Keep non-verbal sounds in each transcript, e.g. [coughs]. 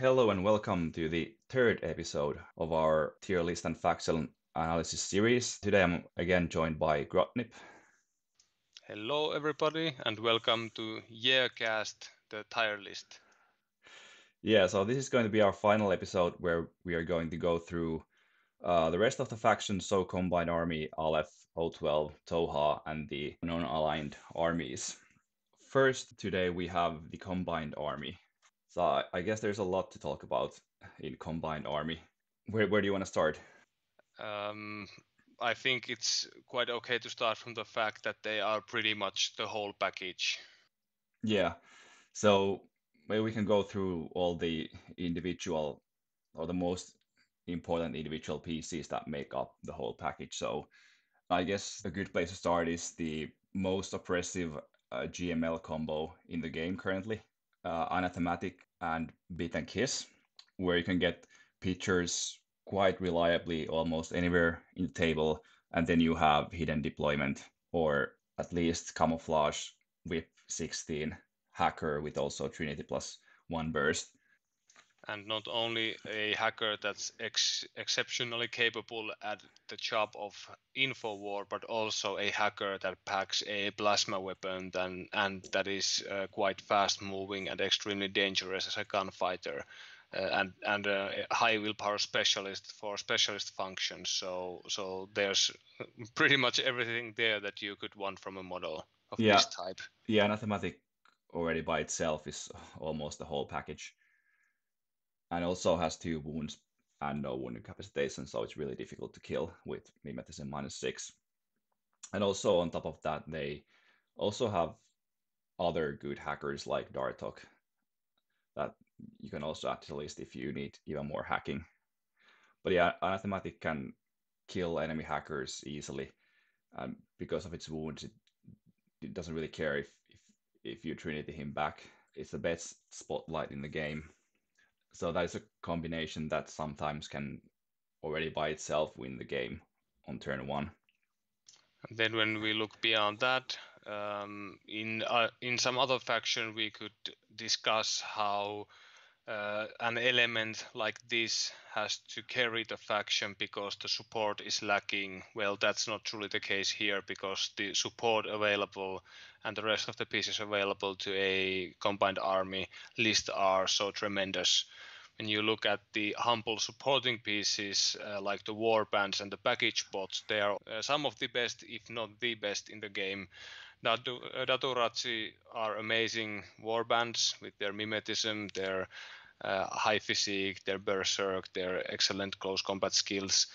Hello and welcome to the third episode of our tier list and faction analysis series. Today I'm again joined by Grotnib. Hello everybody and welcome to Yearcast, the tier list. Yeah, so this is going to be our final episode where we are going to go through uh, the rest of the factions, so Combined Army, Aleph, O12, Tohaa, and the non-aligned armies. First, today we have the Combined Army. So I, I guess there's a lot to talk about in Combined Army. Where, where do you want to start? Um, I think it's quite okay to start from the fact that they are pretty much the whole package. Yeah. So maybe we can go through all the individual or the most important individual pieces that make up the whole package. So I guess a good place to start is the most oppressive uh, GML combo in the game currently, uh, Anathematic and Bit and Kiss, where you can get pitchers quite reliably almost anywhere in the table, and then you have hidden deployment or at least camouflage with 16 hacker with also Trinity plus one burst and not only a hacker that's ex- exceptionally capable at the job of info war, but also a hacker that packs a plasma weapon and, and that is uh, quite fast moving and extremely dangerous as a gunfighter. Uh, and and a high willpower specialist for specialist functions. So so there's pretty much everything there that you could want from a model of yeah. this type. Yeah, Anathematic already by itself is almost the whole package and also has two wounds and no wound incapacitation, so it's really difficult to kill with mimetism minus six. And also on top of that, they also have other good hackers like Dartok that you can also add to the list if you need even more hacking. But yeah, Anathematic can kill enemy hackers easily. And because of its wounds, it, it doesn't really care if, if, if you Trinity him back. It's the best spotlight in the game so that is a combination that sometimes can already by itself win the game on turn one. And then when we look beyond that, um, in uh, in some other faction we could discuss how uh, an element like this has to carry the faction because the support is lacking. Well, that's not truly the case here because the support available and the rest of the pieces available to a combined army list are so tremendous. When you look at the humble supporting pieces uh, like the war bands and the baggage bots, they are uh, some of the best, if not the best, in the game. Datu, uh, are amazing war bands with their mimetism, their uh, high physique, their berserk, their excellent close combat skills.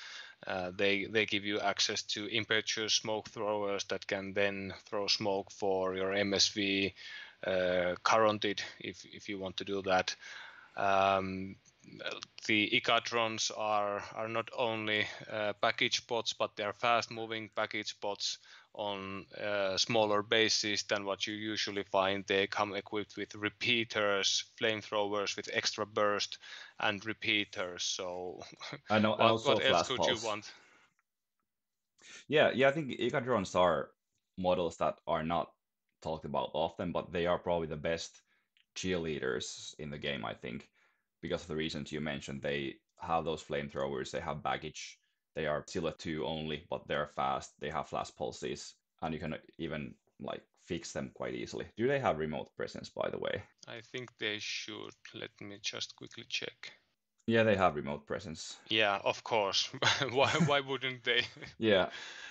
Uh, they they give you access to impetuous smoke throwers that can then throw smoke for your MSV, uh, Charontid if if you want to do that. Um, the Ikadrons are are not only uh, baggage bots, but they are fast-moving baggage bots on uh, smaller bases than what you usually find. They come equipped with repeaters, flamethrowers with extra burst, and repeaters. So, [laughs] I know. what, also what else could pulse. you want? Yeah, yeah. I think Ikadrons are models that are not talked about often, but they are probably the best cheerleaders in the game. I think because of the reasons you mentioned, they have those flamethrowers, they have baggage, they are Silhouette 2 only, but they're fast, they have flash pulses, and you can even like fix them quite easily. Do they have remote presence, by the way? I think they should. Let me just quickly check. Yeah, they have remote presence. Yeah, of course. [laughs] why why wouldn't they? [laughs] yeah.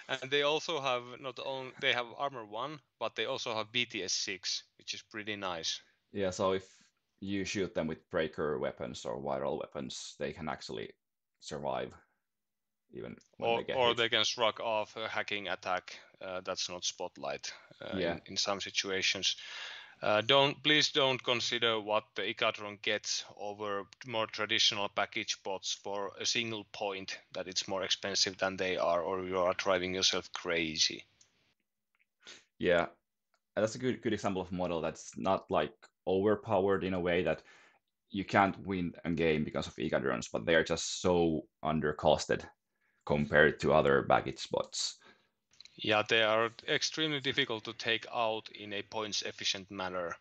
And they also have not only they have armor one, but they also have BTS six, which is pretty nice. Yeah, so if you shoot them with breaker weapons or viral weapons, they can actually survive even or, they or hit. they can shrug off a hacking attack uh, that's not spotlight uh, Yeah. in, in some situations. Uh, don't please don't consider what the Ikadron gets over more traditional baggage bots for a single point that it's more expensive than they are, or you are driving yourself crazy. Yeah, that's a good good example of model that's not like overpowered in a way that you can't win a game because of Ikadrons, but they are just so undercosted compared to other baggage bots. Yeah, they are extremely difficult to take out in a points efficient manner.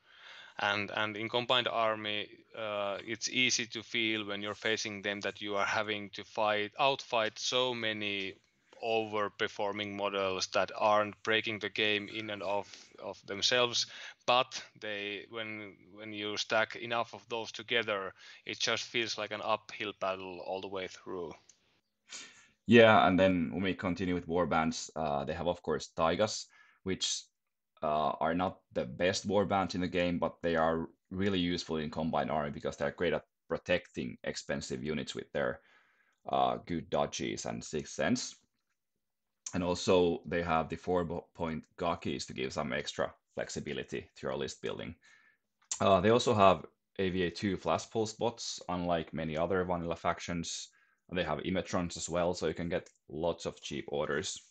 and and in combined army uh, it's easy to feel when you're facing them that you are having to fight outfight so many overperforming models that aren't breaking the game in and of of themselves but they when when you stack enough of those together it just feels like an uphill battle all the way through yeah and then when we continue with warbands uh, they have of course Taighas which uh, are not the best warbands in the game but they are really useful in combined army because they're great at protecting expensive units with their uh, good dodges and sixth sense and also they have the four point gakis to give some extra flexibility to your list building. Uh, they also have AVA2 flash pulse bots, unlike many other vanilla factions. They have Imetrons as well, so you can get lots of cheap orders.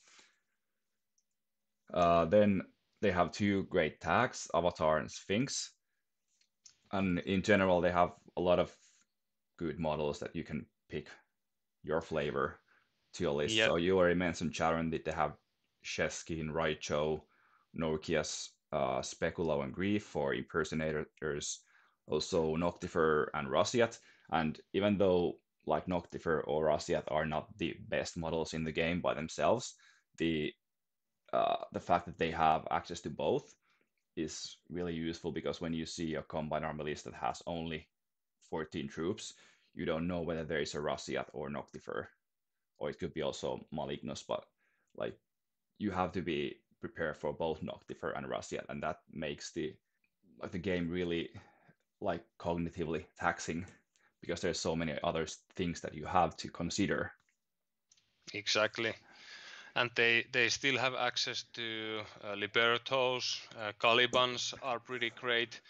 Uh, then they have two great tags, Avatar and Sphinx. And in general, they have a lot of good models that you can pick your flavor to your list. Yep. So you already mentioned Charon, did they have Sheskiin, Raicho, Norkias, uh, Speculo, and Grief for impersonators, also Noctifer and Rasyat. And even though like Noctifer or Rasyat are not the best models in the game by themselves, the uh, the fact that they have access to both is really useful because when you see a combined army list that has only 14 troops, you don't know whether there is a Rasyat or Noctifer or it could be also Malignus, but like you have to be prepared for both Noctifer and Rasyat, and that makes the like the game really like cognitively taxing because there's so many other things that you have to consider. Exactly. And they, they still have access to uh, Libertos, uh, Calibans are pretty great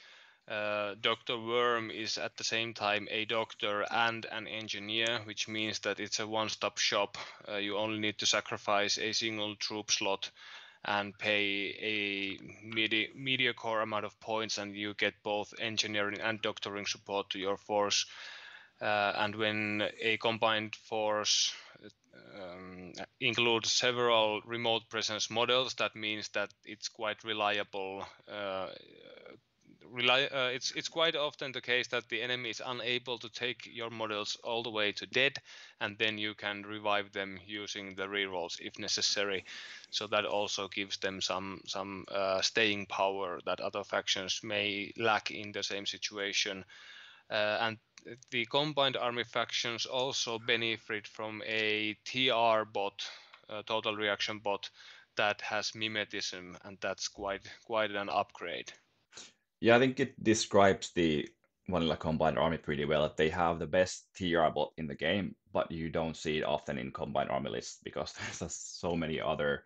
uh, Dr. Worm is at the same time a doctor and an engineer, which means that it's a one stop shop. Uh, you only need to sacrifice a single troop slot and pay a medi- mediocre amount of points, and you get both engineering and doctoring support to your force. Uh, and when a combined force um, includes several remote presence models, that means that it's quite reliable uh, rely, uh, it's it's quite often the case that the enemy is unable to take your models all the way to dead, and then you can revive them using the rerolls if necessary. So that also gives them some some uh, staying power that other factions may lack in the same situation. Uh, and the combined army factions also benefit from a TR bot, a total reaction bot, that has mimetism, and that's quite quite an upgrade. Yeah, I think it describes the Vanilla Combined Army pretty well. That they have the best TR bot in the game, but you don't see it often in Combined Army lists because [laughs] there's so many other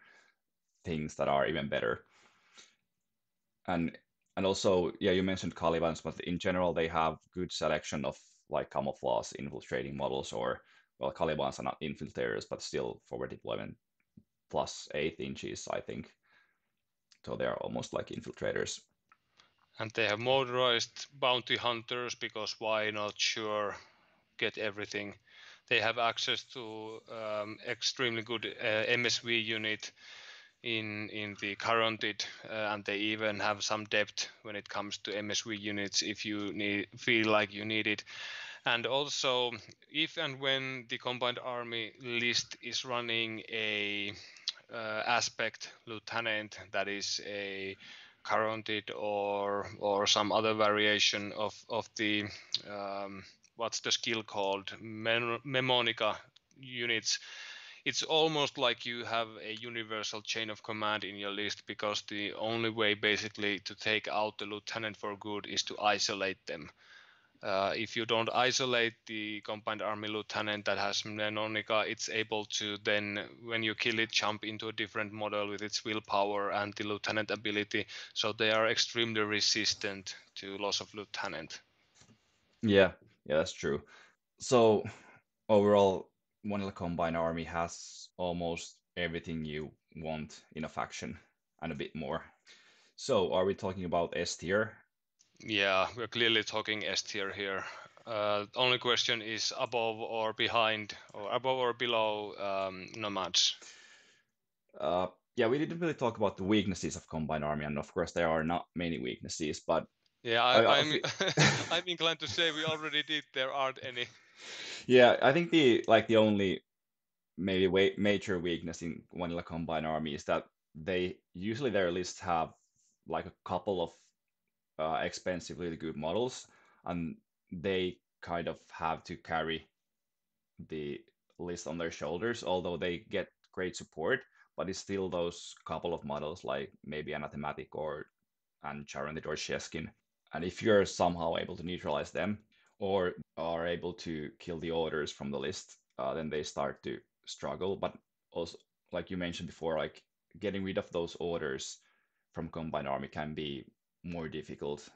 things that are even better. And and also, yeah, you mentioned Calibans, but in general, they have good selection of like camouflage infiltrating models, or well, Calibans are not infiltrators, but still forward deployment plus eight inches, I think. So they're almost like infiltrators. And they have motorized bounty hunters because why not? Sure get everything. They have access to um, extremely good uh, msv unit in in the Charontid uh, and they even have some depth when it comes to msv units if you need feel like you need it. And also if and when the combined army list is running a uh, aspect lieutenant that is a Charonted or or some other variation of of the um, what's the skill called? Mnemonica units it's almost like you have a universal chain of command in your list because the only way basically to take out the lieutenant for good is to isolate them uh, if you don't isolate the combined army lieutenant that has Mnemonica, it's able to then, when you kill it, jump into a different model with its willpower and the lieutenant ability. So they are extremely resistant to loss of lieutenant. Yeah, yeah, that's true. So overall, one of the combined army has almost everything you want in a faction and a bit more. So are we talking about S tier yeah, we're clearly talking S tier here. Uh, only question is above or behind, or above or below um, nomads. Uh, yeah, we didn't really talk about the weaknesses of combined army, and of course there are not many weaknesses, but Yeah, I, am I'm, [laughs] I'm inclined to say we already did. There aren't any. [laughs] Yeah, I think the like the only maybe way, major weakness in Vanilla Combine Army is that they usually their lists have like a couple of uh, expensive, really good models, and they kind of have to carry the list on their shoulders. Although they get great support, but it's still those couple of models like maybe Anathematic or and Charontid or Sheskiin. And if you're somehow able to neutralize them or are able to kill the orders from the list, uh, then they start to struggle. But also, like you mentioned before, like getting rid of those orders from combined army can be more difficult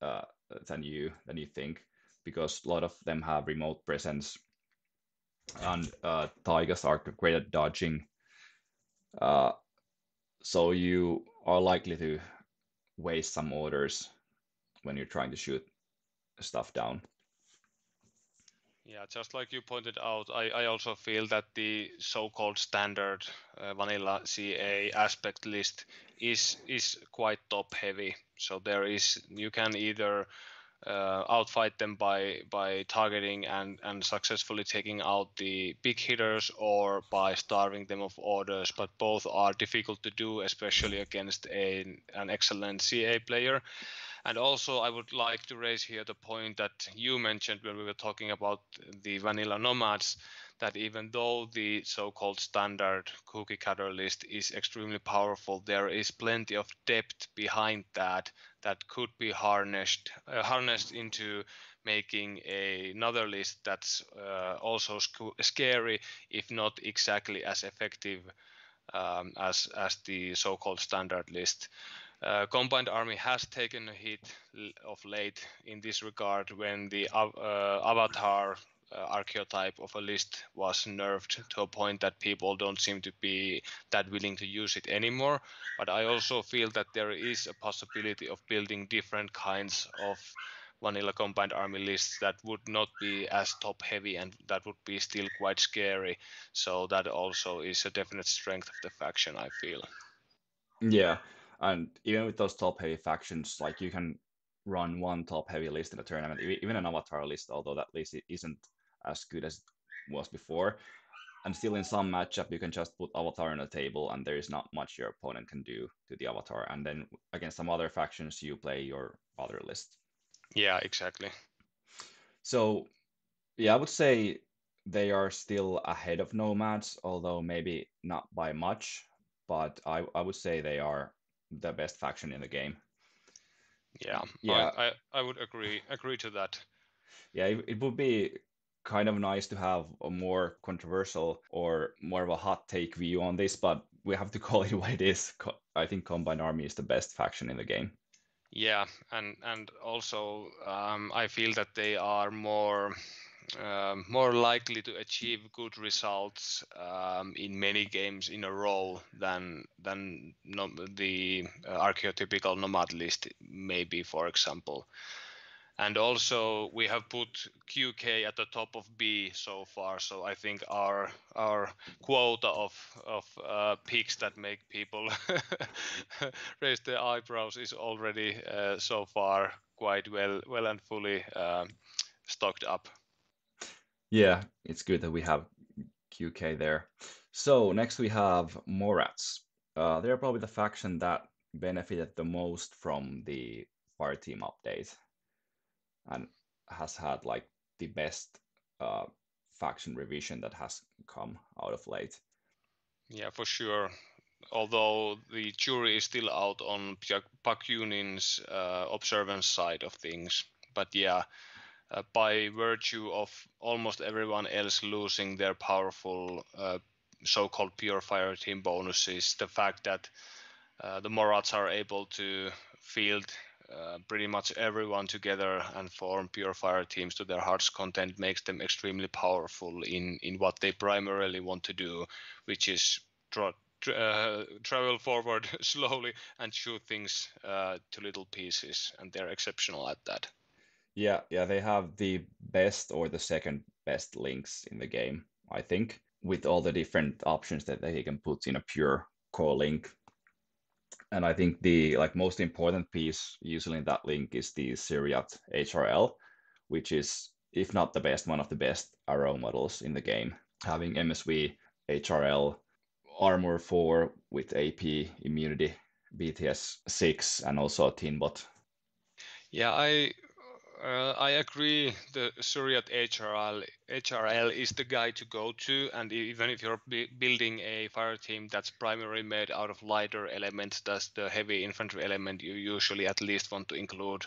uh, than you than you think because a lot of them have remote presence and uh, Taighas are great at dodging. Uh, so you are likely to waste some orders when you're trying to shoot stuff down. Yeah, just like you pointed out, I, I also feel that the so-called standard uh, vanilla CA aspect list is is quite top heavy. So there is you can either uh, outfight them by by targeting and and successfully taking out the big hitters or by starving them of orders. But both are difficult to do, especially against a an excellent CA player. And also, I would like to raise here the point that you mentioned when we were talking about the vanilla nomads, that even though the so-called standard cookie cutter list is extremely powerful, there is plenty of depth behind that that could be harnessed uh, harnessed into making a, another list that's uh, also sc- scary, if not exactly as effective um, as as the so-called standard list. Uh, combined army has taken a hit of late in this regard when the uh, avatar uh, archetype of a list was nerfed to a point that people don't seem to be that willing to use it anymore. But I also feel that there is a possibility of building different kinds of vanilla combined army lists that would not be as top heavy and that would be still quite scary. So that also is a definite strength of the faction, I feel. Yeah, and even with those top heavy factions, like you can run one top heavy list in a tournament, even an avatar list, although that list isn't as good as it was before. And still in some matchup, you can just put avatar on the table, and there is not much your opponent can do to the avatar. And then against some other factions, you play your other list. Yeah, exactly. So, yeah, I would say they are still ahead of Nomads, although maybe not by much. But I, I would say they are the best faction in the game. Yeah, yeah, I, I, I would agree agree to that. Yeah, it, it would be kind of nice to have a more controversial or more of a hot take view on this, but we have to [laughs] call it what it is. I think Combined Army is the best faction in the game. Yeah, and and also um, I feel that they are more um, more likely to achieve good results um, in many games in a row than than no, the uh, archetypical nomad list maybe for example and also we have put QK at the top of B so far. So I think our our quota of of uh, picks that make people [laughs] raise their eyebrows is already uh, so far quite well well and fully um, stocked up. Yeah, it's good that we have QK there. So next we have Morats. Uh, they're probably the faction that benefited the most from the fire team update and has had like the best uh, faction revision that has come out of late. Yeah, for sure. Although the jury is still out on Bakunin's uh, observance side of things, but yeah, uh, by virtue of almost everyone else losing their powerful uh, so-called pure fire team bonuses, the fact that uh, the Morats are able to field uh, pretty much everyone together and form pure fire teams to their heart's content makes them extremely powerful in in what they primarily want to do, which is tra- uh, travel forward [laughs] slowly and shoot things uh, to little pieces, and they're exceptional at that. Yeah, yeah, they have the best or the second best links in the game, I think, with all the different options that they can put in a pure core link. And I think the like most important piece usually in that link is the Suryat HRL, which is if not the best, one of the best RO models in the game. Having MSV HRL armor 4 with AP immunity, BTS 6, and also a Tinbot. Yeah, I uh, I agree. The Suryat HRL HRL is the guy to go to, and even if you're building a fire team that's primarily made out of lighter elements, that's the heavy infantry element you usually at least want to include.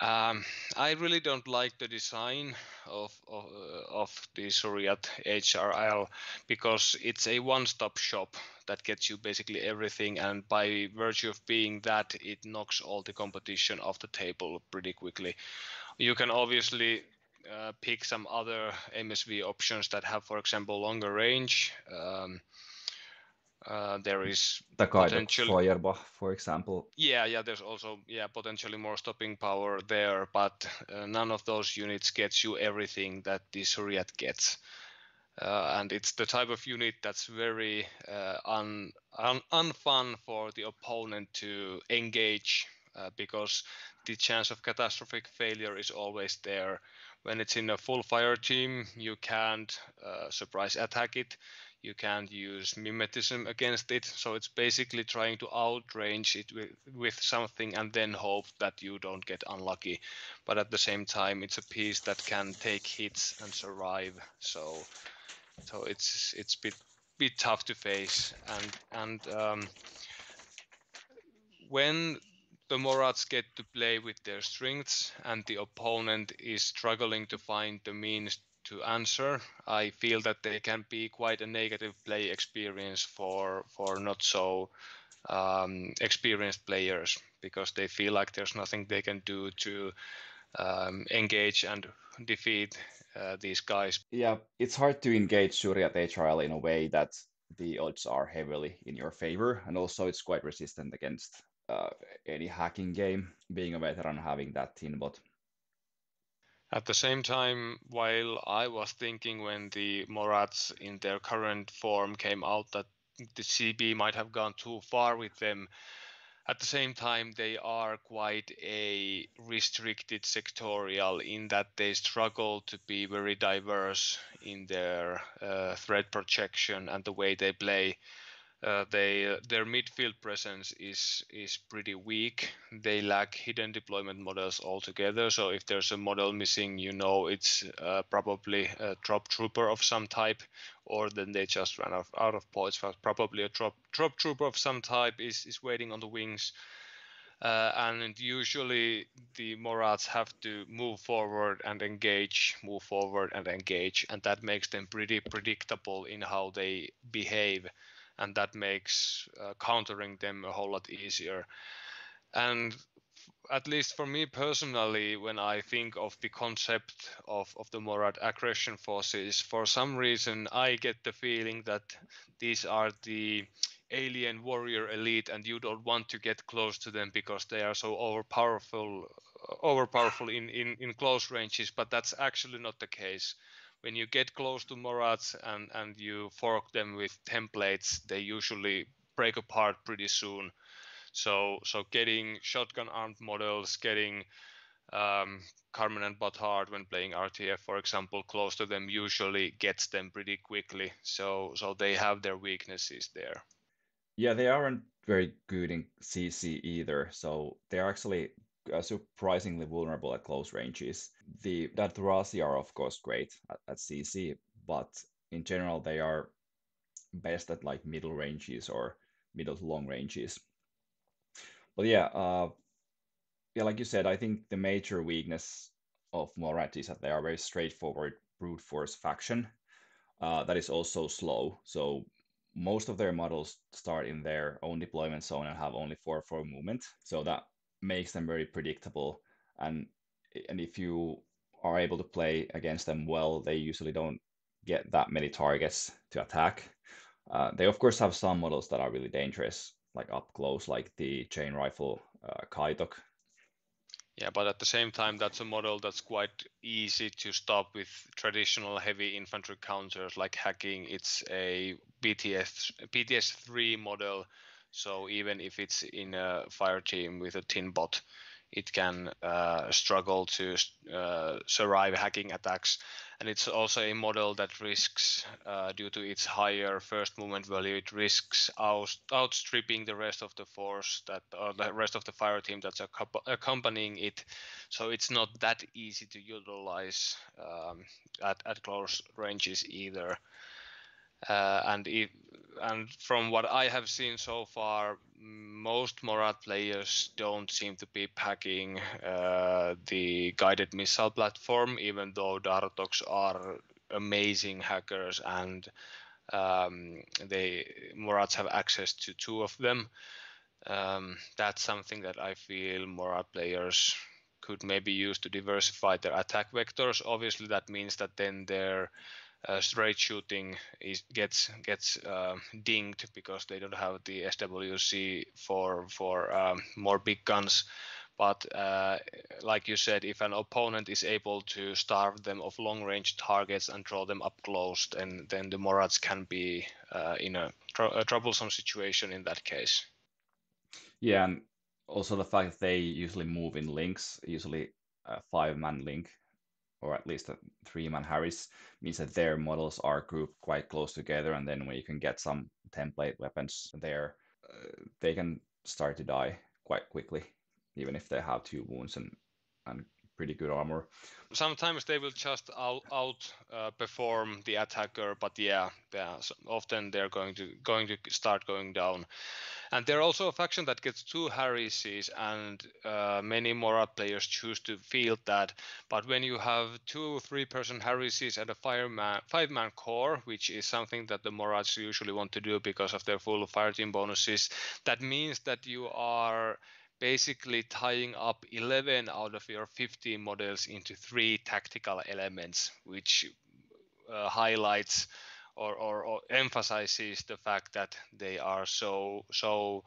Um, I really don't like the design of of, of the Suryat HRL because it's a one-stop shop that gets you basically everything, and by virtue of being that, it knocks all the competition off the table pretty quickly. You can obviously uh, pick some other MSV options that have, for example, longer range. Um, uh, there is the potential Feuerbach, for example. Yeah, yeah. There's also yeah potentially more stopping power there, but uh, none of those units gets you everything that the Suryat gets. Uh, and it's the type of unit that's very uh, un, un, unfun for the opponent to engage uh, because the chance of catastrophic failure is always there. When it's in a full fire team, you can't uh, surprise attack it you can't use mimetism against it. So it's basically trying to outrange it with, with something and then hope that you don't get unlucky. But at the same time, it's a piece that can take hits and survive. So so it's it's bit bit tough to face and and um, when the Morats get to play with their strengths and the opponent is struggling to find the means to answer. I feel that they can be quite a negative play experience for for not so um, experienced players because they feel like there's nothing they can do to um, engage and defeat uh, these guys. Yeah, it's hard to engage Suryat HRL in a way that the odds are heavily in your favor, and also it's quite resistant against uh, any hacking game. Being a veteran, having that Tinbot at the same time, while I was thinking when the Morats in their current form came out that the CB might have gone too far with them, at the same time they are quite a restricted sectorial in that they struggle to be very diverse in their uh, threat projection and the way they play uh, they their midfield presence is is pretty weak. They lack hidden deployment models altogether. So if there's a model missing, you know it's uh, probably a drop trooper of some type, or then they just ran out, out of points. But probably a drop drop trooper of some type is is waiting on the wings. Uh, and usually the Morats have to move forward and engage, move forward and engage, and that makes them pretty predictable in how they behave and that makes uh, countering them a whole lot easier. And at least for me personally, when I think of the concept of, of the Morat aggression forces, for some reason I get the feeling that these are the alien warrior elite and you don't want to get close to them because they are so overpowerful overpowerful in, in, in close ranges, but that's actually not the case when you get close to Morats and, and you fork them with templates, they usually break apart pretty soon. So so getting shotgun armed models, getting um, Carmen and Batard when playing RTF, for example, close to them usually gets them pretty quickly. So so they have their weaknesses there. Yeah, they aren't very good in CC either. So they're actually uh, surprisingly vulnerable at close ranges. The Daturazi are of course great at, at CC, but in general they are best at like middle ranges or middle to long ranges. But yeah, uh, yeah, like you said, I think the major weakness of Morat is that they are very straightforward brute force faction. Uh, that is also slow. So most of their models start in their own deployment zone and have only 4-4 movement. So that makes them very predictable. And and if you are able to play against them well, they usually don't get that many targets to attack. Uh, they of course have some models that are really dangerous, like up close, like the chain rifle uh, Kaitok. Yeah, but at the same time, that's a model that's quite easy to stop with traditional heavy infantry counters like hacking. It's a BTS BTS three model So even if it's in a fire team with a tin bot, it can uh, struggle to uh, survive hacking attacks. And it's also a model that risks, uh, due to its higher first movement value, it risks out, outstripping the rest of the force that, or the rest of the fire team that's accompanying it. So it's not that easy to utilize um, at, at close ranges either. Uh, and if, and from what I have seen so far, most Morat players don't seem to be packing uh, the guided missile platform, even though Dartoks are amazing hackers and um, they Morats have access to two of them. Um, that's something that I feel Morat players could maybe use to diversify their attack vectors. Obviously, that means that then their uh, straight shooting is gets gets uh, dinged because they don't have the SWC for for um, more big guns. But uh, like you said, if an opponent is able to starve them of long range targets and draw them up close, then then the Morats can be uh, in a, tr- a troublesome situation in that case. Yeah, and also the fact that they usually move in links, usually a five man link or at least three-man Haris, means that their models are grouped quite close together, and then when you can get some template weapons there, uh, they can start to die quite quickly, even if they have two wounds and and pretty good armor. Sometimes they will just out, uh, the attacker, but yeah, yeah, often they're going to going to start going down. And they're also a faction that gets two Harises, and uh, many Morat players choose to field that. But when you have two three-person Harises and a fireman, five-man core, which is something that the Morats usually want to do because of their full fire team bonuses, that means that you are basically tying up 11 out of your 15 models into three tactical elements, which uh, highlights or, or, or, emphasizes the fact that they are so so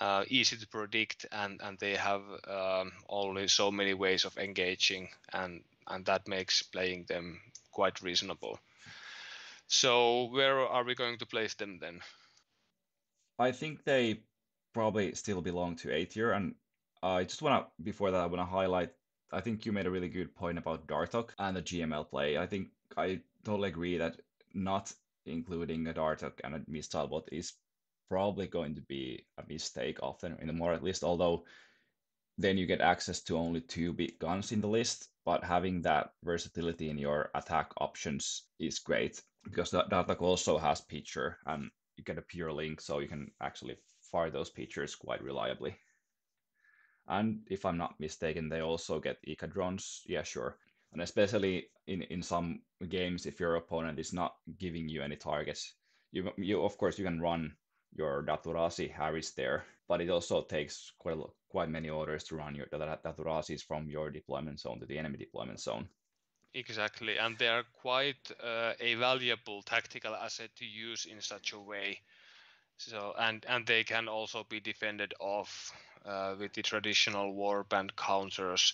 uh, easy to predict and, and they have um, only so many ways of engaging and and that makes playing them quite reasonable. So where are we going to place them then? I think they probably still belong to A tier. And I just want to, before that, I want to highlight. I think you made a really good point about Dartok and the GML play. I think I totally agree that not including a Dartok and a missile bot is probably going to be a mistake often in the more at least, although then you get access to only two big guns in the list. But having that versatility in your attack options is great because Dartok also has pitcher and you get a pure link, so you can actually fire those pitchers quite reliably. And if I'm not mistaken, they also get Ikadrons. Yeah, sure. And especially in, in some games, if your opponent is not giving you any targets, you, you of course you can run your Daturazi Haris there, but it also takes quite a, quite many orders to run your Daturazis from your deployment zone to the enemy deployment zone. Exactly, and they are quite uh, a valuable tactical asset to use in such a way. So and and they can also be defended off uh, with the traditional warband counters.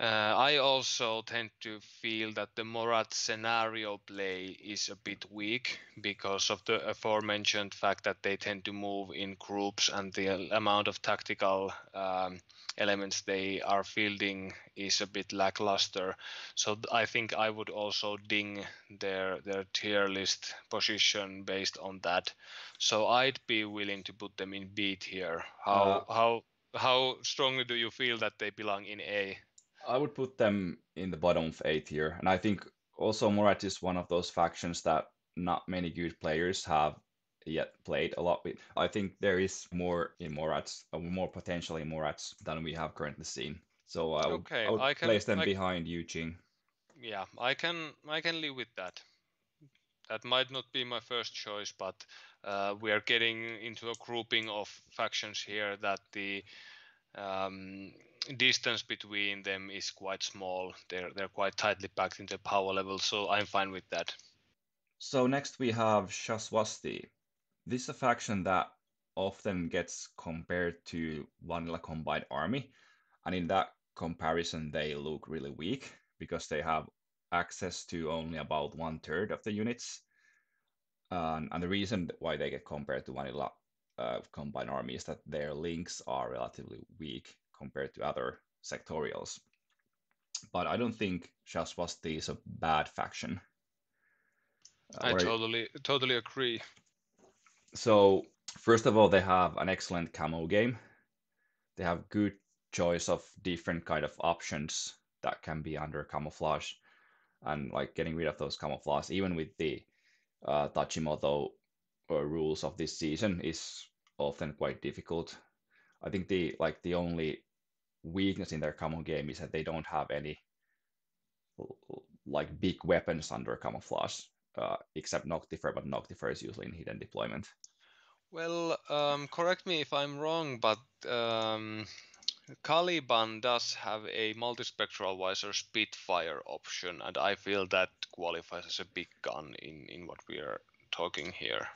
Uh, I also tend to feel that the Morat scenario play is a bit weak because of the aforementioned fact that they tend to move in groups and the amount of tactical um, elements they are fielding is a bit lackluster. So I think I would also ding their their tier list position based on that. So I'd be willing to put them in B tier. How uh, how how strongly do you feel that they belong in A? I would put them in the bottom of A tier, and I think also Morat is one of those factions that not many good players have yet played a lot with. I think there is more in Morats, uh, more potential in Morats than we have currently seen. So I would, okay, I would I can, place them I, behind Jing. Yeah, I can I can live with that. That might not be my first choice, but uh, we are getting into a grouping of factions here that the um, distance between them is quite small. They're they're quite tightly packed in their power level, so I'm fine with that. So next we have Shasvastii. This is a faction that often gets compared to Vanilla Combined Army, and in that comparison they look really weak because they have access to only about one third of the units. Um, and the reason why they get compared to Vanilla uh, combined army is that their links are relatively weak compared to other sectorials. But I don't think Shasvastii is a bad faction. Uh, I totally totally agree. So first of all, they have an excellent camo game. They have good choice of different kind of options that can be under camouflage, and like getting rid of those camouflage, even with the uh, Tachimoto uh, rules of this season, is often quite difficult. I think the like the only weakness in their camo game is that they don't have any like big weapons under camouflage, uh, except Noctifer, but Noctifer is usually in hidden deployment. Well, um, correct me if I'm wrong, but um, Caliban does have a multispectral visor Spitfire option, and I feel that qualifies as a big gun in, in what we are talking here.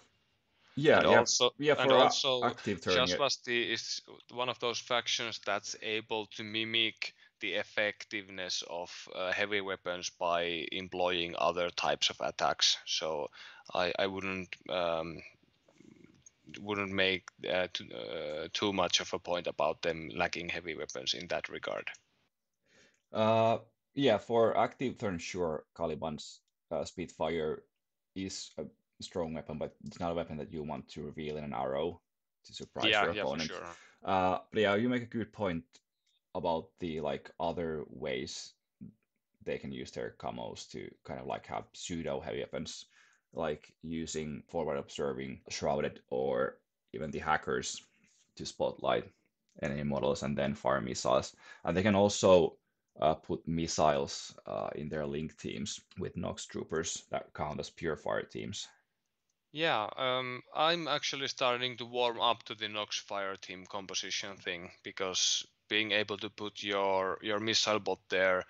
Yeah, and yeah, also, yeah. For and also, active turn, Shasvastii is one of those factions that's able to mimic the effectiveness of uh, heavy weapons by employing other types of attacks. So I, I wouldn't um, wouldn't make uh, too, uh, too much of a point about them lacking heavy weapons in that regard. Uh, yeah, for active turn, sure, Caliban's uh, Spitfire is a strong weapon, but it's not a weapon that you want to reveal in an ARO to surprise yeah, your yeah, opponent. Sure. Uh, but yeah, you make a good point about the like other ways they can use their camos to kind of like have pseudo heavy weapons, like using forward observing shrouded or even the hackers to spotlight enemy models and then fire missiles. And they can also uh, put missiles uh, in their link teams with Nox troopers that count as pure fire teams. Yeah, um, I'm actually starting to warm up to the Nox fire team composition thing because being able to put your your missile bot there,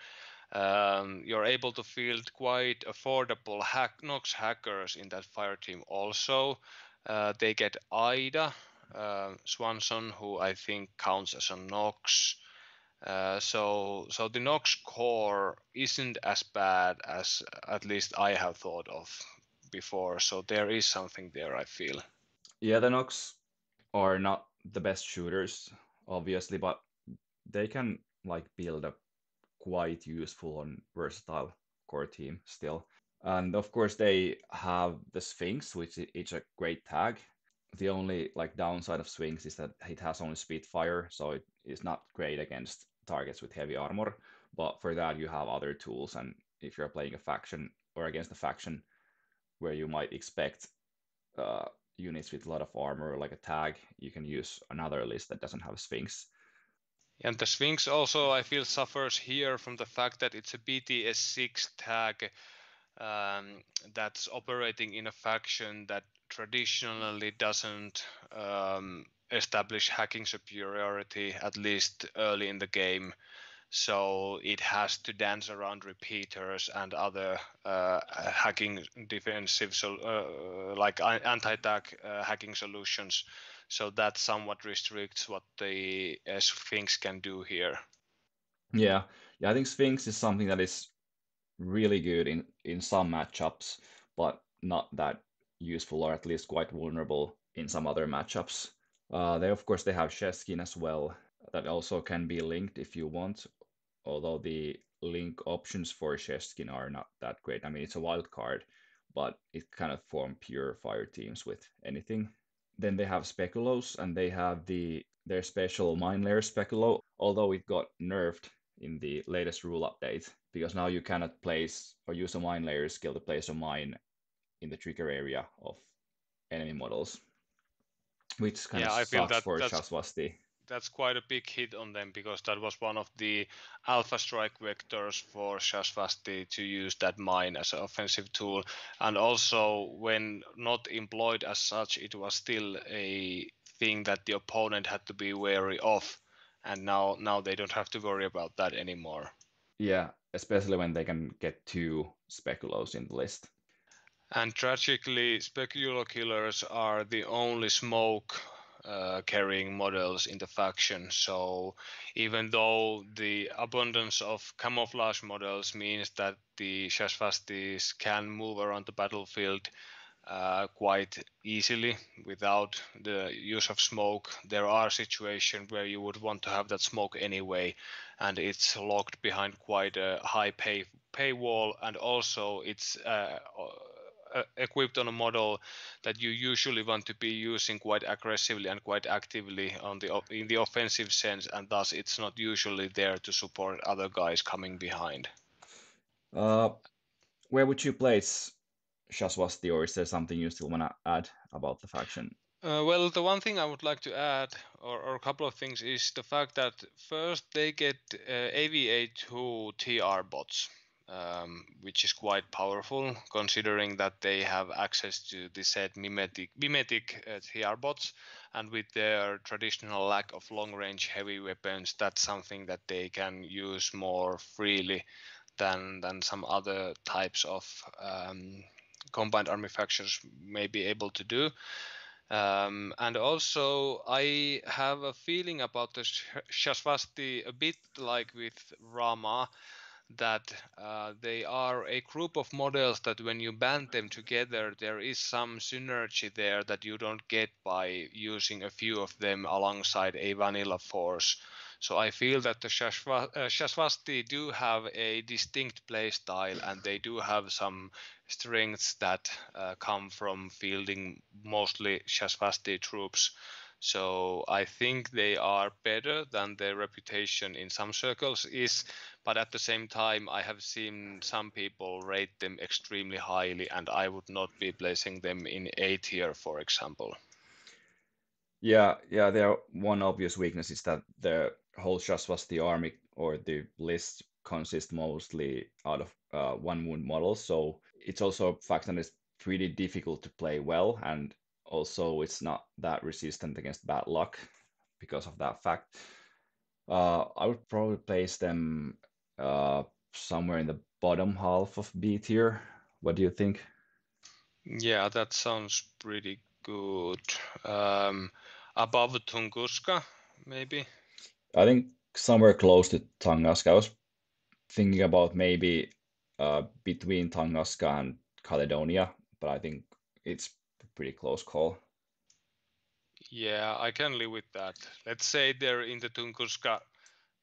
um, you're able to field quite affordable hack Nox hackers in that fire team. Also, uh, they get Ida uh, Swanson, who I think counts as a Nox. Uh, so so the Nox core isn't as bad as at least I have thought of before. So there is something there, I feel. Yeah, the Nox are not the best shooters, obviously, but they can like build a quite useful and versatile core team still. And of course, they have the Sphinx, which is a great tag. The only like downside of Sphinx is that it has only Spitfire, so it is not great against targets with heavy armor. But for that, you have other tools, and if you're playing a faction or against a faction where you might expect uh, units with a lot of armor, like a tag, you can use another list that doesn't have Sphinx. And the Sphinx also, I feel, suffers here from the fact that it's a BTS6 tag um, that's operating in a faction that traditionally doesn't um, establish hacking superiority, at least early in the game so it has to dance around repeaters and other uh, hacking defensive so uh, like anti-attack uh, hacking solutions. So that somewhat restricts what the uh, sphinx can do here. Yeah. Yeah i think sphinx is something that is really good in in some matchups but not that useful or at least quite vulnerable in some other matchups. Uh, they of course they have Sheskiin as well that also can be linked if you want although the link options for Sheskiin are not that great. I mean, it's a wild card, but it kind of form pure fire teams with anything. Then they have Speculos, and they have the their special mine layer Speculo, although it got nerfed in the latest rule update because now you cannot place or use a mine layer skill to place a mine in the trigger area of enemy models, which kind yeah, of I sucks that, for Shasvastii that's quite a big hit on them because that was one of the alpha strike vectors for Shasvastii to use that mine as an offensive tool. And also, when not employed as such, it was still a thing that the opponent had to be wary of. And now, now they don't have to worry about that anymore. Yeah, especially when they can get two speculos in the list. And tragically, speculo killers are the only smoke uh, carrying models in the faction. So even though the abundance of camouflage models means that the Shasvastiis can move around the battlefield uh, quite easily without the use of smoke. There are situations where you would want to have that smoke anyway, and it's locked behind quite a high pay paywall, and also it's uh, uh, equipped on a model that you usually want to be using quite aggressively and quite actively on the in the offensive sense, and thus it's not usually there to support other guys coming behind. Uh, where would you place Shasvastii, or is there something you still want to add about the faction? Uh, well, the one thing I would like to add, or, or, a couple of things, is the fact that first they get uh, AVA2 TR bots, um, which is quite powerful considering that they have access to the said mimetic, mimetic uh, TR bots, and with their traditional lack of long range heavy weapons, that's something that they can use more freely than than some other types of um, combined army factions may be able to do. Um, and also, I have a feeling about the Shasvastii a bit like with Rama, that uh, they are a group of models that when you band them together, there is some synergy there that you don't get by using a few of them alongside a vanilla force. So I feel that the Shasvastii uh, do have a distinct play style and they do have some strengths that uh, come from fielding mostly Shasvastii troops. So I think they are better than their reputation in some circles is, but at the same time, I have seen some people rate them extremely highly, and I would not be placing them in A tier, for example. Yeah, yeah. Their one obvious weakness is that the whole Shasvastii army or the list consists mostly out of uh, one wound models. So it's also a fact that it's pretty difficult to play well, and also it's not that resistant against bad luck because of that fact. Uh, I would probably place them uh, somewhere in the bottom half of B tier. What do you think? Yeah, that sounds pretty good. Um, above Tunguska, maybe. I think somewhere close to Tunguska. I was thinking about maybe uh, between Tunguska and Caledonia, but I think it's pretty close call. Yeah, I can live with that. Let's say they're in the Tunguska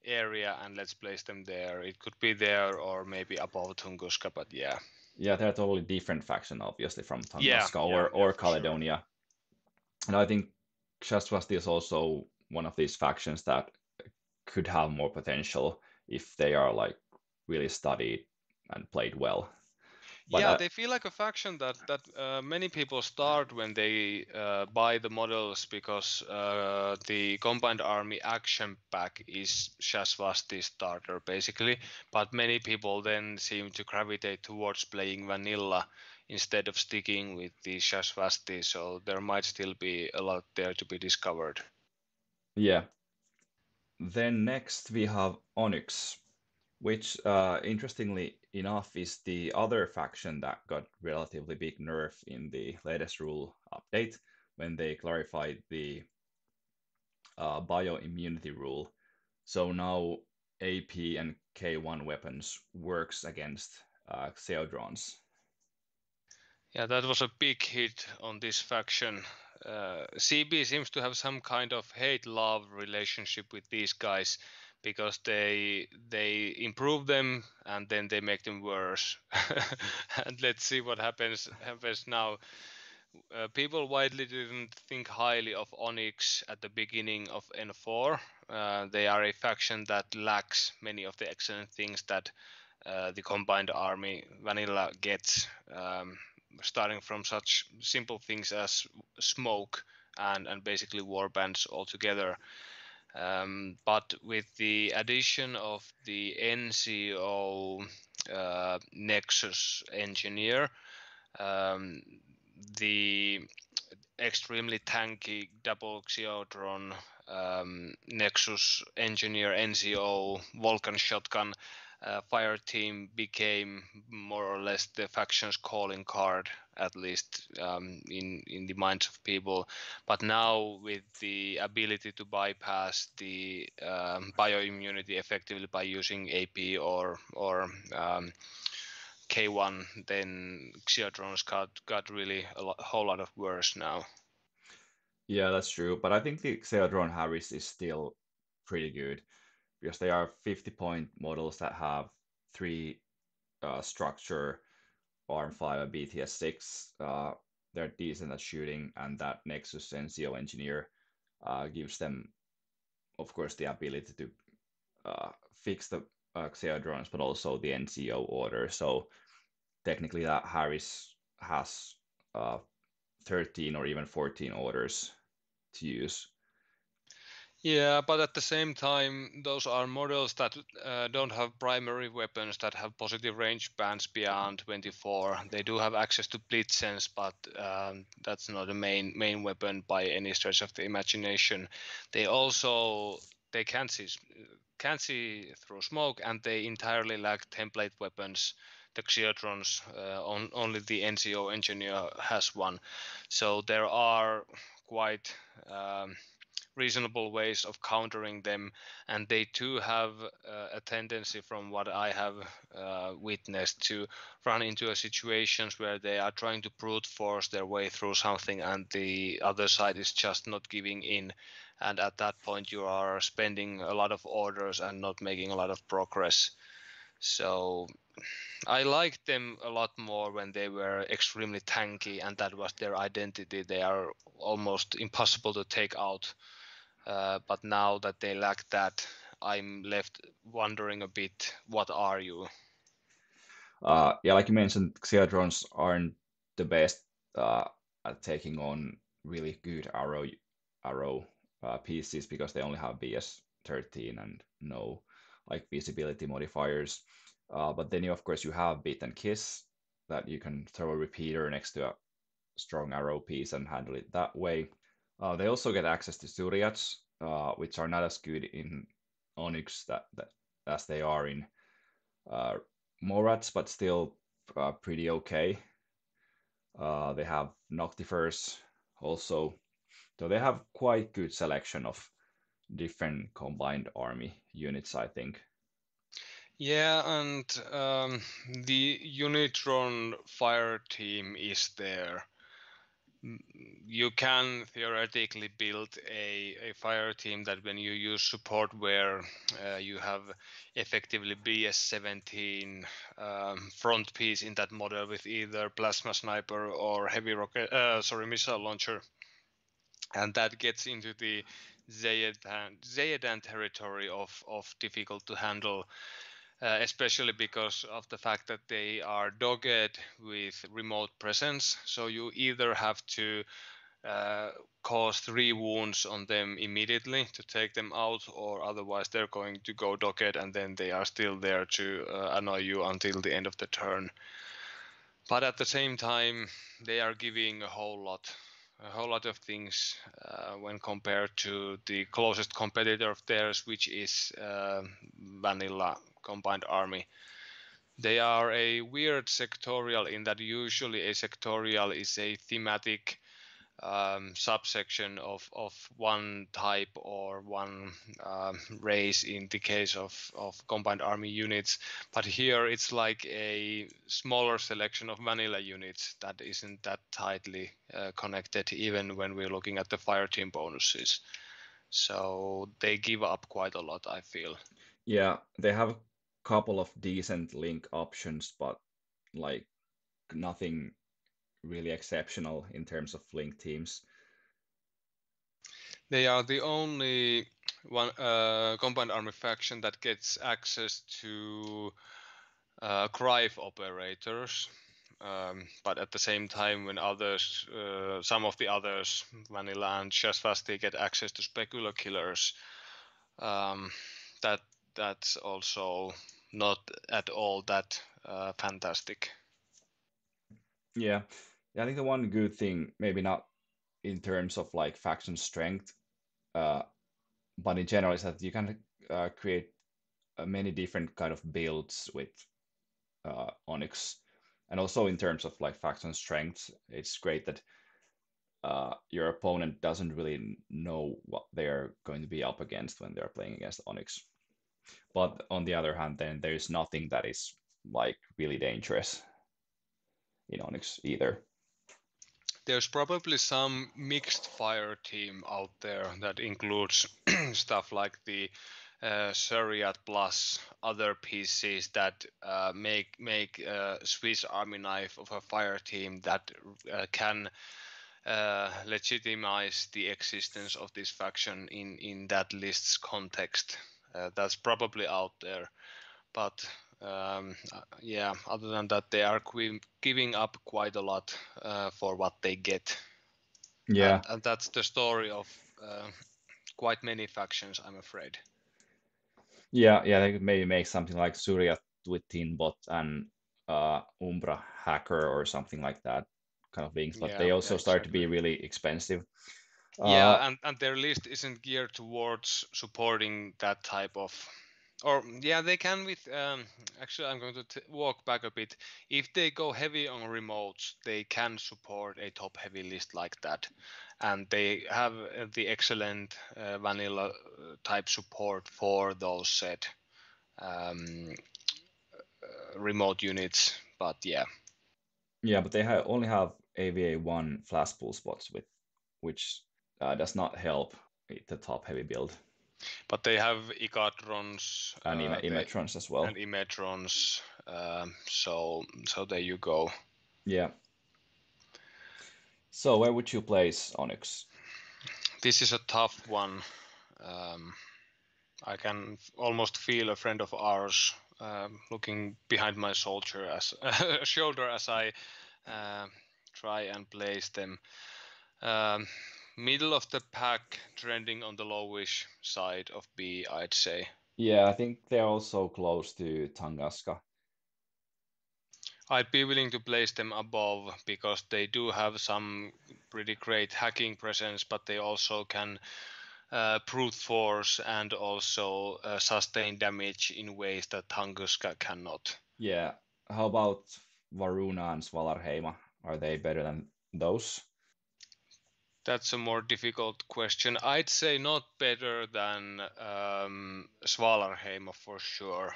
area and let's place them there. It could be there or maybe above Tunguska, but yeah. Yeah, they're totally different faction, obviously, from Tunguska yeah, or, yeah, or yeah, Caledonia. Sure. And I think Shasvastii is also one of these factions that could have more potential if they are like really studied and played well. But yeah, uh, they feel like a faction that that uh, many people start when they uh, buy the models because uh, the combined army action pack is Shasvastii starter basically. But many people then seem to gravitate towards playing vanilla instead of sticking with the Shasvastii. So there might still be a lot there to be discovered. Yeah. Then next we have Onyx, which uh, interestingly enough is the other faction that got relatively big nerf in the latest rule update when they clarified the uh, bioimmunity rule. So now AP and K1 weapons works against uh, Xeodrons. Yeah, that was a big hit on this faction. Uh, CB seems to have some kind of hate-love relationship with these guys because they they improve them and then they make them worse. [laughs] and let's see what happens happens now. Uh, people widely didn't think highly of Onyx at the beginning of N4. Uh, they are a faction that lacks many of the excellent things that uh, the combined army vanilla gets, um, starting from such simple things as smoke and, and basically warbands altogether. Um, but with the addition of the NCO uh, Nexus engineer, um, the extremely tanky double Xeodron um, Nexus engineer NCO Vulcan shotgun uh, fire team became more or less the faction's calling card, at least um, in in the minds of people. But now with the ability to bypass the um, bioimmunity effectively by using AP or or um, K1, then Xeodrons got got really a, lot, whole lot of worse now. Yeah, that's true. But I think the Xeodron Haris is still pretty good because they are 50 point models that have three uh, structure, ARM 5 and BTS 6. Uh, they're decent at shooting, and that Nexus NCO engineer uh, gives them, of course, the ability to uh, fix the uh, Xeodrons, but also the NCO order. So technically, that Haris has uh, 13 or even 14 orders to use. Yeah, but at the same time, those are models that uh, don't have primary weapons that have positive range bands beyond 24. They do have access to blitz sense, but um, that's not a main main weapon by any stretch of the imagination. They also they can't see can't see through smoke, and they entirely lack template weapons. The Xeodrons, uh, on, only the NCO engineer has one. So there are quite um, reasonable ways of countering them, and they too have uh, a tendency, from what I have uh, witnessed, to run into situations where they are trying to brute force their way through something, and the other side is just not giving in. And at that point, you are spending a lot of orders and not making a lot of progress. So I liked them a lot more when they were extremely tanky and that was their identity. They are almost impossible to take out. Uh, but now that they lack that, I'm left wondering a bit, what are you? Uh, yeah, like you mentioned, Xeodrons aren't the best uh, at taking on really good ARO ARO uh, pieces because they only have BS 13 and no like visibility modifiers. Uh, but then you of course you have bit and kiss that you can throw a repeater next to a strong ARO piece and handle it that way. Uh, they also get access to Suryats, uh, which are not as good in Onyx that, that as they are in uh, Morats, but still uh, pretty okay. Uh, they have Noctifers also, so they have quite good selection of different combined army units, I think. Yeah, and um, the Unidron fire team is there. You can theoretically build a, a fire team that when you use support where uh, you have effectively BS17 um, front piece in that model with either plasma sniper or heavy rocket, uh, sorry, missile launcher. And that gets into the Xeodron territory of, of difficult to handle uh, especially because of the fact that they are dogged with remote presence. So you either have to uh, cause three wounds on them immediately to take them out, or otherwise they're going to go dogged and then they are still there to uh, annoy you until the end of the turn. But at the same time, they are giving a whole lot a whole lot of things uh, when compared to the closest competitor of theirs, which is uh, vanilla combined army. They are a weird sectorial in that usually a sectorial is a thematic um, subsection of, of one type or one um, race in the case of, of combined army units. But here it's like a smaller selection of vanilla units that isn't that tightly uh, connected, even when we're looking at the fire team bonuses. So they give up quite a lot, I feel. Yeah, they have a couple of decent link options, but like nothing really exceptional in terms of link teams. They are the only one uh, combined army faction that gets access to uh, operators. Um, but at the same time, when others, uh, some of the others, Vanilla and Shasvastii, get access to Speculo killers, um, that that's also not at all that uh, fantastic. Yeah. I think the one good thing, maybe not in terms of like faction strength, uh, but in general, is that you can uh, create uh, many different kind of builds with uh, Onyx, and also in terms of like faction strength, it's great that uh, your opponent doesn't really know what they're going to be up against when they're playing against Onyx. But on the other hand, then there is nothing that is like really dangerous in Onyx either. There's probably some mixed fire team out there that includes [clears throat] stuff like the uh, plus other pieces that uh, make make a Swiss Army knife of a fire team that uh, can uh, legitimize the existence of this faction in in that list's context. Uh, that's probably out there, but um, uh, yeah, other than that, they are giving up quite a lot uh, for what they get. Yeah, and, and that's the story of uh, quite many factions, I'm afraid. Yeah, yeah, they could maybe make something like Surya with Tinbot and uh, Umbra Hacker or something like that kind of things, but yeah, they also yeah, start exactly. to be really expensive. Yeah, uh, and, and their list isn't geared towards supporting that type of or yeah they can with um, actually i'm going to walk back a bit. If they go heavy on remotes they can support a top heavy list like that. And they have uh, the excellent uh, vanilla uh, type support for those set um, uh, remote units but yeah. Yeah but they ha- only have ava 1 flash pool spots with which uh, does not help the top heavy build but they have Ikadrons and uh, Imetrons as well. And Imetrons. Um, so so there you go. Yeah. So where would you place Onyx? This is a tough one. Um, I can almost feel a friend of ours um, looking behind my soldier as [laughs] shoulder as I uh, try and place them. Um, middle of the pack, trending on the lowish side of B, I'd say. Yeah, I think they're also close to Tunguska. I'd be willing to place them above because they do have some pretty great hacking presence, but they also can uh, brute force and also uh, sustain damage in ways that Tunguska cannot. Yeah. How about Varuna and Svalarheima? Are they better than those? That's a more difficult question. I'd say not better than um, for sure.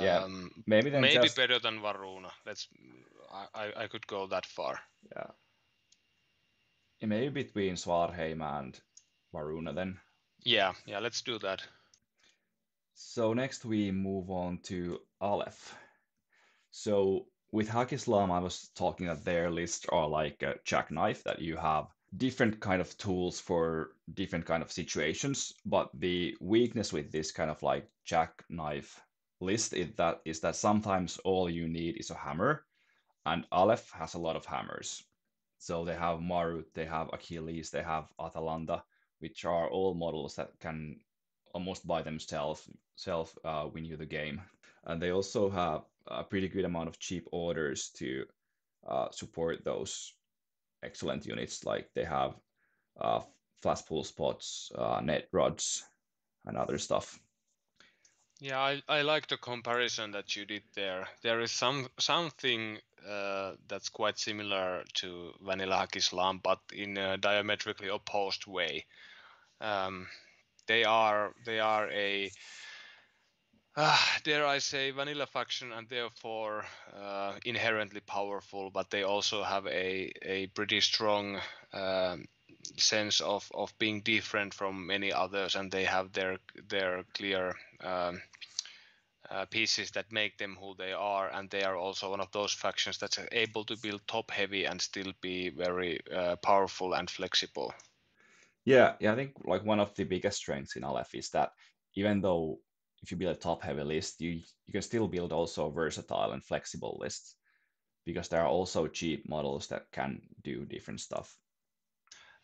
Yeah, um, maybe then maybe just... better than Varuna. Let's. I, I could go that far. Yeah. yeah maybe between Svalarheima and Varuna then. Yeah, yeah. Let's do that. So next we move on to Aleph. So with Haqqislam, I was talking that their lists are like a jackknife that you have different kind of tools for different kind of situations but the weakness with this kind of like jackknife list is that is that sometimes all you need is a hammer and aleph has a lot of hammers. So they have marut they have achilles they have atalanta which are all models that can almost by themselves self uh, win you the game. And they also have a pretty good amount of cheap orders to uh, support those excellent units like they have uh, flash pool spots, uh, Netrods, and other stuff. Yeah, I, I like the comparison that you did there. There is some something uh, that's quite similar to Vanilla Haqqislam, but in a diametrically opposed way. Um, they are they are a uh, dare I say, vanilla faction, and therefore uh, inherently powerful, but they also have a, a pretty strong um, sense of, of being different from many others, and they have their their clear um, uh, pieces that make them who they are, and they are also one of those factions that's able to build top heavy and still be very uh, powerful and flexible. Yeah, yeah, I think like one of the biggest strengths in Aleph is that even though if you build a top heavy list, you you can still build also versatile and flexible lists because there are also cheap models that can do different stuff.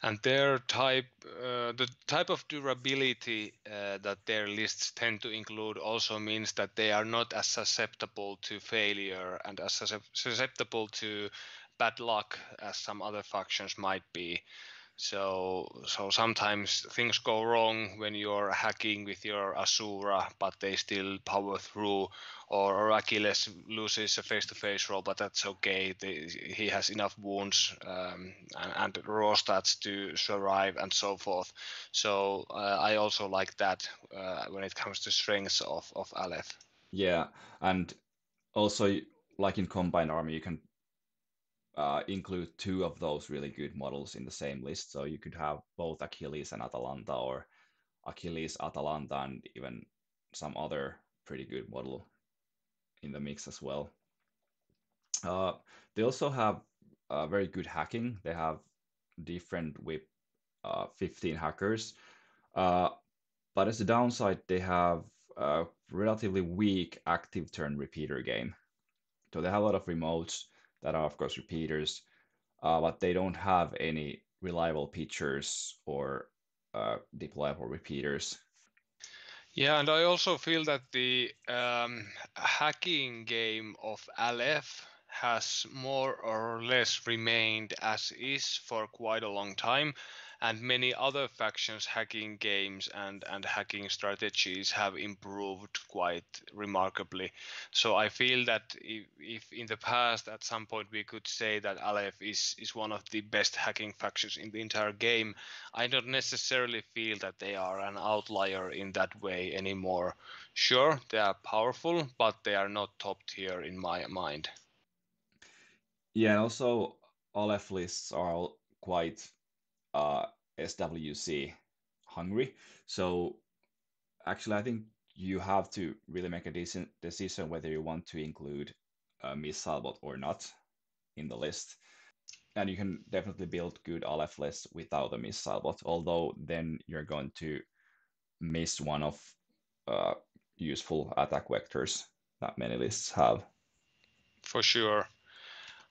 And their type, uh, the type of durability uh, that their lists tend to include also means that they are not as susceptible to failure and as susceptible to bad luck as some other factions might be. So so sometimes things go wrong when you're hacking with your Asura, but they still power through. Or, Achilles loses a face-to-face roll, but that's okay. He has enough wounds um, and, and, raw stats to survive and so forth. So uh, I also like that uh, when it comes to strengths of of Aleph. Yeah, and also, like in Combine Army, you can uh, include two of those really good models in the same list. So you could have both Achilles and Atalanta, or Achilles, Atalanta, and even some other pretty good model in the mix as well. Uh, they also have uh, very good hacking. They have different with uh, 15 hackers. Uh, but as a downside, they have a relatively weak active turn repeater game. So they have a lot of remotes that are, of course, repeaters, uh, but they don't have any reliable pitchers or uh, deployable repeaters. Yeah, and I also feel that the um, hacking game of Aleph has more or less remained as is for quite a long time and many other factions hacking games and and hacking strategies have improved quite remarkably. So i feel that if, if in the past at some point we could say that aleph is is one of the best hacking factions in the entire game i don't necessarily feel that they are an outlier in that way anymore. Sure they are powerful but they are not top tier in my mind. Yeah also aleph lists are quite uh, SWC hungry. So actually, I think you have to really make a decent decision whether you want to include a missile bot or not in the list. And you can definitely build good Aleph lists without a missile bot, although then you're going to miss one of uh, useful attack vectors that many lists have. For sure.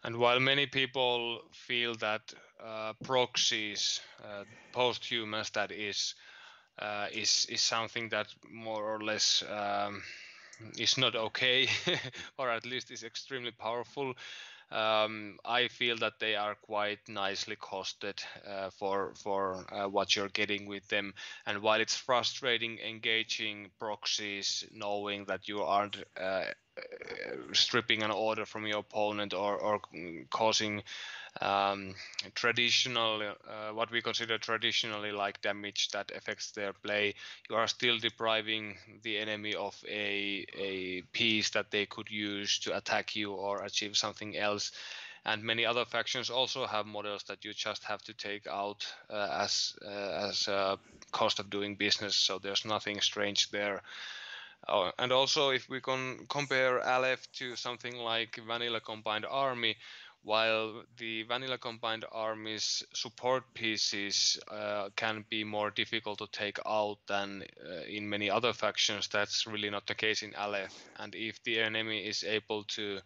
And while many people feel that uh, proxies, uh, post-humans, that is, uh, is is something that more or less um, is not okay, [laughs] or at least is extremely powerful. Um, I feel that they are quite nicely costed uh, for for uh, what you're getting with them. And while it's frustrating engaging proxies, knowing that you aren't uh, stripping an order from your opponent or, or causing um, traditional, uh, what we consider traditionally like damage that affects their play, you are still depriving the enemy of a, a piece that they could use to attack you or achieve something else. And many other factions also have models that you just have to take out uh, as uh, as a cost of doing business. So there's nothing strange there. Oh, and also, if we can compare Aleph to something like Vanilla Combined Army, while the Vanilla Combined Army's support pieces uh, can be more difficult to take out than uh, in many other factions, that's really not the case in Aleph. And if the enemy is able to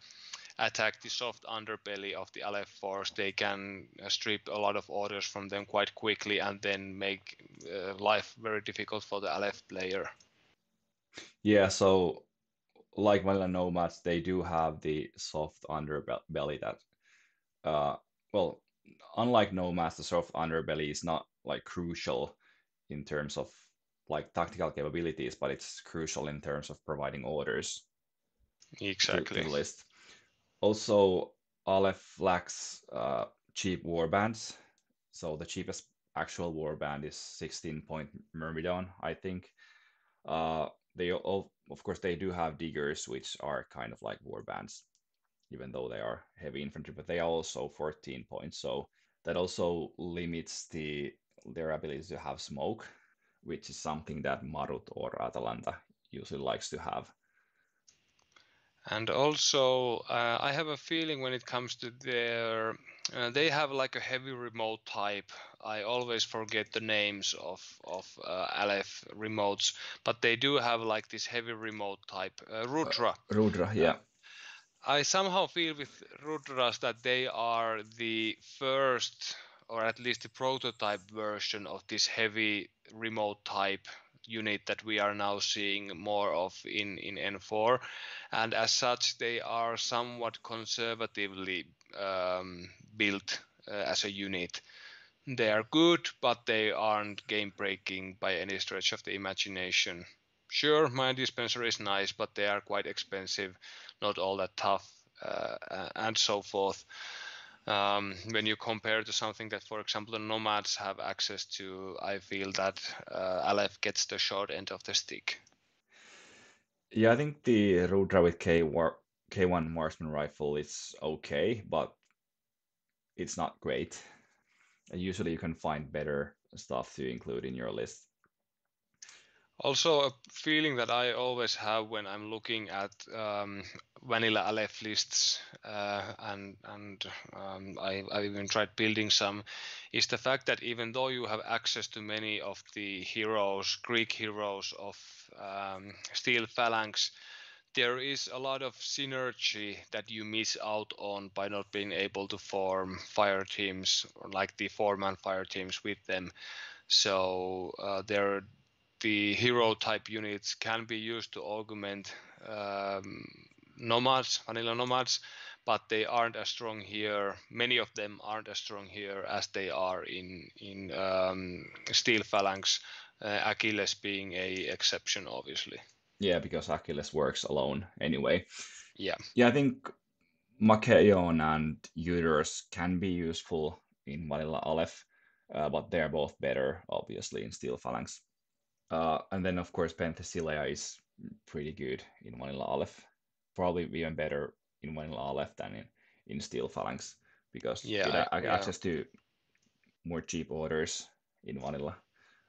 attack the soft underbelly of the Aleph force, they can uh, strip a lot of orders from them quite quickly and then make uh, life very difficult for the Aleph player. Yeah, so like Vanilla Nomads, they do have the soft underbelly that, uh, well, unlike Nomads, the soft underbelly is not like crucial in terms of like tactical capabilities, but it's crucial in terms of providing orders. Exactly. To, to list. Also, Aleph lacks uh, cheap warbands. So the cheapest actual warband is 16 point Myrmidon, I think. Uh, they all, of course, they do have diggers, which are kind of like war bands, even though they are heavy infantry, but they are also 14 points. So that also limits the their ability to have smoke, which is something that Marut or Atalanta usually likes to have. And also, uh, I have a feeling when it comes to their, uh, they have like a heavy remote type. I always forget the names of of uh, Aleph remotes, but they do have like this heavy remote type, uh, Rudra. Uh, Rudra, yeah. I somehow feel with Rudras that they are the first, or at least the prototype version of this heavy remote type unit that we are now seeing more of in, in N4. And as such, they are somewhat conservatively um, built uh, as a unit. They are good, but they aren't game breaking by any stretch of the imagination. Sure, my dispenser is nice, but they are quite expensive, not all that tough, uh, and so forth um, when you compare to something that, for example, the nomads have access to, I feel that uh, Aleph gets the short end of the stick. Yeah, I think the Rudra with K war K1 marksman rifle is okay, but it's not great. Usually you can find better stuff to include in your list. Also, a feeling that I always have when I'm looking at um, vanilla Aleph lists, uh, and and um, I, I even tried building some, is the fact that even though you have access to many of the heroes, Greek heroes of um, Steel Phalanx, there is a lot of synergy that you miss out on by not being able to form fire teams or like the four-man fire teams with them. So uh, there the hero type units can be used to augment um, nomads, vanilla nomads, but they aren't as strong here. Many of them aren't as strong here as they are in in um, Steel Phalanx. Uh, Achilles being a exception, obviously. Yeah, because Achilles works alone anyway. Yeah. Yeah, I think Machaon and Uterus can be useful in Vanilla Aleph, uh, but they're both better, obviously, in Steel Phalanx. Uh, and then, of course, Penthesilea is pretty good in Vanilla Aleph. Probably even better in Vanilla Aleph than in, in Steel Phalanx because yeah, it yeah. access to more cheap orders in Vanilla.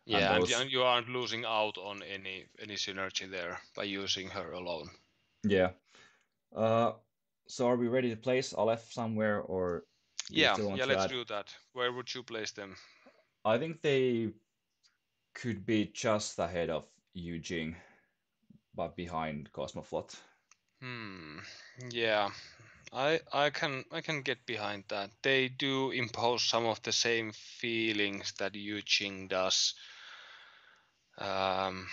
Yeah, and, those... and, you aren't losing out on any any synergy there by using her alone. Yeah. Uh, so are we ready to place Aleph somewhere, or yeah, yeah, let's add? do that. Where would you place them? I think they could be just ahead of Yujing, but behind Cosmoflot. Hmm. Yeah, I I can I can get behind that. They do impose some of the same feelings that Yujing does. Um,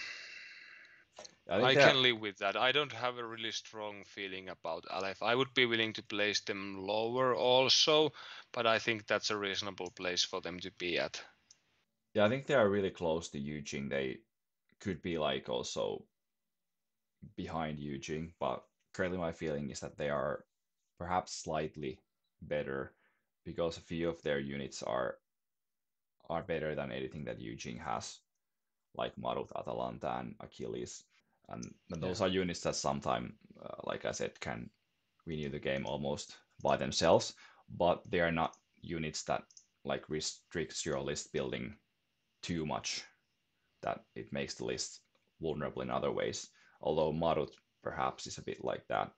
I, I can live with that. I don't have a really strong feeling about Aleph. I would be willing to place them lower also, but I think that's a reasonable place for them to be at. Yeah, I think they are really close to Yujing. They could be like also behind Yujing, but currently my feeling is that they are perhaps slightly better because a few of their units are are better than anything that Yujing has, like Marut, Atalanta, and Achilles. And, and those yeah. are units that sometimes, uh, like I said, can renew the game almost by themselves, but they are not units that like restricts your list building too much that it makes the list vulnerable in other ways. Although Marut perhaps is a bit like that,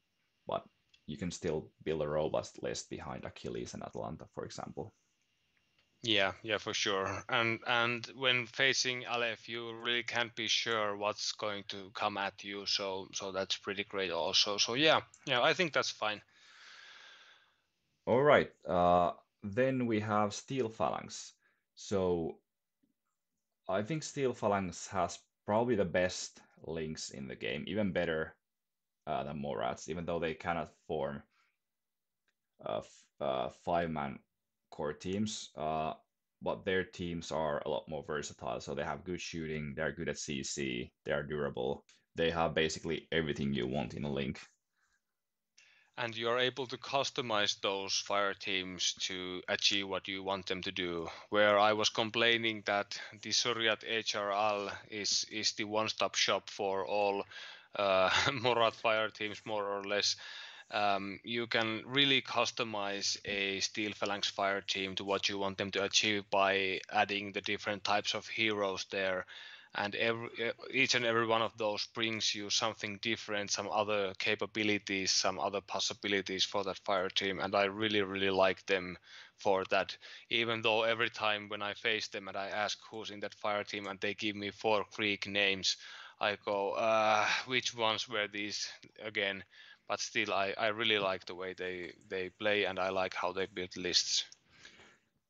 but you can still build a robust list behind Achilles and Atalanta, for example. Yeah, yeah, for sure. And and when facing Aleph, you really can't be sure what's going to come at you. So so that's pretty great also. So yeah, yeah, I think that's fine. All right. Uh, then we have Steel Phalanx. So I think Steel Phalanx has probably the best links in the game, even better uh, than Morats, even though they cannot form uh, uh, five-man core teams. Uh, but their teams are a lot more versatile. So they have good shooting, they're good at CC, they are durable. They have basically everything you want in a link and you're able to customize those fire teams to achieve what you want them to do. Where I was complaining that the Suryat HRL is is the one-stop shop for all uh, [laughs] Morat fire teams, more or less. Um, you can really customize a Steel Phalanx fire team to what you want them to achieve by adding the different types of heroes there and every, each and every one of those brings you something different some other capabilities some other possibilities for that fire team and i really really like them for that. Even though every time when i face them and i ask who's in that fire team and they give me four greek names i go uh, which ones were these again? But still I, I really like the way they they play and i like how they build lists.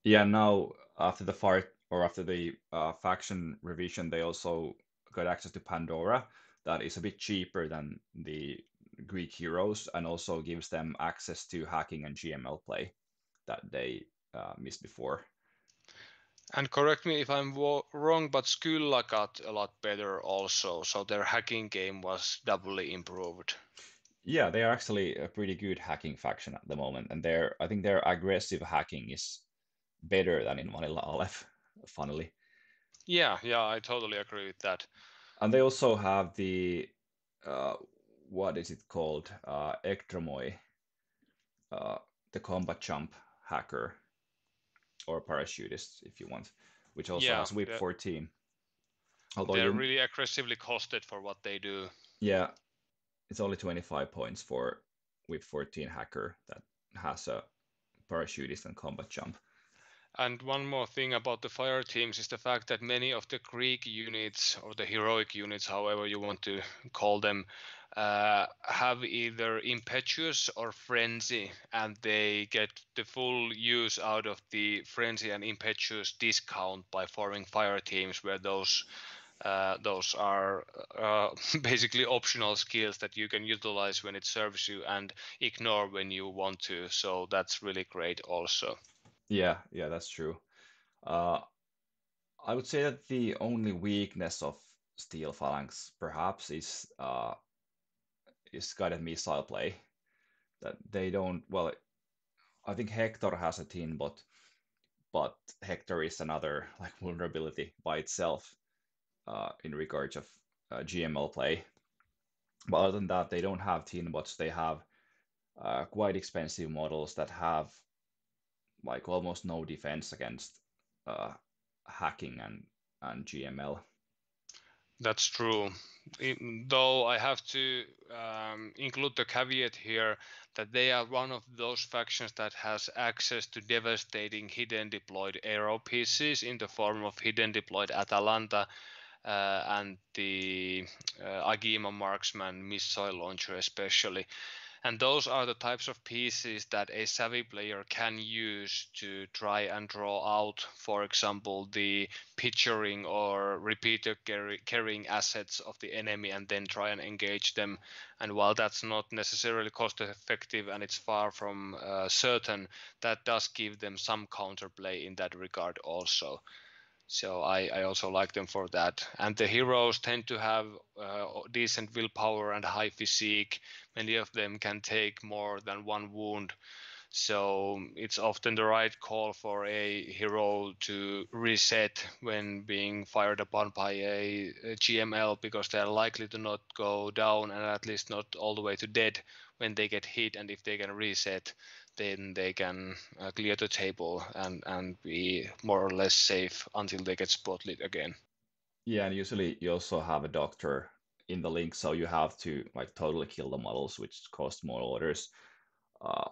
Yeah now after the fire or after the uh, faction revision, they also got access to Pandora that is a bit cheaper than the Greek heroes and also gives them access to hacking and GML play that they uh, missed before. And correct me if I'm wo- wrong, but Skylla got a lot better also, so their hacking game was doubly improved. Yeah, they are actually a pretty good hacking faction at the moment, and their I think their aggressive hacking is better than in Vanilla Aleph funnily. Yeah, yeah, I totally agree with that. And they also have the uh, what is it called? Uh, Ekdromoi, uh, the combat jump hacker or parachutist, if you want, which also Yeah, has WIP they're, 14. Although they're you, really aggressively costed for what they do. yeah, it's only 25 points for WIP 14 hacker that has a parachutist and combat jump. And one more thing about the fire teams is the fact that many of the Greek units or the heroic units, however you want to call them, uh, have either impetuous or frenzy, and they get the full use out of the frenzy and impetuous discount by forming fire teams, where those uh, those are uh, [laughs] basically optional skills that you can utilize when it serves you and ignore when you want to. So that's really great also. Yeah, yeah, that's true. Uh, I would say that the only weakness of Steel Phalanx perhaps is uh, is guided missile play. That they don't, well, I think Hector has a tin but but Hector is another [laughs] like vulnerability by itself uh, in regards of uh, GML play. But other than that, they don't have tin bots. They have uh, quite expensive models that have like almost no defense against uh, hacking and and GML. That's true. In- though I have to um, include the caveat here that they are one of those factions that has access to devastating hidden deployed ARO pieces in the form of hidden deployed Atalanta uh, and the uh, Agema marksman missile launcher especially. And those are the types of pieces that a savvy player can use to try and draw out, for example, the picturing or repeater carry, carrying assets of the enemy and then try and engage them. And while that's not necessarily cost effective and it's far from uh, certain, that does give them some counterplay in that regard also. So I, I also like them for that. And the heroes tend to have uh, decent willpower and high physique. Many of them can take more than one wound. So it's often the right call for a hero to reset when being fired upon by a, a GML because they're likely to not go down and at least not all the way to dead when they get hit. And if they can reset, then they can uh, clear the table and, and be more or less safe until they get spotlit again. Yeah, and usually you also have a doctor in the link, so you have to like totally kill the models, which cost more orders. Uh,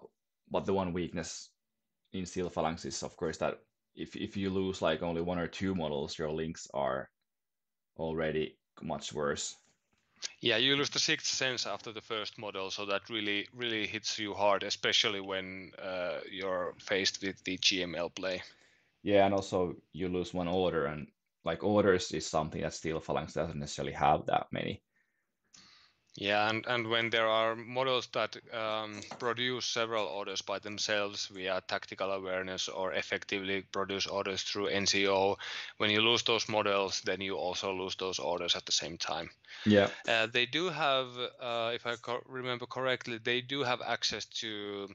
but the one weakness in Steel Phalanx is, of course, that if if you lose like only one or two models, your links are already much worse. Yeah, you lose the sixth sense after the first model, so that really really hits you hard, especially when uh, you're faced with the GML play. Yeah, and also you lose one order, and like orders is something that Steel Phalanx doesn't necessarily have that many. Yeah, and, and when there are models that um, produce several orders by themselves via tactical awareness or effectively produce orders through NCO, when you lose those models, then you also lose those orders at the same time. Yeah. Uh, they do have, uh, if I co- remember correctly, they do have access to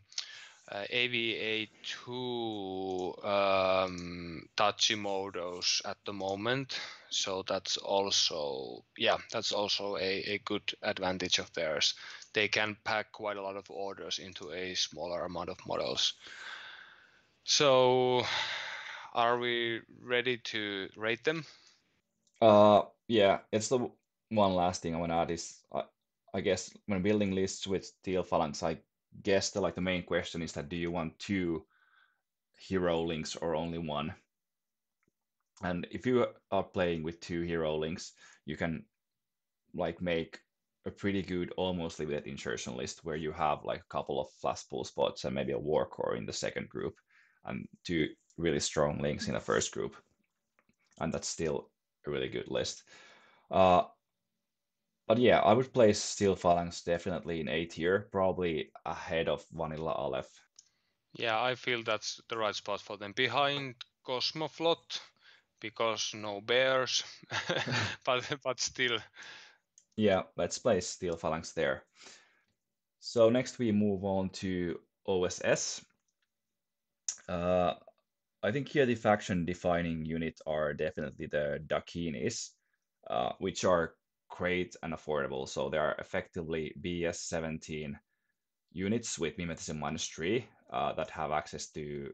uh, AVA2 um, Tachimodos at the moment. So that's also, yeah, that's also a, a good advantage of theirs. They can pack quite a lot of orders into a smaller amount of models. So are we ready to rate them? Uh, yeah, it's the one last thing I want to add is I, I guess when building lists with Steel Phalanx, I guess the like the main question is that do you want two hero links or only one? And if you are playing with two hero links, you can like make a pretty good almost limited insertion list where you have like a couple of flash pull spots and maybe a Warcor in the second group and two really strong links in the first group. And that's still a really good list. Uh, but yeah, I would place Steel Phalanx definitely in A tier, probably ahead of Vanilla Aleph. Yeah, I feel that's the right spot for them. Behind Cosmoflot, because no bears, [laughs] [laughs] but but still. Yeah, let's place Steel Phalanx there. So next we move on to OSS. Uh, I think here the faction defining units are definitely the Dakinis, uh, which are great and affordable. So they are effectively BS17 units with mimetism minus three uh, that have access to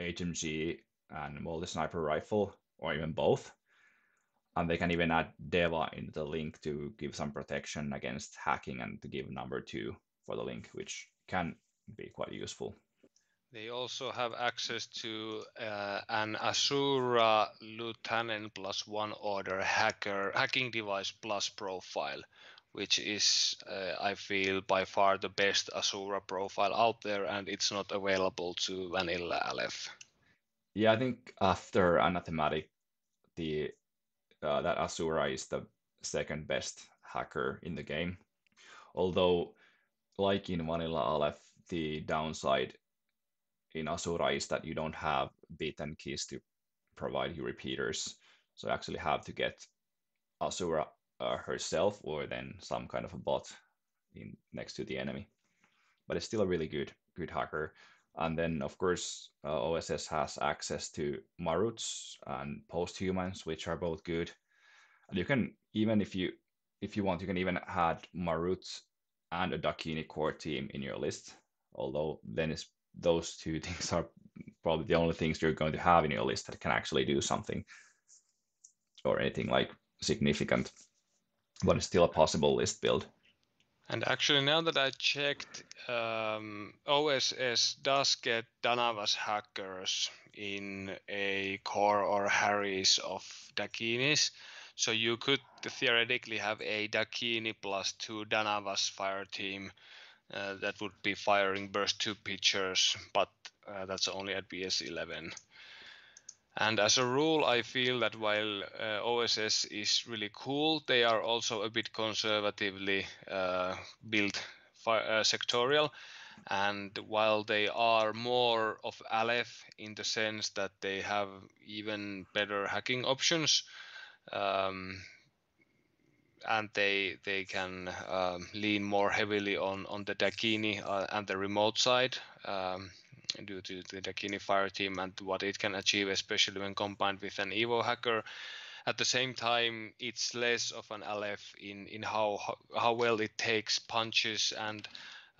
HMG and multi-sniper rifle, or even both. And they can even add Deva into the link to give some protection against hacking and to give number two for the link, which can be quite useful. They also have access to uh, an Asura Lieutenant plus one order hacker hacking device plus profile, which is, uh, I feel, by far the best Asura profile out there, and it's not available to vanilla Aleph. Yeah, I think after Anathematic, the uh, that Asura is the second best hacker in the game. Although, like in vanilla Aleph, the downside in Asura is that you don't have bit and keys to provide you repeaters. So you actually have to get Asura uh, herself or then some kind of a bot in next to the enemy. But it's still a really good good hacker. And then of course uh, OSS has access to Maruts and posthumans, which are both good. And you can even if you if you want, you can even add Maruts and a Dakini core team in your list. Although then it's those two [laughs] things are probably the only things you're going to have in your list that can actually do something or anything like significant, but it's still a possible list build. And actually, now that I checked, um, OSS does get Danavas hackers in a core or Haris of Dakinis. So you could theoretically have a Dakini plus two Danavas fire team uh, that would be firing burst 2 pitchers, but uh, that's only at BS11. And as a rule, I feel that while uh, OSS is really cool, they are also a bit conservatively uh, built uh, sectorial. And while they are more of Aleph in the sense that they have even better hacking options, um, and they they can um, lean more heavily on on the Dakini uh, and the remote side um, due to the Dakini fire team and what it can achieve, especially when combined with an Evo hacker. At the same time, it's less of an Aleph in in how how well it takes punches and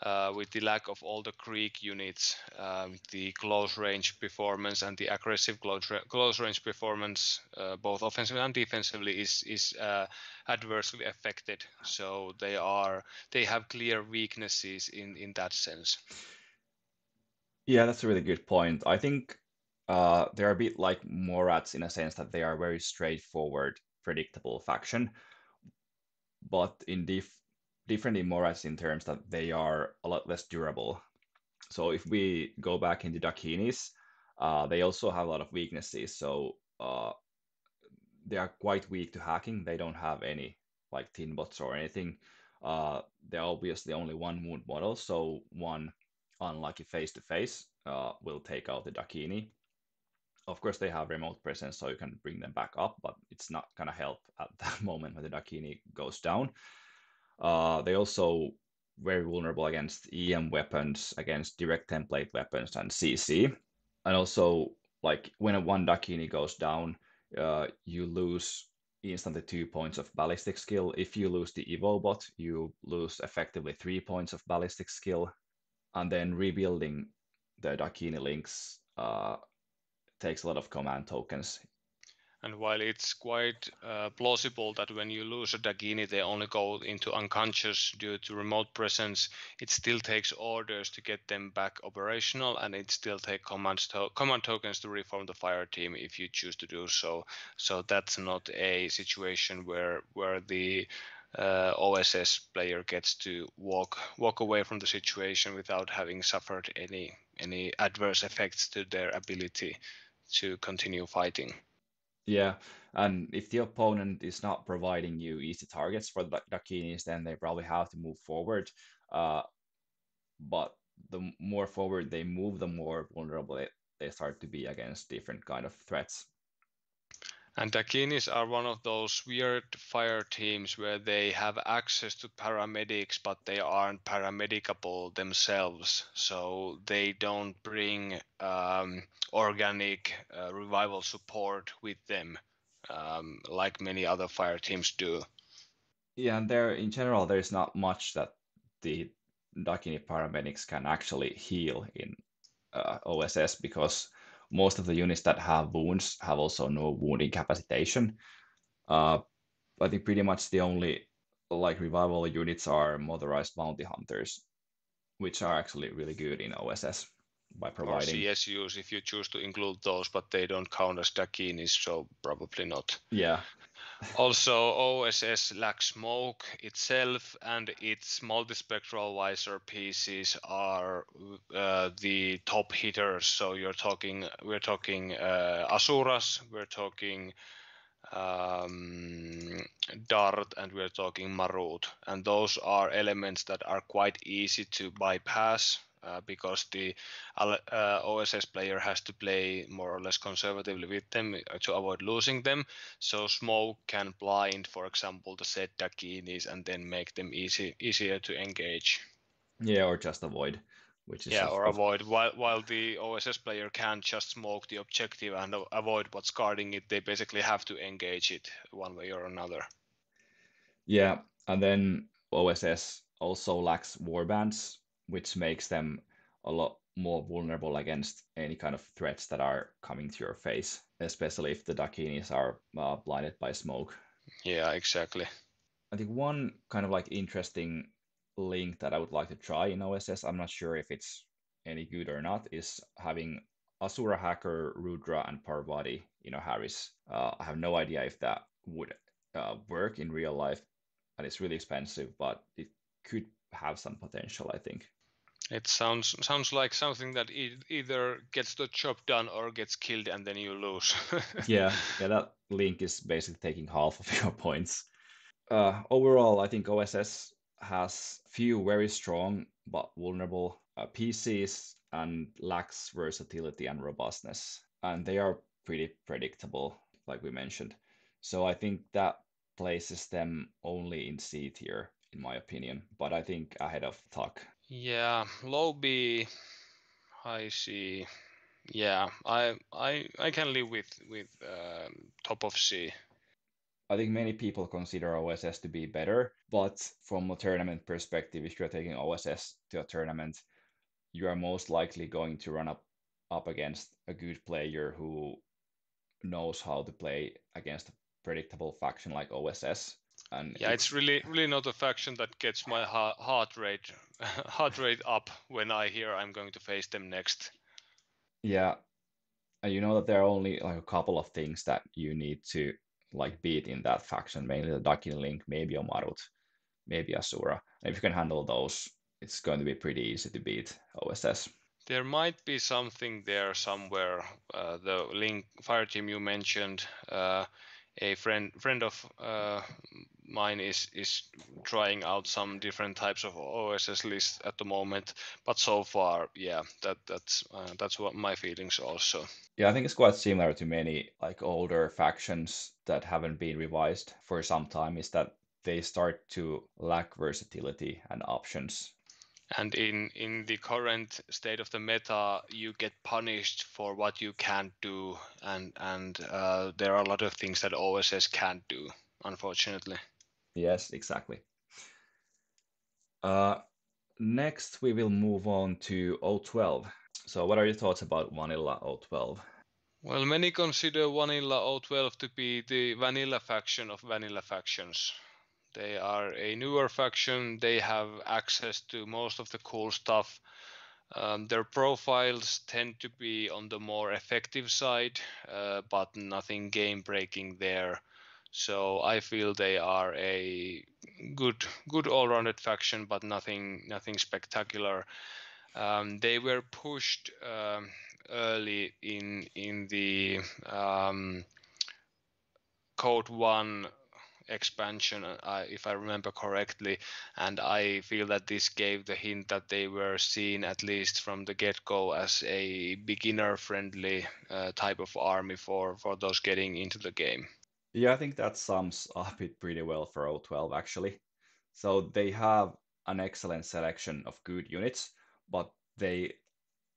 uh, with the lack of all the Greek units, um, the close range performance and the aggressive close, close range performance, uh, both offensively and defensively, is is uh, adversely affected. So they are they have clear weaknesses in in that sense. Yeah, that's a really good point. I think uh, they're a bit like Morats in a sense that they are very straightforward, predictable faction. But in def different in Morats in terms that they are a lot less durable. So if we go back into Dakinis, uh, they also have a lot of weaknesses. So uh, they are quite weak to hacking. They don't have any like tin bots or anything. Uh, they're obviously only one wound model, so one unlucky face to face will take out the Dakini. Of course, they have remote presence, so you can bring them back up, but it's not gonna help at [laughs] that moment when the Dakini goes down. Uh, they also very vulnerable against EM weapons, against direct template weapons and CC. And also, like when a one Dakini goes down, uh, you lose instantly two points of ballistic skill. If you lose the Evo bot, you lose effectively three points of ballistic skill. And then rebuilding the Dakini links uh, takes a lot of command tokens and while it's quite uh, plausible that when you lose a Dakini, they only go into unconscious due to remote presence, it still takes orders to get them back operational, and it still takes command, to- command tokens to reform the fire team if you choose to do so. So that's not a situation where where the uh, OSS player gets to walk walk away from the situation without having suffered any any adverse effects to their ability to continue fighting. Yeah, and if the opponent is not providing you easy targets for the Dakinis, then they probably have to move forward. Uh, but the more forward they move, the more vulnerable they, they start to be against different kind of threats. And Dakinis are one of those weird fire teams where they have access to paramedics, but they aren't paramedicable themselves. So they don't bring um, organic uh, revival support with them um, like many other fire teams do. Yeah, and there in general, there's not much that the Dakini paramedics can actually heal in uh, OSS because most of the units that have wounds have also no wound incapacitation. Uh, I think pretty much the only like revival units are motorized bounty hunters, which are actually really good in OSS by providing Or. CSUs if you choose to include those, but they don't count as Dakinis, so probably not. Yeah, Also, OSS lacks smoke itself, and its multispectral visor pieces are uh, the top hitters. So you're talking, we're talking uh, Asuras, we're talking um, Dart, and we're talking Marut, and those are elements that are quite easy to bypass. Uh, because the uh, OSS player has to play more or less conservatively with them to avoid losing them. So smoke can blind, for example, the set Dakinis and then make them easy easier to engage. yeah, or just avoid, which is Yeah, or avoid while while the OSS player can't just smoke the objective and avoid what's guarding it. They basically have to engage it one way or another. Yeah, and then OSS also lacks warbands, which makes them a lot more vulnerable against any kind of threats that are coming to your face, especially if the Dakinis are uh, blinded by smoke. Yeah, exactly. I think one kind of like interesting link that I would like to try in OSS, I'm not sure if it's any good or not, is having Asura Hacker, Rudra, and Parvati in a Haris. Uh, I have no idea if that would uh, work in real life, and it's really expensive, but it could have some potential, I think. It sounds sounds like something that e- either gets the job done or gets killed and then you lose. [laughs] Yeah, yeah, that link is basically taking half of [laughs] your points. Uh, overall, I think OSS has few very strong but vulnerable uh, PCs and lacks versatility and robustness, and they are pretty predictable, like we mentioned. So I think that places them only in C tier, in my opinion, but I think ahead of Tuck. Yeah, low B, high C. Yeah, I I I can live with with um, top of C. I think many people consider OSS to be better, but from a tournament perspective, if you're taking OSS to a tournament, you are most likely going to run up up against a good player who knows how to play against a predictable faction like OSS. And Yeah, it's really really not a faction that gets my heart rate [laughs] heart rate up when I hear I'm going to face them next. yeah, and you know that there are only like a couple of things that you need to like beat in that faction, mainly the Dakin Link, maybe a Marut, maybe Asura. And if you can handle those, it's going to be pretty easy to beat OSS. There might be something there somewhere. Uh, the link fire team you mentioned, uh, a friend friend of uh, mine is is trying out some different types of OSS lists at the moment. But so far, yeah, that that's uh, that's what my feelings also. Yeah, I think it's quite similar to many like older factions that haven't been revised for some time, is that they start to lack versatility and options. And in in the current state of the meta, you get punished for what you can't do, and and uh, there are a lot of things that OSS can't do, unfortunately. Yes, exactly. Uh, next, we will move on to O12. So, what are your thoughts about Vanilla O12? Well, many consider Vanilla O12 to be the vanilla faction of vanilla factions. They are a newer faction, they have access to most of the cool stuff. Um, their profiles tend to be on the more effective side, uh, but nothing game breaking there. So I feel they are a good, good all-rounded faction, but nothing, nothing spectacular. Um, they were pushed um, early in in the um, Code One expansion, uh, if I remember correctly, and I feel that this gave the hint that they were seen at least from the get-go as a beginner-friendly uh, type of army for for those getting into the game. Yeah, I think that sums up it pretty well for O12 actually. So they have an excellent selection of good units, but they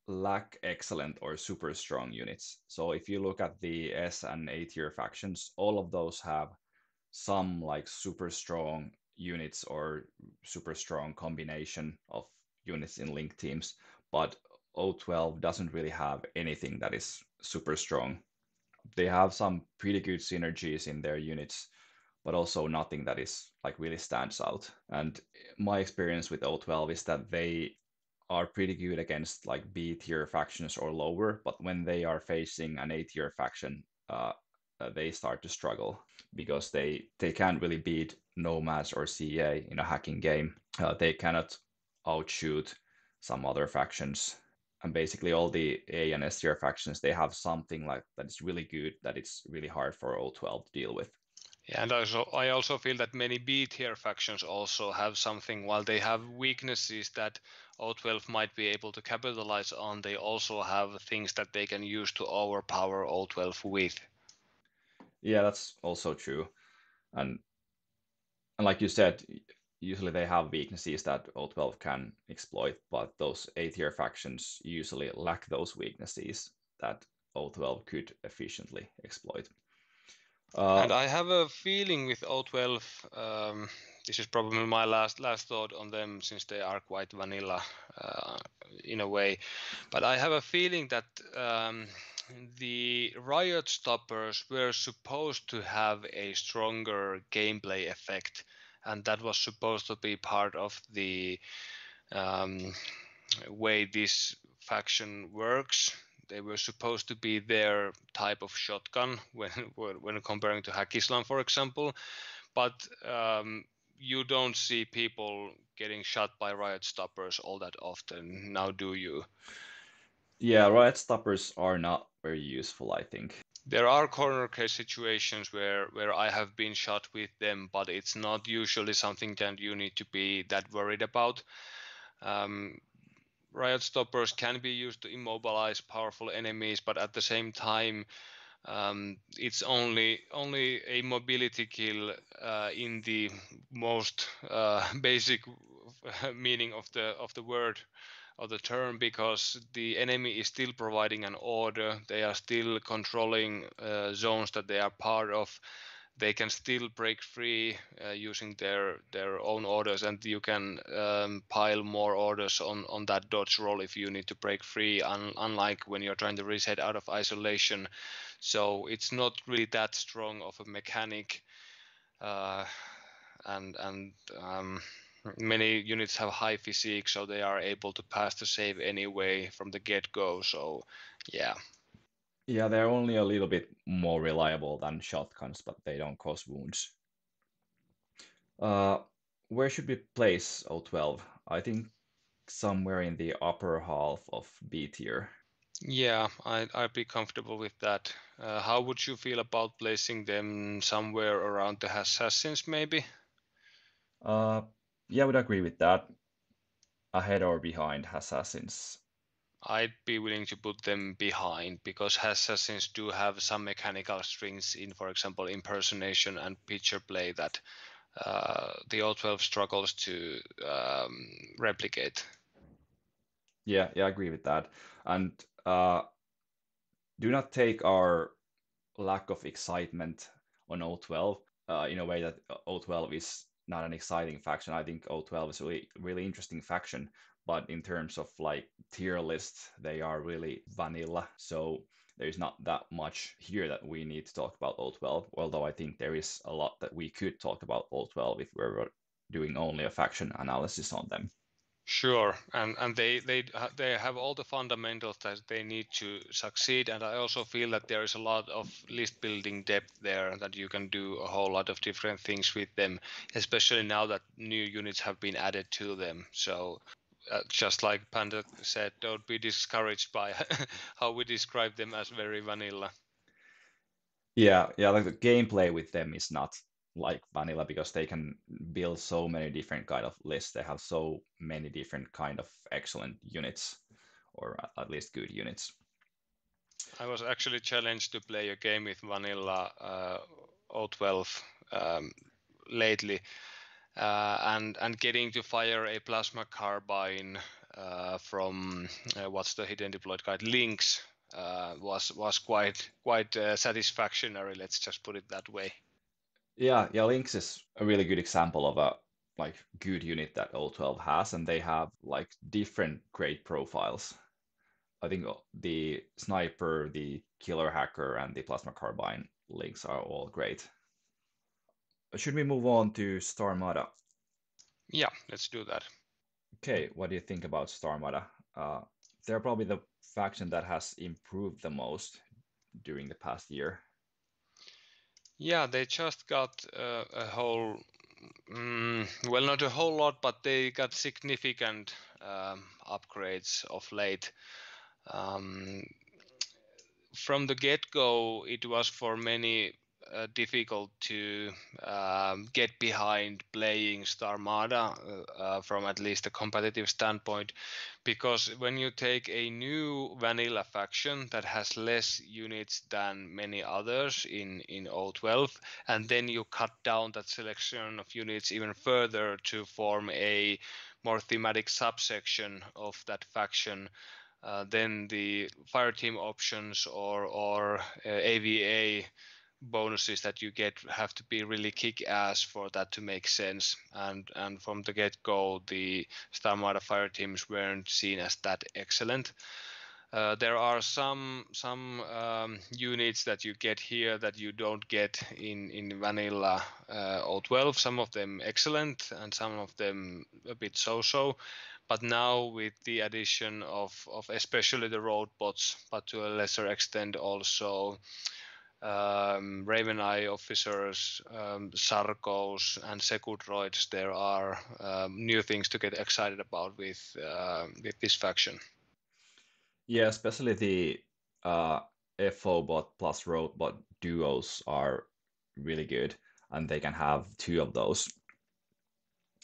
lack excellent or super strong units. So if you look at the S and A tier factions, all of those have some like super strong units or super strong combination of units in link teams, but O12 doesn't really have anything that is super strong. They have some pretty good synergies in their units, but also nothing that is like really stands out. And my experience with O12 is that they are pretty good against like B tier factions or lower, but when they are facing an A tier faction, uh, uh, they start to struggle because they they can't really beat nomads or CA in a hacking game. Uh, they cannot outshoot some other factions, and basically all the A and S tier factions they have something like that is really good that it's really hard for O12 to deal with. Yeah, and also I also feel that many B tier factions also have something while they have weaknesses that O12 might be able to capitalize on, they also have things that they can use to overpower O12 with. Yeah, that's also true. And and like you said, usually they have weaknesses that O12 can exploit, but those A tier factions usually lack those weaknesses that O12 could efficiently exploit. Uh, and I have a feeling with O12. Um, this is probably my last last thought on them since they are quite vanilla uh, in a way. But I have a feeling that um, the riot stoppers were supposed to have a stronger gameplay effect, and that was supposed to be part of the um, way this faction works they were supposed to be their type of shotgun [laughs] when when comparing to Haqqislam, for example. But um, you don't see people getting shot by riot stoppers all that often now, do you? Yeah, riot stoppers are not very useful, I think. There are corner case situations where, where I have been shot with them, but it's not usually something that you need to be that worried about. Um, riot stoppers can be used to immobilize powerful enemies, but at the same time, um, it's only only a mobility kill uh, in the most uh, [laughs] basic meaning of the of the word of the term because the enemy is still providing an order. They are still controlling uh, zones that they are part of. They can still break free uh, using their their own orders and you can um, pile more orders on on that dodge roll if you need to break free un- unlike when you're trying to reset out of isolation. So it's not really that strong of a mechanic uh, and and um, many units have high physique so they are able to pass the save anyway from the get-go so yeah yeah, they're only a little bit more reliable than shotguns, but they don't cause wounds. Uh, where should we place O12? I think somewhere in the upper half of B tier. Yeah, I'd, I'd be comfortable with that. Uh, how would you feel about placing them somewhere around the assassins, maybe? Uh, yeah, I would agree with that. Ahead or behind assassins. I'd be willing to put them behind because assassins do have some mechanical strings in, for example, impersonation and picture play that uh, the O12 struggles to um, replicate. Yeah, yeah, I agree with that. And uh, do not take our lack of excitement on O12 uh, in a way that O12 is not an exciting faction. I think O12 is a really, really interesting faction, but in terms of like tier lists, they are really vanilla. So there's not that much here that we need to talk about O12, although I think there is a lot that we could talk about O12 if we were doing only a faction analysis on them. Sure, and and they they they have all the fundamentals that they need to succeed, and I also feel that there is a lot of list building depth there that you can do a whole lot of different things with them, especially now that new units have been added to them. So uh, just like Panda said, don't be discouraged by [laughs] how we describe them as very vanilla. Yeah, yeah, like the gameplay with them is not like vanilla because they can build so many different kind of lists. They have so many different kind of excellent units, or at least good units. I was actually challenged to play a game with vanilla uh, O12 um, lately, uh, and and getting to fire a plasma carbine uh, from uh, what's the hidden deployed guide Lynx was was quite quite satisfactory. Let's just put it that way. Yeah, yeah, Lynx is a really good example of a like good unit that O12 has, and they have like different great profiles. I think uh, the sniper, the killer hacker, and the plasma carbine links are all great. Should we move on to Starmada? Yeah, let's do that. Okay, what do you think about Starmada? Uh, they're probably the faction that has improved the most during the past year. Yeah, they just got uh, a whole, mm, well, not a whole lot, but they got significant um, upgrades of late. Um, from the get go, it was for many uh, difficult to um, get behind playing Starmada uh, uh, from at least a competitive standpoint, because when you take a new vanilla faction that has less units than many others in in O12, and then you cut down that selection of units even further to form a more thematic subsection of that faction. Uh, then the fire team options or or uh, AVA bonuses that you get have to be really kick ass for that to make sense. And and from the get go, the Starmada fire teams weren't seen as that excellent. Uh, there are some some um, units that you get here that you don't get in in vanilla uh, O12. Some of them excellent, and some of them a bit so-so. But now with the addition of of especially the road bots, but to a lesser extent also um, Raven Eye officers, um, and Secudroids, there are um, new things to get excited about with uh, with this faction. Yeah, especially the uh, FO bot plus road bot duos are really good, and they can have two of those.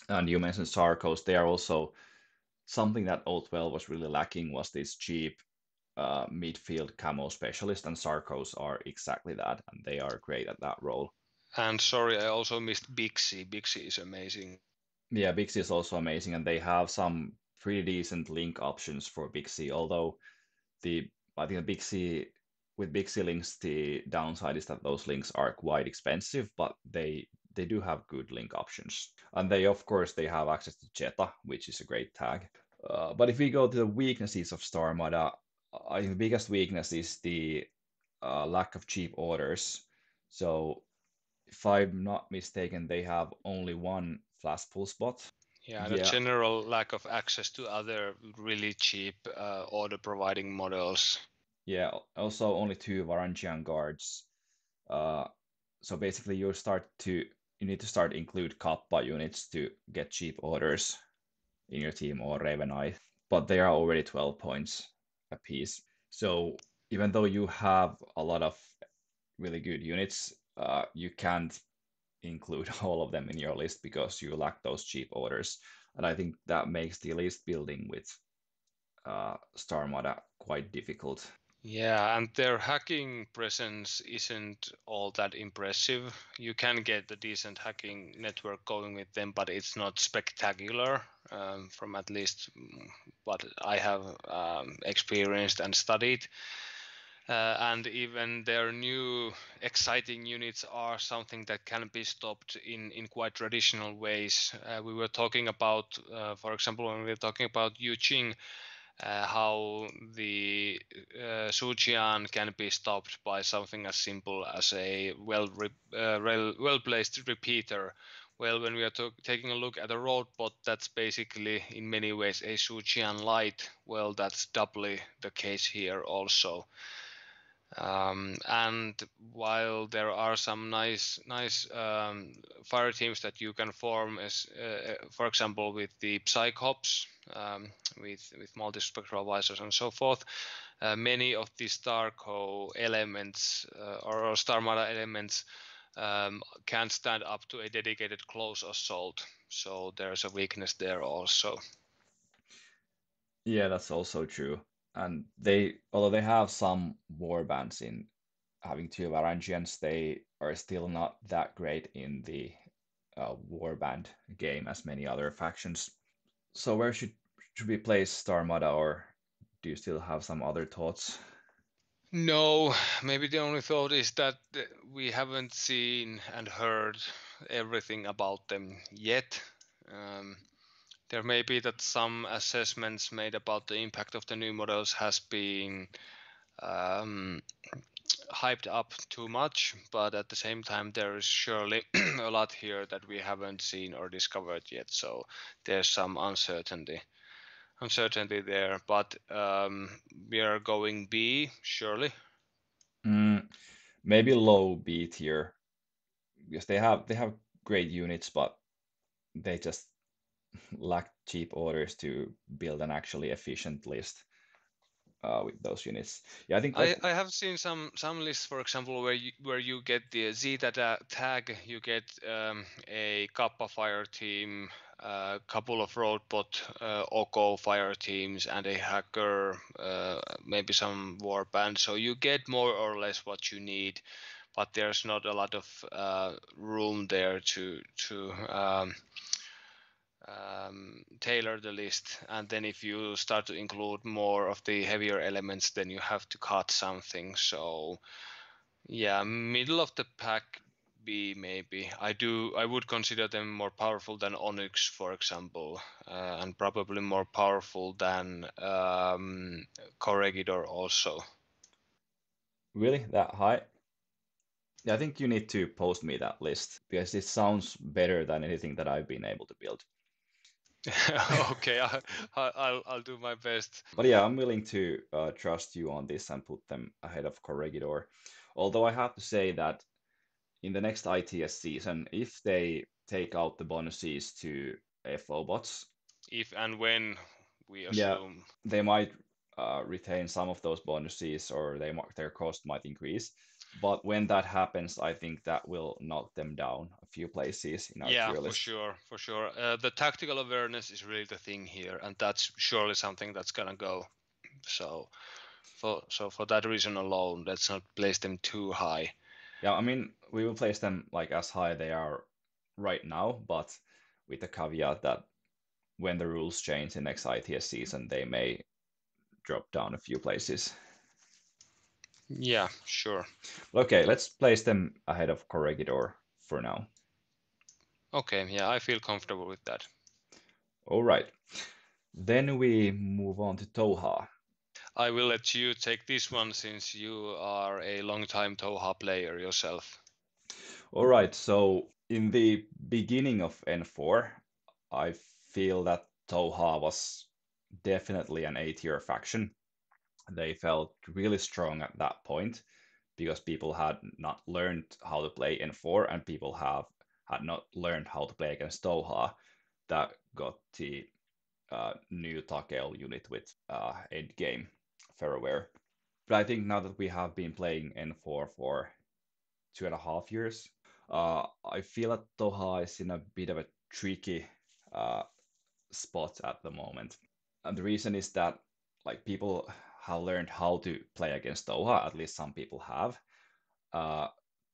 And you mentioned Sarcos; they are also something that O12 was really lacking was this cheap uh, midfield camo specialist, and Sarkos are exactly that, and they are great at that role. And sorry, I also missed Bixi. Bixi is amazing. Yeah, Bixi is also amazing, and they have some pretty decent link options for Bixi. Although the I think the Bixi with Bixi links, the downside is that those links are quite expensive, but they they do have good link options, and they of course they have access to Zeta, which is a great tag. Uh, but if we go to the weaknesses of Starmada, I think the biggest weakness is the uh, lack of cheap orders. So, if I'm not mistaken, they have only one flash pull spot. Yeah, the yeah. general lack of access to other really cheap uh, order providing models. Yeah, also only two Varangian guards. Uh, so basically, you start to you need to start include Kappa units to get cheap orders in your team or Raven Eye, but they are already 12 points a piece. So even though you have a lot of really good units, uh, you can't include [laughs] all of them in your list because you lack those cheap orders. And I think that makes the list building with uh, Starmada quite difficult. Yeah, and their hacking presence isn't all that impressive. You can get a decent hacking network going with them, but it's not spectacular um, from at least what I have um, experienced and studied. Uh, and even their new exciting units are something that can be stopped in, in quite traditional ways. Uh, we were talking about, uh, for example, when we were talking about Yu Jing, uh, how the uh, Sujian can be stopped by something as simple as a well uh, well placed repeater. Well, when we are taking a look at a robot, that's basically in many ways a Sujian light. Well, that's doubly the case here also. Um, and while there are some nice nice um, fire teams that you can form as uh, for example with the psychops um, with with multispectral visors and so forth uh, many of the starco elements uh, or, or starmada elements um, can't stand up to a dedicated close assault. So there's a weakness there also. Yeah that's also true and they although they have some war bands in having two Varangians, they are still not that great in the uh, warband game as many other factions. So where should should we place Starmada, or do you still have some other thoughts? No, maybe the only thought is that we haven't seen and heard everything about them yet. Um, there may be that some assessments made about the impact of the new models has been um, hyped up too much, but at the same time, there is surely [clears throat] a lot here that we haven't seen or discovered yet. So there's some uncertainty, uncertainty there. But um, we are going B surely. Mm, maybe low B tier because they have they have great units, but they just lack cheap orders to build an actually efficient list uh, with those units. Yeah, I think I, I have seen some some lists, for example, where you where you get the Zeta tag, you get um, a Kappa fire team, a couple of Roadbot uh, Oko fire teams, and a hacker, uh, maybe some warband. So you get more or less what you need, but there's not a lot of uh, room there to to um, um, tailor the list. And then if you start to include more of the heavier elements then you have to cut something. So yeah middle of the pack B maybe. I do I would consider them more powerful than Onyx for example uh, and probably more powerful than um, Corregidor also. Really? That high? I think you need to post me that list because it sounds better than anything that I've been able to build. [laughs] [laughs] okay, I, will I'll do my best. But yeah, I'm willing to uh, trust you on this and put them ahead of Corregidor. Although I have to say that in the next ITS season, if they take out the bonuses to FO bots, if and when we assume, yeah, they might uh, retain some of those bonuses, or they their cost might increase. But when that happens, I think that will knock them down a few places in our yeah, for sure, for sure. Uh, the tactical awareness is really the thing here, and that's surely something that's gonna go. So, for so for that reason alone, let's not place them too high. Yeah, I mean, we will place them like as high they are right now, but with the caveat that when the rules change in next ITS season, they may drop down a few places. Yeah, sure. Okay, let's place them ahead of Corregidor for now. Okay, yeah, I feel comfortable with that. All right. Then we move on to Tohaa. I will let you take this one since you are a long-time Tohaa player yourself. All right, so in the beginning of N4, I feel that Tohaa was definitely an A-tier faction they felt really strong at that point because people had not learned how to play N4 and people have had not learned how to play against Tohaa that got the uh, new Taqeul unit with uh, endgame Ferrowear. But I think now that we have been playing N4 for two and a half years, uh, I feel that Tohaa is in a bit of a tricky uh, spot at the moment. And the reason is that like people have learned how to play against Tohaa. At least some people have. Uh,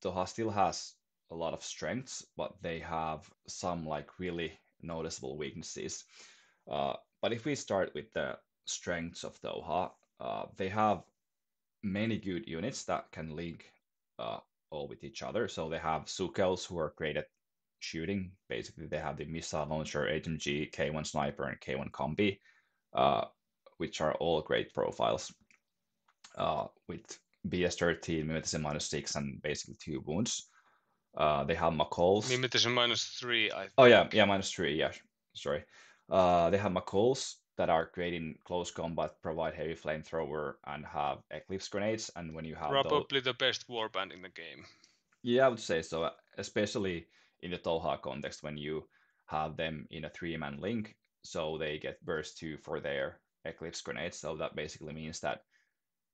Tohaa still has a lot of strengths, but they have some like really noticeable weaknesses. Uh, but if we start with the strengths of Tohaa, uh, they have many good units that can link uh, all with each other. So they have Sukeuls who are great at shooting. Basically, they have the missile launcher, HMG, K1 sniper, and K1 combi. Which are all great profiles uh, with BS13, mimetism minus six, and basically two wounds. Uh, they have Makauls. Mimetism minus three, I think. Oh, yeah, yeah, minus three, yeah, sorry. Uh, they have Makauls that are great in close combat, provide heavy flamethrower, and have Eclipse grenades. And when you have Probably those... the best warband in the game. Yeah, I would say so, especially in the Tohaa context when you have them in a three-man link, so they get burst two for their Eclipse grenades. So that basically means that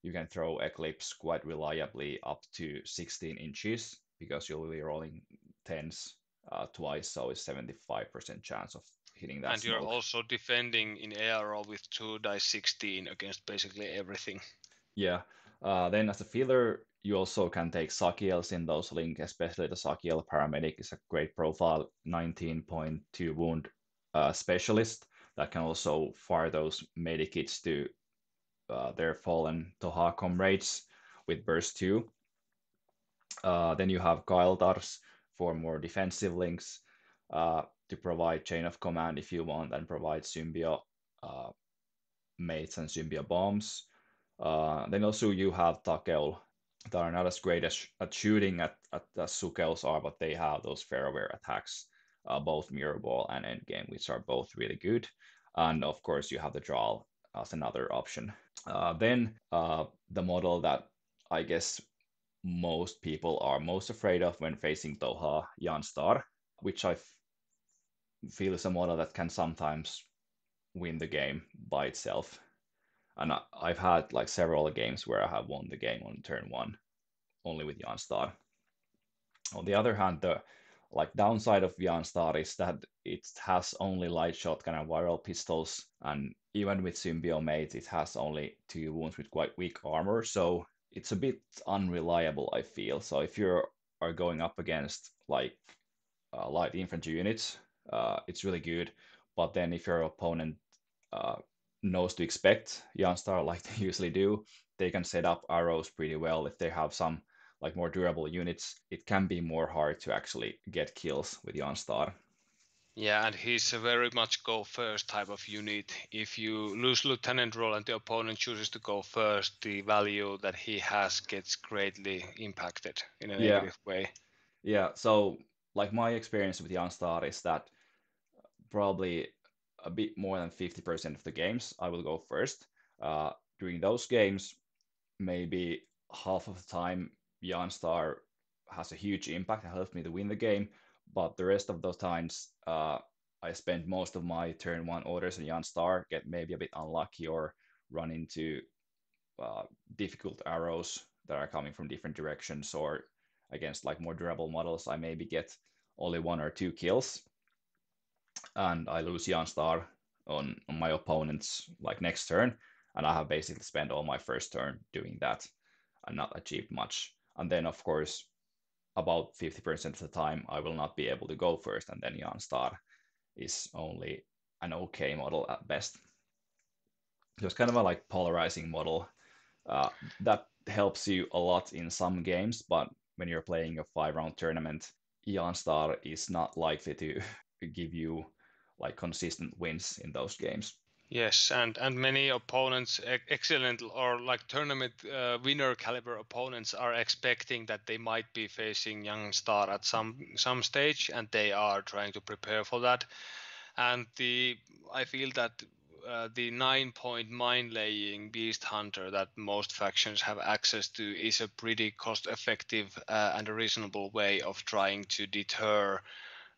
you can throw Eclipse quite reliably up to 16 inches because you'll be rolling tens uh, twice, so it's 75% chance of hitting that. And smoke. you're also defending in ARO with two dice 16 against basically everything. Yeah. Uh, then as a filler, you also can take Sakiels in those link, especially the Sakiel Paramedic is a great profile, 19.2 wound uh, specialist that can also fire those medikits to uh, their fallen Tohaa comrades. with burst 2. Uh, then you have Kaeltars for more defensive links uh, to provide chain of command if you want and provide symbio uh, mates and symbio bombs. Uh, then also you have Taqeul that are not as great as, at shooting at, at as Sukeuls are, but they have those Ferrowear attacks, uh, both Mirror Ball and Endgame, which are both really good. And of course, you have the Draal as another option. Uh, then uh, the model that I guess most people are most afraid of when facing Tohaa, Jan Star, which I f- feel is a model that can sometimes win the game by itself. And I, I've had like several games where I have won the game on turn one, only with Jan Star. On the other hand, the like downside of Jan Star is that it has only light shotgun and viral pistols, and even with symbio mates, it has only two wounds with quite weak armor. So it's a bit unreliable, I feel. So if you are going up against like uh, light infantry units, uh, it's really good. But then if your opponent uh, knows to expect Jan Star like they [laughs] usually do, they can set up arrows pretty well. If they have some like more durable units, it can be more hard to actually get kills with Jan Star. Yeah, and he's a very much go first type of unit. If you lose lieutenant role and the opponent chooses to go first, the value that he has gets greatly impacted in a Yeah. negative way. Yeah, so like my experience with Jan Star is that probably a bit more than 50% of the games I will go first. Uh, during those games, maybe half of the time Jan Star has a huge impact and helps me to win the game, but the rest of those times uh, I spend most of my turn one orders on Jan Star, get maybe a bit unlucky or run into uh, difficult arrows that are coming from different directions or against like more durable models, I maybe get only one or two kills and I lose Jan Star on, on my opponent's like next turn, and I have basically spent all my first turn doing that and not achieved much. And then of course, about 50% of the time I will not be able to go first, and then Jan Star is only an okay model at best. So it's kind of a like polarizing model uh, that helps you a lot in some games, but when you're playing a five round tournament, Jan Star is not likely to [laughs] give you like consistent wins in those games. Yes, and and many opponents, excellent or like tournament uh, winner caliber opponents, are expecting that they might be facing Young Star at some some stage, and they are trying to prepare for that. And the I feel that uh, the nine point mine laying beast hunter that most factions have access to is a pretty cost effective uh, and a reasonable way of trying to deter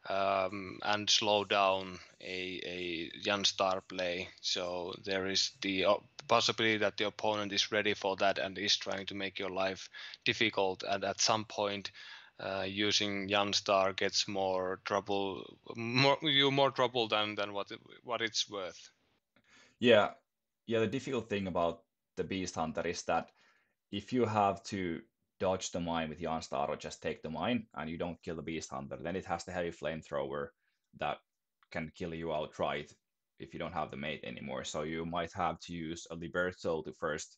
um, and slow down a, a Jan Star play. So there is the possibility that the opponent is ready for that and is trying to make your life difficult. And at some point, uh, using Jan Star gets more trouble, more you more trouble than than what what it's worth. Yeah, yeah. The difficult thing about the Beast Hunter is that if you have to dodge the mine with Jan Star or just take the mine and you don't kill the Beast Hunter, then it has the heavy flamethrower that can kill you outright if you don't have the mate anymore. So you might have to use a Liberto to first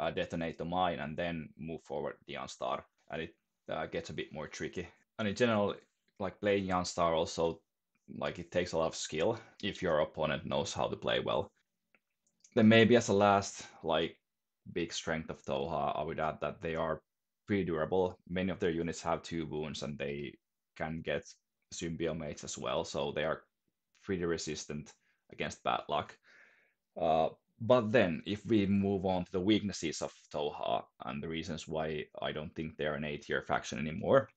uh, detonate the mine and then move forward the Jan Star, and it uh, gets a bit more tricky. And in general, like playing Jan Star also like it takes a lot of skill if your opponent knows how to play well. Then maybe as a last like big strength of Tohaa, I would add that they are pretty durable. Many of their units have two wounds and they can get symbio mates as well, so they are pretty resistant against bad luck. Uh, but then, if we move on to the weaknesses of Tohaa and the reasons why I don't think they're an A tier faction anymore,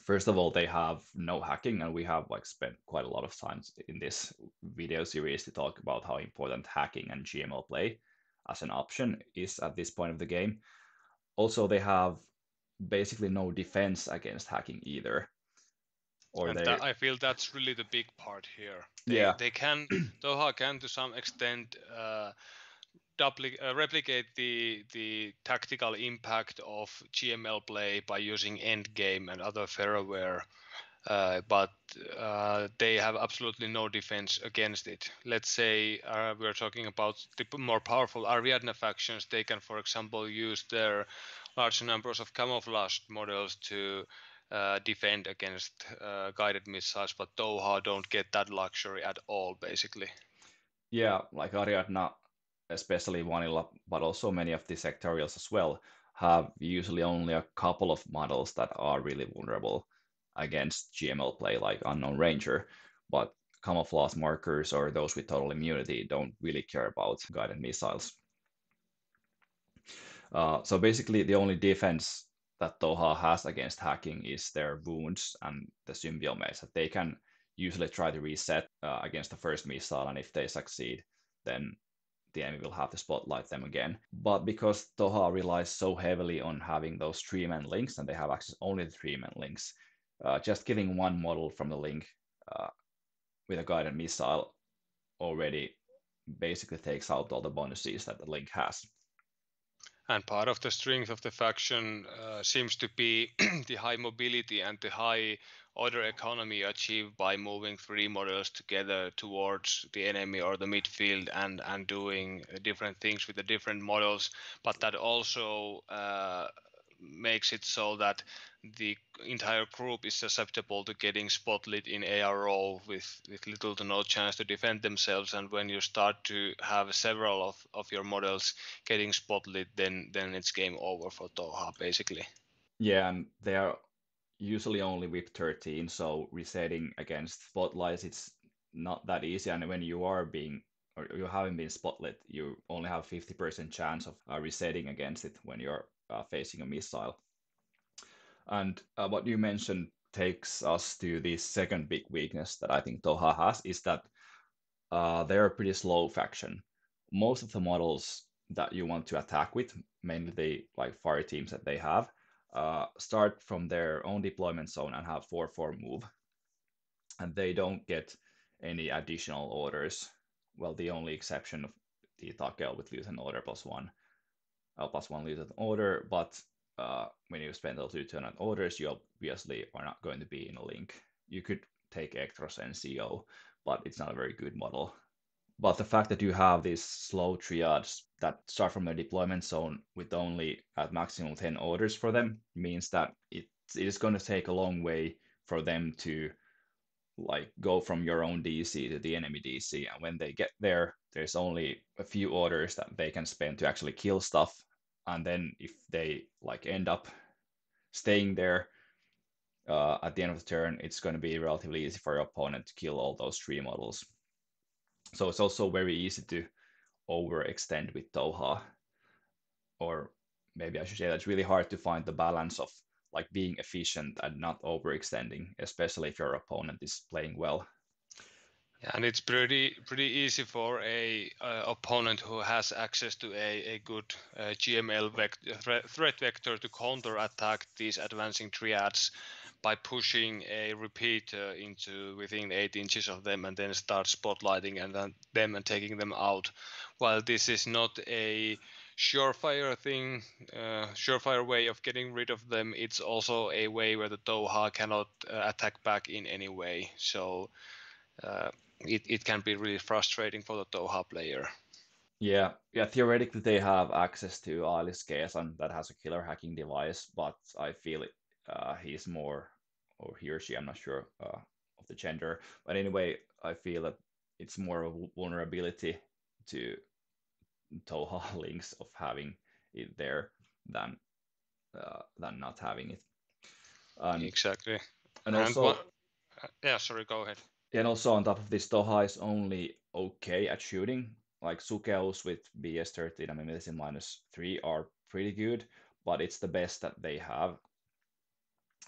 first of all, they have no hacking, and we have like spent quite a lot of time in this video series to talk about how important hacking and GML play as an option is at this point of the game. Also, they have basically no defense against hacking either. Or and they, that, I feel that's really the big part here. They, Yeah. they can [clears throat] Tohaa can to some extent uh, dupli- uh, replicate the the tactical impact of GML play by using endgame and other Ferroware uh, but uh, they have absolutely no defense against it. Let's say uh, we're talking about the more powerful Ariadna factions. They can, for example, use their large numbers of camouflaged models to uh, defend against uh, guided missiles, but Tohaa don't get that luxury at all, basically. Yeah, like Ariadna, especially Vanilla, but also many of the sectorials as well, have usually only a couple of models that are really vulnerable against GML play like Unknown Ranger, but camouflage markers or those with total immunity don't really care about guided missiles. Uh, so basically, the only defense that Tohaa has against hacking is their wounds and the symbiomes that they can usually try to reset uh, against the first missile, and if they succeed, then the enemy will have to spotlight them again. But because Tohaa relies so heavily on having those three man links, and they have access only to three man links, uh, just giving one model from the link uh, with a guided missile already basically takes out all the bonuses that the link has. And part of the strength of the faction uh, seems to be [clears throat] the high mobility and the high order economy achieved by moving three models together towards the enemy or the midfield and, and doing different things with the different models. But that also uh, makes it so that the entire group is susceptible to getting spotlit in ARO with, with little to no chance to defend themselves. And when you start to have several of, of your models getting spotlit, then then it's game over for Tohaa basically. Yeah, and they are usually only with 13, so resetting against spotlights it's not that easy. And when you are being or you haven't been spotlit, you only have 50% chance of uh, resetting against it when you're facing a missile. And uh, what you mentioned takes us to the second big weakness that I think Tohaa has is that uh, they're a pretty slow faction. Most of the models that you want to attack with, mainly the like fire teams that they have, uh, start from their own deployment zone and have 4-4 move. And they don't get any additional orders. Well, the only exception of the Taqeul with Lieutenant Order plus one, uh, plus one Lieutenant Order, but uh, when you spend those lieutenant orders, you obviously are not going to be in a link. You could take Ectros NCO, but it's not a very good model. But the fact that you have these slow triads that start from a deployment zone with only at maximum 10 orders for them means that it, it is going to take a long way for them to like go from your own DZ to the enemy DZ. And when they get there, there's only a few orders that they can spend to actually kill stuff and then if they like end up staying there uh, at the end of the turn, it's going to be relatively easy for your opponent to kill all those three models. So it's also very easy to overextend with Tohaa. or maybe I should say that's really hard to find the balance of like being efficient and not overextending, especially if your opponent is playing well and it's pretty pretty easy for a uh, opponent who has access to a, a good uh, GML vector, threat, threat vector to counter attack these advancing triads by pushing a repeater into within eight inches of them and then start spotlighting and then them and taking them out. While this is not a surefire thing, uh, surefire way of getting rid of them, it's also a way where the Tohaa cannot uh, attack back in any way. So uh, it, it can be really frustrating for the Tohaa player. Yeah, yeah. Theoretically, they have access to Alice and that has a killer hacking device, but I feel it, uh, he's more, or he or she, I'm not sure uh, of the gender. But anyway, I feel that it's more of a vulnerability to Tohaa [laughs] links of having it there than uh, than not having it. And, exactly. And also, and what, yeah. Sorry, go ahead. And also on top of this, Tohaa is only okay at shooting. Like Sukeuls with BS13 and medicine minus 3 are pretty good, but it's the best that they have.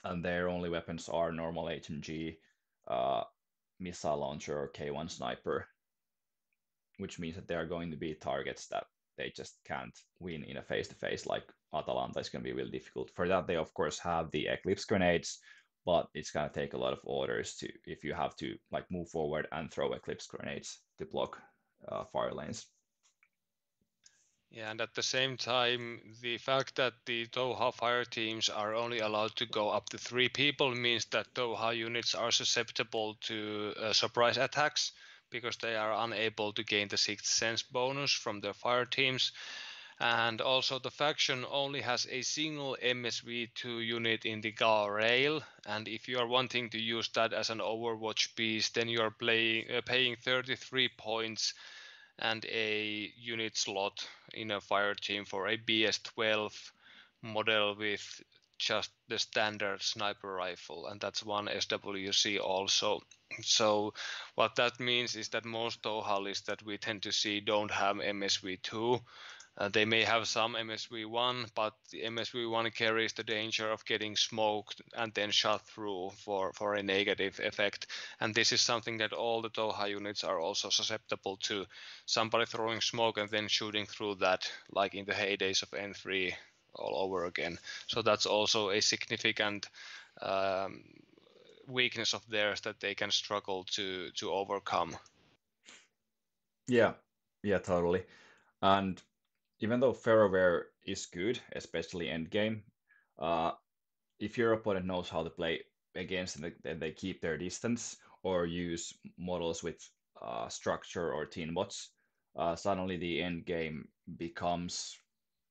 And their only weapons are normal HMG, uh, missile launcher, or K1 sniper, which means that they are going to be targets that they just can't win in a face to face like Atalanta is going to be really difficult. For that, they of course have the Eclipse grenades, but it's going to take a lot of orders to if you have to like move forward and throw eclipse grenades to block uh, fire lanes Yeah, and at the same time, the fact that the Tohaa fire teams are only allowed to go up to three people means that Tohaa units are susceptible to uh, surprise attacks because they are unable to gain the sixth sense bonus from their fire teams. And also the faction only has a single MSV2 unit in the Gao-Rael. And if you are wanting to use that as an Overwatch piece, then you are playing, uh, paying 33 points and a unit slot in a fire team for a BS12 model with just the standard sniper rifle, and that's one SWC also. So what that means is that most Tohaa lists that we tend to see don't have MSV2, uh, they may have some MSV1, but the MSV1 carries the danger of getting smoked and then shot through for, for a negative effect. And this is something that all the Tohaa units are also susceptible to. Somebody throwing smoke and then shooting through that, like in the heydays of N3 all over again. So that's also a significant um, weakness of theirs that they can struggle to to overcome. Yeah, yeah, totally. And even though Pheroware is good, especially endgame, uh, if your opponent knows how to play against and they, they keep their distance or use models with uh, structure or tin bots, uh, suddenly the end game becomes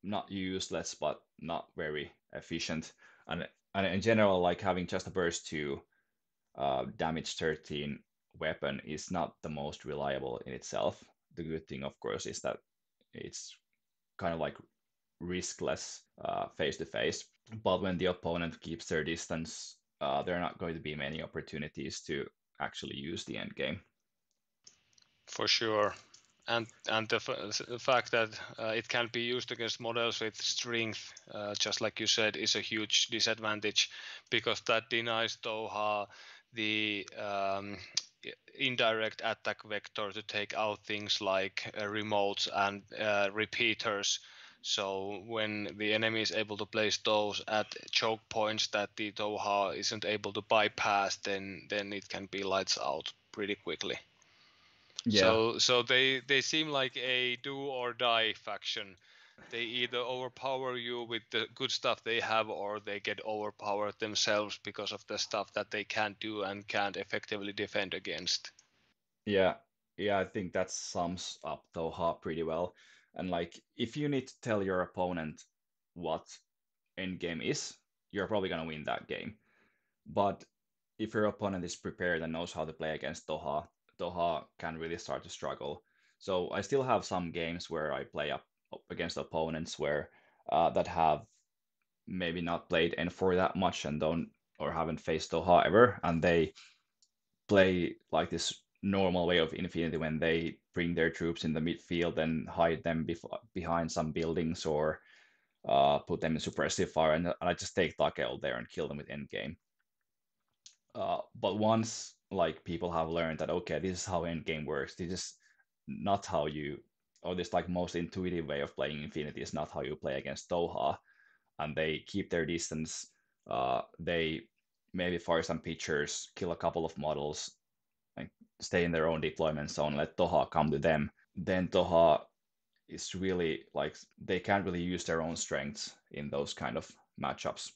not useless but not very efficient. And and in general, like having just a burst to uh, damage 13 weapon is not the most reliable in itself. The good thing, of course, is that it's kind of like riskless face to face. But when the opponent keeps their distance, uh, there are not going to be many opportunities to actually use the end game. For sure. And and the, f- the fact that uh, it can be used against models with strength, uh, just like you said, is a huge disadvantage because that denies Tohaa the um, indirect attack vector to take out things like uh, remotes and uh, repeaters. So when the enemy is able to place those at choke points that the Tohaa isn't able to bypass, then then it can be lights out pretty quickly. Yeah. So so they they seem like a do or die faction they either overpower you with the good stuff they have or they get overpowered themselves because of the stuff that they can't do and can't effectively defend against. Yeah, yeah, I think that sums up Tohaa pretty well. And like, if you need to tell your opponent what endgame is, you're probably gonna win that game. But if your opponent is prepared and knows how to play against Tohaa, Tohaa can really start to struggle. So I still have some games where I play up against opponents where uh, that have maybe not played N4 that much and don't or haven't faced Tohaa ever, and they play like this normal way of Infinity when they bring their troops in the midfield and hide them behind some buildings or uh, put them in suppressive fire, and, and I just take Taqeul there and kill them with endgame. Uh, but once like people have learned that okay, this is how endgame works, this is not how you or this like most intuitive way of playing Infinity is not how you play against Tohaa, and they keep their distance. Uh, they maybe fire some pitchers, kill a couple of models, and stay in their own deployment zone. Let Tohaa come to them. Then Tohaa is really like they can't really use their own strengths in those kind of matchups.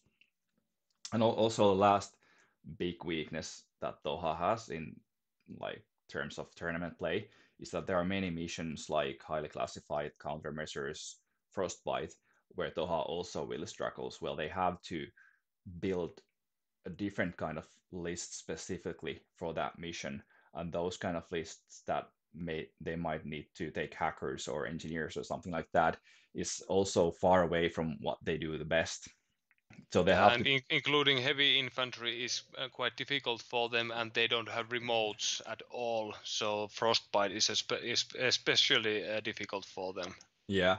And also the last big weakness that Tohaa has in like terms of tournament play is that there are many missions like highly classified countermeasures, frostbite, where Tohaa also really struggles. Well, they have to build a different kind of list specifically for that mission, and those kind of lists that may they might need to take hackers or engineers or something like that is also far away from what they do the best. So they have and to... in- including heavy infantry is uh, quite difficult for them, and they don't have remotes at all. So frostbite is, espe- is especially uh, difficult for them. Yeah,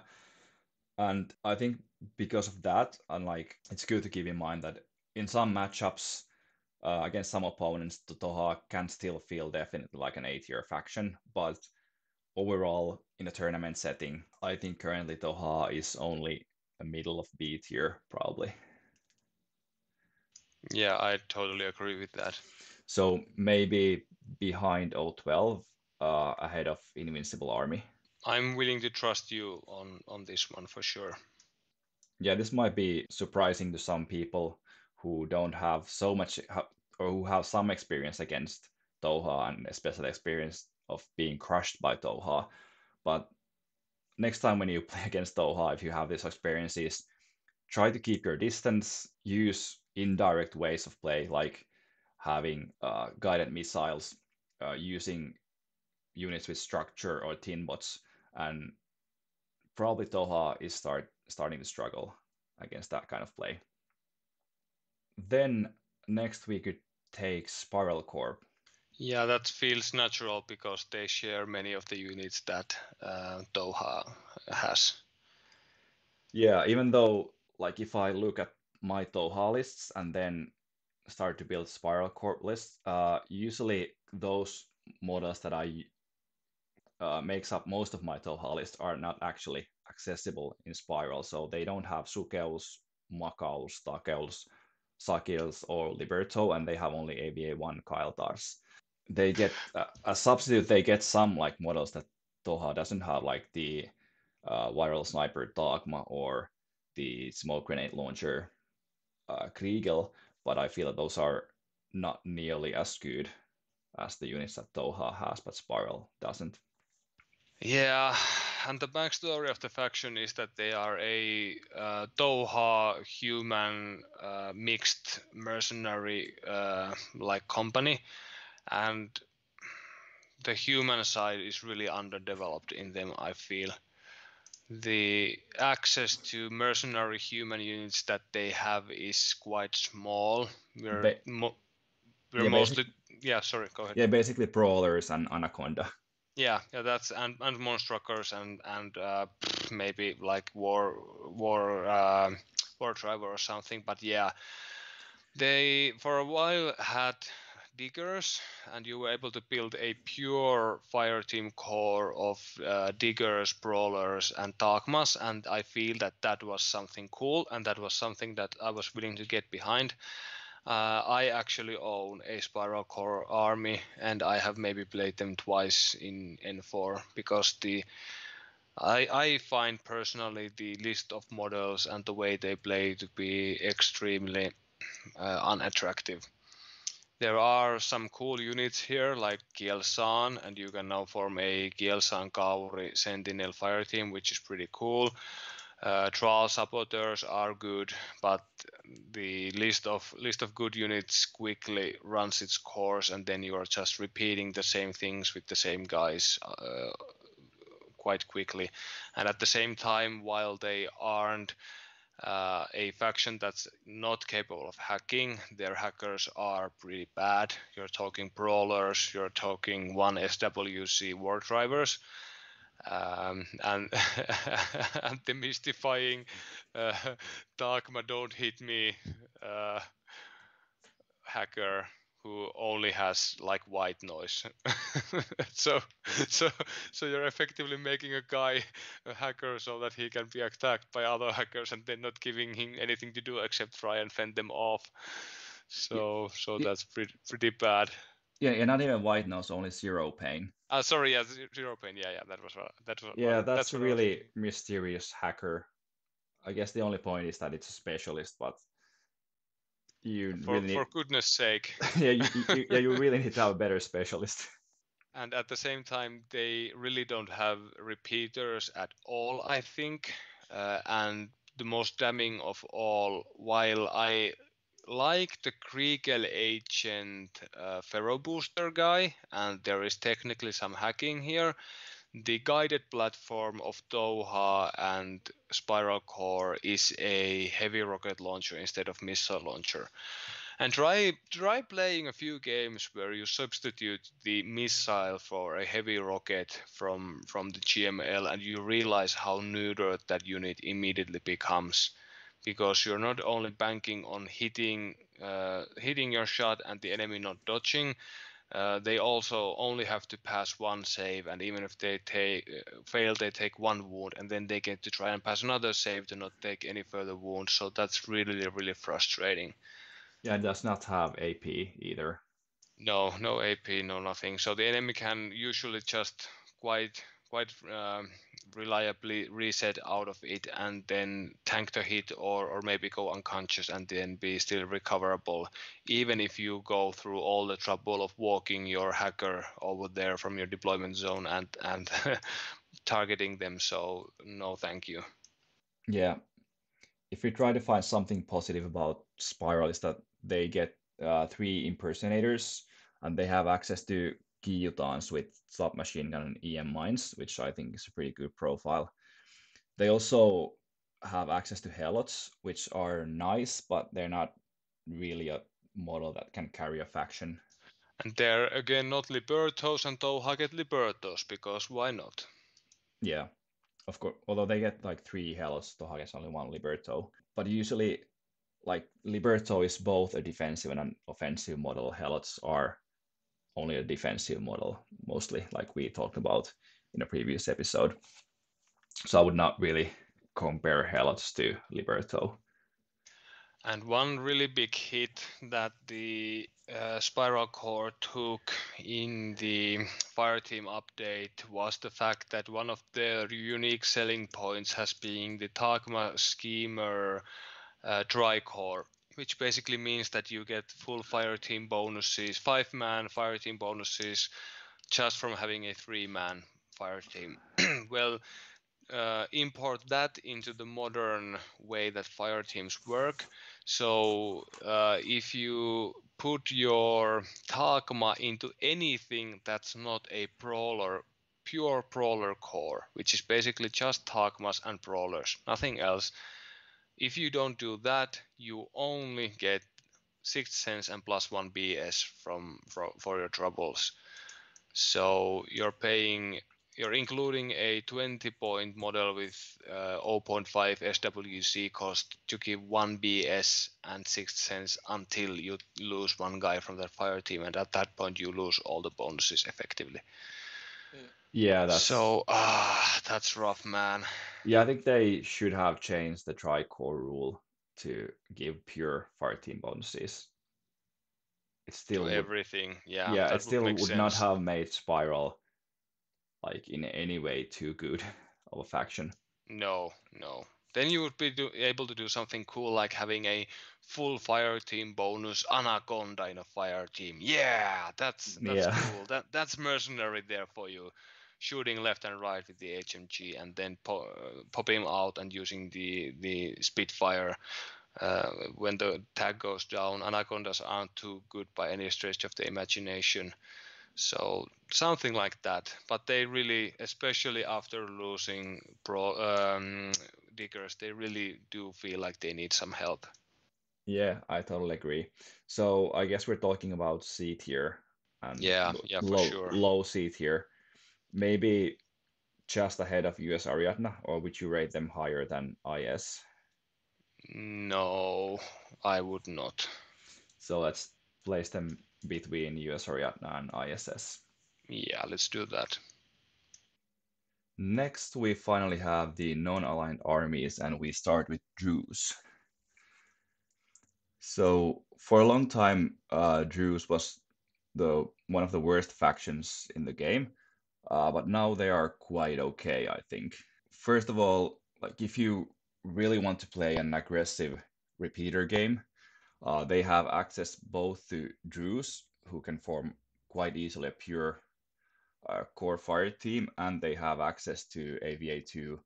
and I think because of that, and like it's good to keep in mind that in some matchups uh, against some opponents, the Tohaa can still feel definitely like an A-tier faction, but overall in a tournament setting, I think currently Tohaa is only a middle of B tier probably. Yeah, I totally agree with that. So maybe behind O12, uh, ahead of Invincible Army. I'm willing to trust you on on this one for sure. Yeah, this might be surprising to some people who don't have so much or who have some experience against Tohaa and especially experience of being crushed by Tohaa. But next time when you [laughs] play against Tohaa, if you have these experiences, try to keep your distance, use indirect ways of play like having uh, guided missiles, uh, using units with structure or tin bots, and probably Tohaa is start starting to struggle against that kind of play. Then next we could take Spiral Corps. Yeah, that feels natural because they share many of the units that uh, Touha has. Yeah, even though like if I look at my Tohaa lists and then start to build Spiral Corps lists, uh, usually those models that I uh, makes up most of my Tohaa list are not actually accessible in Spiral, so they don't have Sukeuls, Makauls, Taqeuls, Sakiels, or Liberto, and they have only AVA1 Kaeltars. They get uh, a substitute. They get some like models that Tohaa doesn't have, like the uh, viral sniper Dogma or the smoke grenade launcher uh, Kriegel, but I feel that those are not nearly as good as the units that Tohaa has, but Spiral doesn't. Yeah, and the backstory of the faction is that they are a uh, Tohaa human uh, mixed mercenary uh, like company, and the human side is really underdeveloped in them. I feel the access to mercenary human units that they have is quite small. We're, ba- mo- we're yeah, mostly yeah. Sorry, go ahead. Yeah, basically brawlers and anaconda. Yeah, yeah, that's and and monstruckers and and uh, maybe like war war uh, war driver or something. But yeah, they for a while had diggers and you were able to build a pure fire team core of uh, diggers brawlers and dogmas and i feel that that was something cool and that was something that i was willing to get behind uh, I actually own a Spiral Corps army, and I have maybe played them twice in N4 because the I, I find personally the list of models and the way they play to be extremely uh, unattractive. There are some cool units here like Kjelsan, and you can now form a Kjelsan Kauri Sentinel fire team, which is pretty cool. Uh, Thrall saboteurs are good, but the list of list of good units quickly runs its course, and then you are just repeating the same things with the same guys uh, quite quickly. And at the same time, while they aren't uh, a faction that's not capable of hacking, their hackers are pretty bad. You're talking brawlers, you're talking one SWC war drivers um, and [laughs] and the mystifying uh, [laughs] don't hit me uh, hacker who only has like white noise. [laughs] so so so you're effectively making a guy a hacker so that he can be attacked by other hackers and then not giving him anything to do except try and fend them off. So so that's pretty pretty bad. Yeah, you're not even white noise, only zero pain. Uh, sorry, yeah, zero pain. Yeah, yeah, that was that was. Yeah, that's, that's a really mysterious hacker. I guess the only point is that it's a specialist, but you for, really need... for goodness sake. [laughs] yeah, you, you, yeah, you really need to have a better specialist. [laughs] And at the same time, they really don't have repeaters at all. I think, uh, and the most damning of all, while I like the Kriegel agent uh, Ferro Booster guy, and there is technically some hacking here. The guided platform of Tohaa and Spiral Corps is a heavy rocket launcher instead of missile launcher. And try try playing a few games where you substitute the missile for a heavy rocket from from the GML, and you realize how neutered that unit immediately becomes because you're not only banking on hitting uh, hitting your shot and the enemy not dodging. Uh, they also only have to pass one save, and even if they take uh, fail, they take one wound, and then they get to try and pass another save to not take any further wounds. So that's really, really frustrating. Yeah, it does not have AP either. No, no AP, no nothing. So the enemy can usually just quite quite um, reliably reset out of it and then tank the hit or, or maybe go unconscious and then be still recoverable. Even if you go through all the trouble of walking your hacker over there from your deployment zone and and [laughs] targeting them. So no thank you. Yeah. If we try to find something positive about spiral is that they get uh, three impersonators and they have access to guillotines with submachine gun and EM mines, which I think is a pretty good profile. They also have access to helots, which are nice, but they're not really a model that can carry a faction. And they're again not Libertos, and Tohaa get Libertos because why not? Yeah, of course. Although they get like three helots, Tohaa gets only one Liberto. But usually, like Liberto is both a defensive and an offensive model. Helots are only a defensive model, mostly, like we talked about in a previous episode. So I would not really compare Helots to Liberto. And one really big hit that the uh, Spiral Corps took in the Fireteam update was the fact that one of their unique selling points has been the Tagma Schemer uh, Tricore which basically means that you get full fire team bonuses, five man fire team bonuses, just from having a three man fire team. [clears throat] well, uh, import that into the modern way that fire teams work. So uh, if you put your Tagma into anything that's not a brawler, pure brawler core, which is basically just Tagmas and brawlers, nothing else, if you don't do that, you only get sixth sense and plus one BS from, from for your troubles. So you're paying, you're including a 20 point model with uh, 0.5 SWC cost to give one BS and sixth sense until you lose one guy from that fire team, and at that point you lose all the bonuses effectively. Yeah, that's so ah, uh, that's rough, man. Yeah, I think they should have changed the tri-core rule to give pure fire team bonuses. It still would, everything, yeah. Yeah, it still would, would not have made Spiral like in any way too good [laughs] of a faction. No, no. Then you would be do, able to do something cool like having a full fire team bonus anaconda in a fire team. Yeah, that's that's yeah. cool. That that's mercenary there for you shooting left and right with the HMG and then po- popping out and using the the Spitfire uh, when the tag goes down. Anacondas aren't too good by any stretch of the imagination. So something like that. But they really, especially after losing pro um, diggers, they really do feel like they need some help. Yeah, I totally agree. So I guess we're talking about C tier and yeah, yeah, for low, sure. low C tier maybe just ahead of US Ariadna, or would you rate them higher than IS? No, I would not. So let's place them between US Ariadna and ISS. Yeah, let's do that. Next, we finally have the non-aligned armies, and we start with Druze. So for a long time, uh, Druze was the one of the worst factions in the game, uh, but now they are quite okay, I think. First of all, like if you really want to play an aggressive repeater game, uh, they have access both to Druze, who can form quite easily a pure uh, core fire team, and they have access to AVA2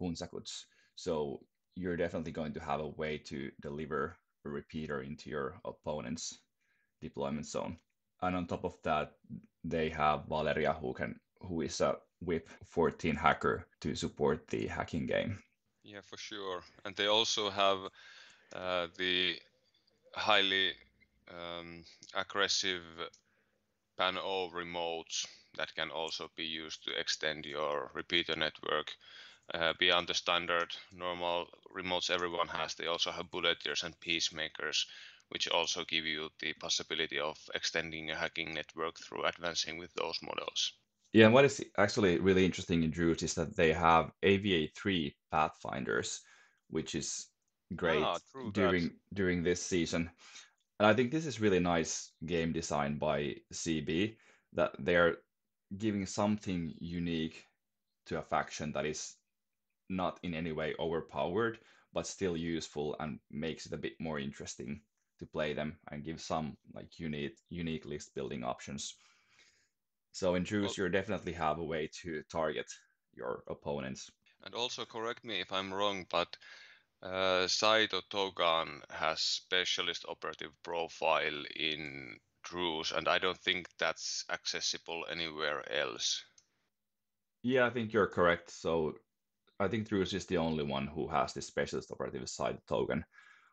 Hunzakuts. So you're definitely going to have a way to deliver a repeater into your opponent's deployment zone. And on top of that, they have Valeria who can who is a WIP 14 hacker to support the hacking game. Yeah, for sure. And they also have uh, the highly um, aggressive PAN O remotes that can also be used to extend your repeater network uh, beyond the standard normal remotes everyone has. They also have bulleteers and peacemakers, which also give you the possibility of extending a hacking network through advancing with those models. Yeah, and what is actually really interesting in Druze is that they have AVA3 Pathfinders, which is great ah, during that. during this season. And I think this is really nice game design by CB that they're giving something unique to a faction that is not in any way overpowered, but still useful and makes it a bit more interesting to play them and give some like unique unique list building options. So in Druze, you definitely have a way to target your opponents. And also correct me if I'm wrong, but uh, Saito Togan has specialist operative profile in Druze, and I don't think that's accessible anywhere else. Yeah, I think you're correct. So I think Druze is the only one who has the specialist operative Saito Togan,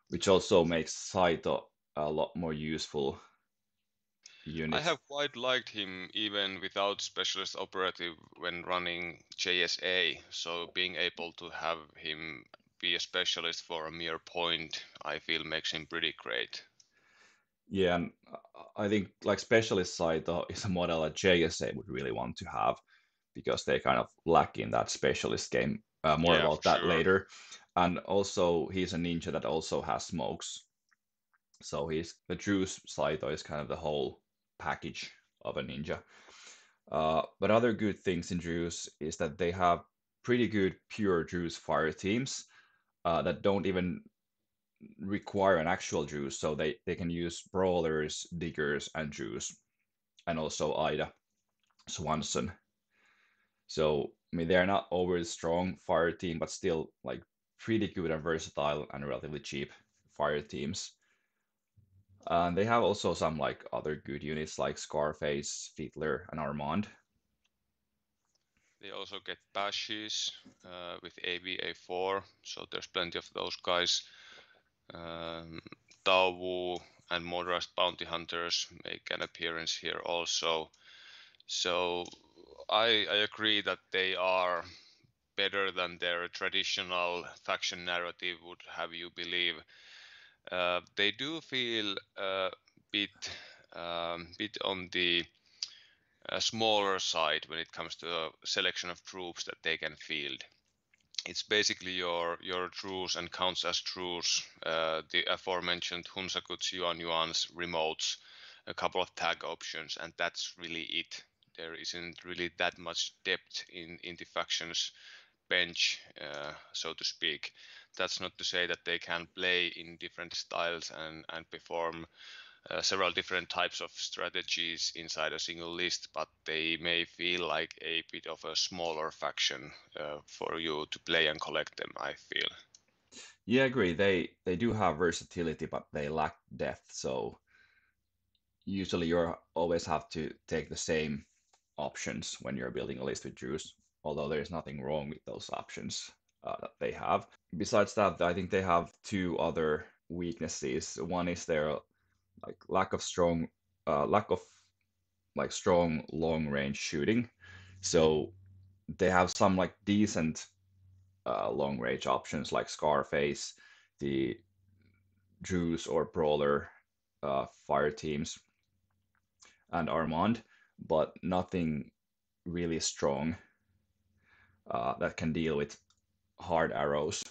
which also makes Saito a lot more useful I have quite liked him even without specialist operative when running JSA. So being able to have him be a specialist for a mere point, I feel makes him pretty great. Yeah, and I think like specialist Saito is a model that JSA would really want to have because they kind of lack in that specialist game. Uh, more Yeah, about that sure. later. And also, he's a ninja that also has smokes. So he's the Druze Saito is kind of the whole package of a ninja. Uh, but other good things in Druze is that they have pretty good pure Druze fire teams uh, that don't even require an actual Druze. So they, they can use brawlers, diggers, and Druze, and also Ida Swanson. So I mean they're not overly strong fire team, but still like pretty good and versatile and relatively cheap fire teams. And they have also some like other good units like Scarface, Fiddler, and Armand. They also get bashes uh, with AVA4, so there's plenty of those guys. Um, Tao Wu and Motorized Bounty Hunters make an appearance here also. So I, I agree that they are better than their traditional faction narrative would have you believe. Uh, they do feel a bit um, bit on the uh, smaller side when it comes to a selection of troops that they can field. It's basically your your Druze and counts as Druze, uh, the aforementioned Hunzakuts, Yuan Yuans, remotes, a couple of tag options, and that's really it. There isn't really that much depth in, in the factions bench, uh, so to speak. That's not to say that they can play in different styles and, and perform uh, several different types of strategies inside a single list, but they may feel like a bit of a smaller faction uh, for you to play and collect them, I feel. Yeah, I agree. They they do have versatility, but they lack depth. So usually you always have to take the same options when you're building a list with Druze, although there's nothing wrong with those options uh, that they have. Besides that, I think they have two other weaknesses. One is their like lack of strong, uh, lack of like strong long range shooting. So they have some like decent uh, long range options like Scarface, the Druze or Brawler uh, fire teams, and Armand, but nothing really strong uh, that can deal with hard AROs.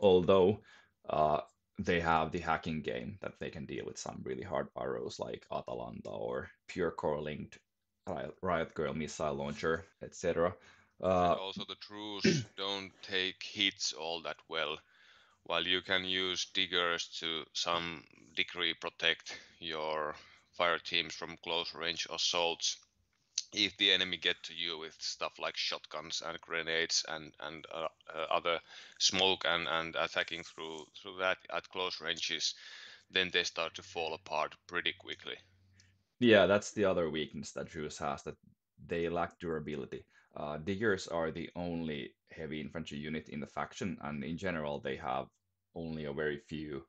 Although uh, they have the hacking game that they can deal with some really hard AROs like Atalanta or Pure Core linked Riot Girl missile launcher, etc. Uh, also the [clears throat] Druze don't take hits all that well. While you can use diggers to some degree protect your fire teams from close range assaults, if the enemy get to you with stuff like shotguns and grenades and and uh, uh, other smoke and and attacking through through that at close ranges, then they start to fall apart pretty quickly. Yeah, that's the other weakness that Druze has that they lack durability. Uh, diggers are the only heavy infantry unit in the faction, and in general, they have only a very few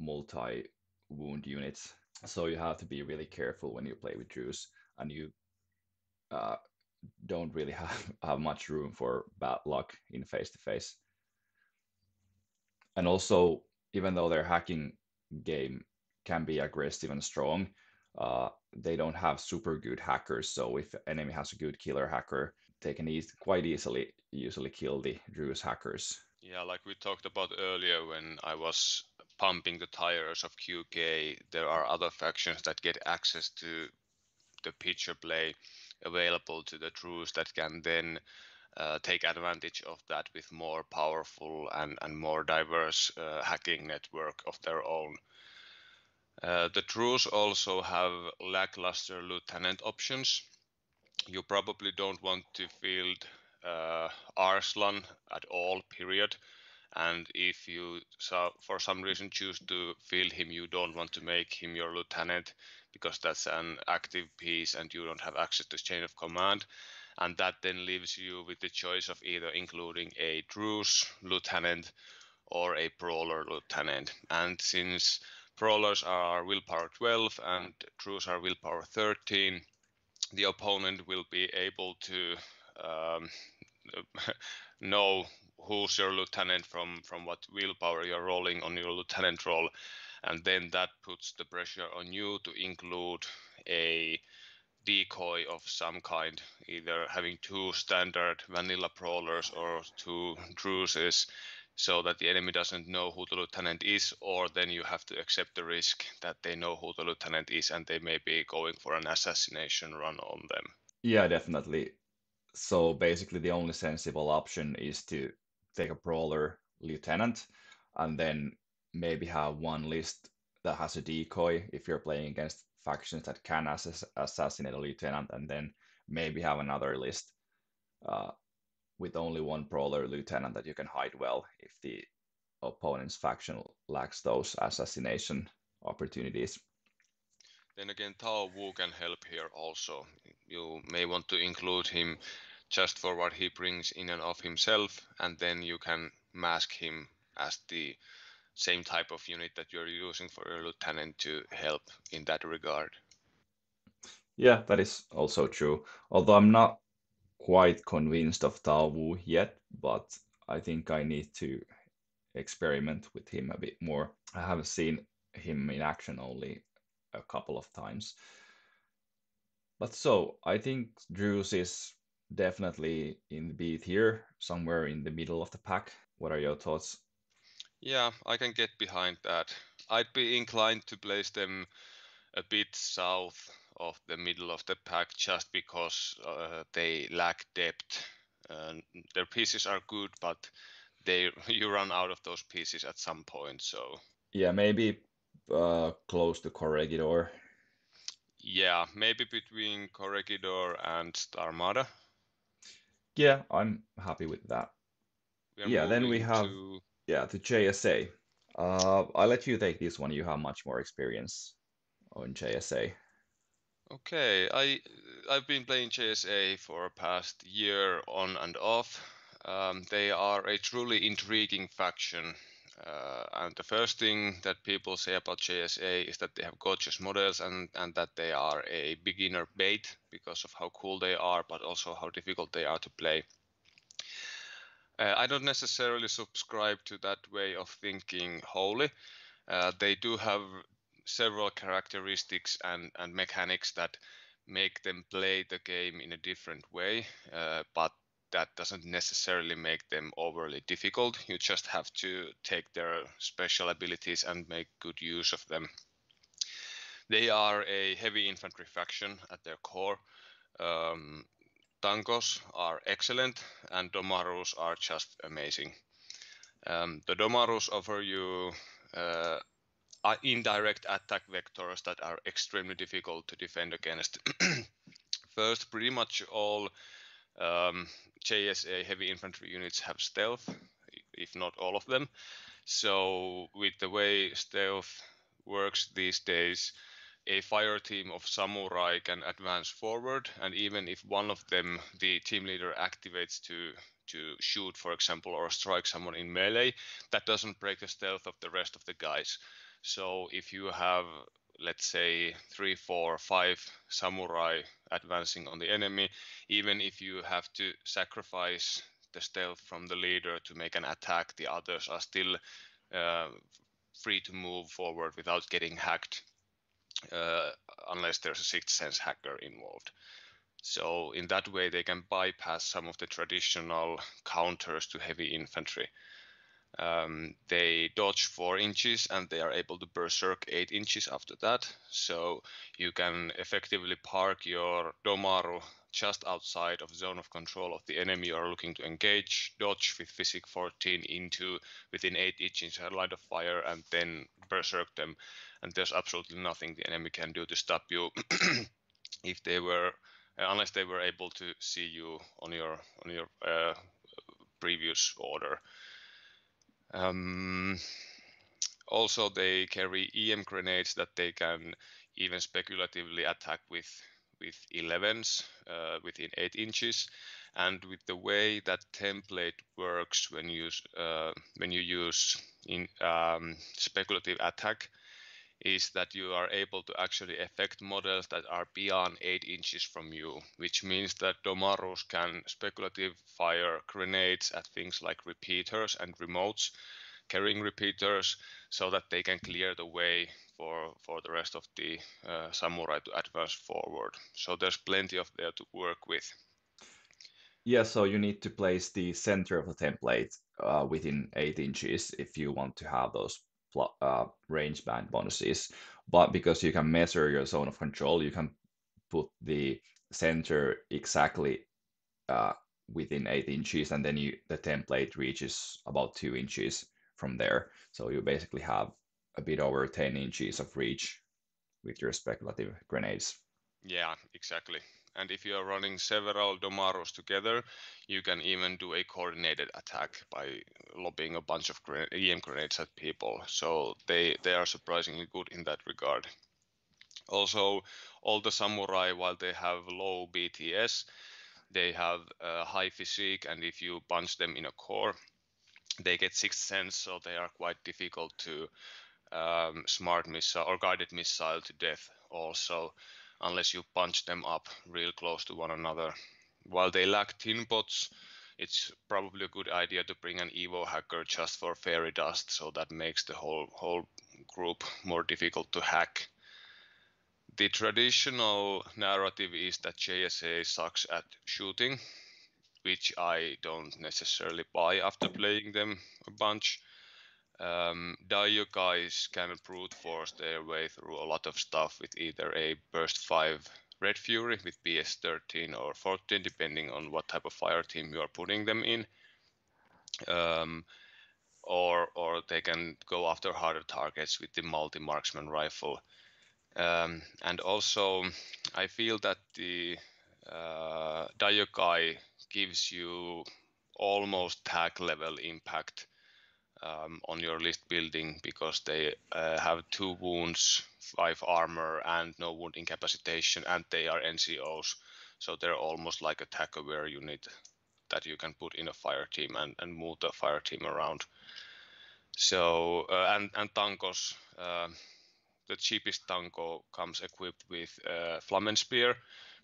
multi wound units. So you have to be really careful when you play with Druze, and you uh, don't really [laughs] have, have much room for bad luck in face to face. And also, even though their hacking game can be aggressive and strong, uh, they don't have super good hackers. So if enemy has a good killer hacker, they can eas- quite easily usually kill the Druze hackers. Yeah, like we talked about earlier when I was pumping the tires of QK, there are other factions that get access to the picture play available to the Druze that can then uh, take advantage of that with more powerful and, and more diverse uh, hacking network of their own. Uh, the Druze also have lackluster lieutenant options. You probably don't want to field uh, Arslan at all, period. And if you, so for some reason, choose to field him, you don't want to make him your lieutenant because that's an active piece and you don't have access to chain of command and that then leaves you with the choice of either including a Druze lieutenant or a Brawler lieutenant. And since Brawlers are willpower 12 and Druze are willpower 13, the opponent will be able to um, [laughs] know who's your lieutenant from from what willpower you're rolling on your lieutenant roll and then that puts the pressure on you to include a decoy of some kind, either having two standard vanilla brawlers or two druzes, so that the enemy doesn't know who the lieutenant is, or then you have to accept the risk that they know who the lieutenant is and they may be going for an assassination run on them. Yeah, definitely. So basically, the only sensible option is to take a brawler lieutenant and then maybe have one list that has a decoy if you're playing against factions that can ass- assassinate a lieutenant, and then maybe have another list uh, with only one brawler lieutenant that you can hide well if the opponent's faction lacks those assassination opportunities. Then again, Tao Wu can help here also. You may want to include him just for what he brings in and of himself, and then you can mask him as the same type of unit that you're using for your lieutenant to help in that regard. Yeah, that is also true. Although I'm not quite convinced of Tao Wu yet, but I think I need to experiment with him a bit more. I have seen him in action only a couple of times. But so I think Druze is definitely in the beat here, somewhere in the middle of the pack. What are your thoughts? Yeah, I can get behind that. I'd be inclined to place them a bit south of the middle of the pack just because uh, they lack depth. Uh, their pieces are good, but they [laughs] you run out of those pieces at some point. So yeah, maybe uh, close to Corregidor. Yeah, maybe between Corregidor and Starmada. Yeah, I'm happy with that. Yeah, then we have to yeah, to JSA. Uh, I'll let you take this one. You have much more experience on JSA. Okay, I I've been playing JSA for a past year on and off. Um, they are a truly intriguing faction. Uh, and the first thing that people say about JSA is that they have gorgeous models and, and that they are a beginner bait because of how cool they are, but also how difficult they are to play. Uh, I don't necessarily subscribe to that way of thinking wholly. Uh, they do have several characteristics and, and mechanics that make them play the game in a different way, uh, but that doesn't necessarily make them overly difficult. You just have to take their special abilities and make good use of them. They are a heavy infantry faction at their core. Um, Tankos are excellent and Domarus are just amazing. Um, the Domarus offer you uh, indirect attack vectors that are extremely difficult to defend against. [clears throat] First, pretty much all um, JSA heavy infantry units have stealth, if not all of them. So, with the way stealth works these days, a fire team of samurai can advance forward, and even if one of them, the team leader, activates to to shoot, for example, or strike someone in melee, that doesn't break the stealth of the rest of the guys. So if you have, let's say, three, four, five samurai advancing on the enemy, even if you have to sacrifice the stealth from the leader to make an attack, the others are still uh, free to move forward without getting hacked uh, unless there's a sixth sense hacker involved. So in that way, they can bypass some of the traditional counters to heavy infantry. Um, they dodge four inches and they are able to berserk eight inches after that. So you can effectively park your Domaru just outside of zone of control of the enemy are looking to engage, dodge with physic 14 into within 8 inches line of fire, and then berserk them. And there's absolutely nothing the enemy can do to stop you [clears throat] if they were, uh, unless they were able to see you on your on your uh, previous order. Um, also, they carry EM grenades that they can even speculatively attack with with 11s uh, within 8 inches. And with the way that template works when you uh, when you use in um, speculative attack is that you are able to actually affect models that are beyond 8 inches from you, which means that Domarus can speculative fire grenades at things like repeaters and remotes, carrying repeaters, so that they can clear the way for, for the rest of the uh, samurai to advance forward. So there's plenty of there to work with. Yeah, so you need to place the center of the template uh, within 8 inches if you want to have those uh, range band bonuses. But because you can measure your zone of control, you can put the center exactly uh, within 8 inches and then you the template reaches about 2 inches from there. So you basically have a bit over 10 inches of reach with your speculative grenades. Yeah, exactly. And if you are running several Domarus together, you can even do a coordinated attack by lobbing a bunch of EM grenades at people. So they, they are surprisingly good in that regard. Also, all the samurai, while they have low BTS, they have high physique, and if you punch them in a core, they get sixth sense, so they are quite difficult to um, smart missile or guided missile to death. Also, unless you punch them up real close to one another. While they lack tin bots, it's probably a good idea to bring an Evo hacker just for fairy dust, so that makes the whole whole group more difficult to hack. The traditional narrative is that JSA sucks at shooting, which I don't necessarily buy after playing them a bunch um, guys can brute force their way through a lot of stuff with either a burst 5 Red Fury with BS 13 or 14, depending on what type of fire team you are putting them in. Um, or, or they can go after harder targets with the multi marksman rifle. Um, and also, I feel that the uh, gives you almost tag level impact um, on your list building because they uh, have two wounds, five armor, and no wound incapacitation, and they are NCOs. So they're almost like a tech aware unit that you can put in a fire team and, and move the fire team around. So, uh, and, and Tankos, uh, the cheapest Tanko comes equipped with uh, Flammenspeer,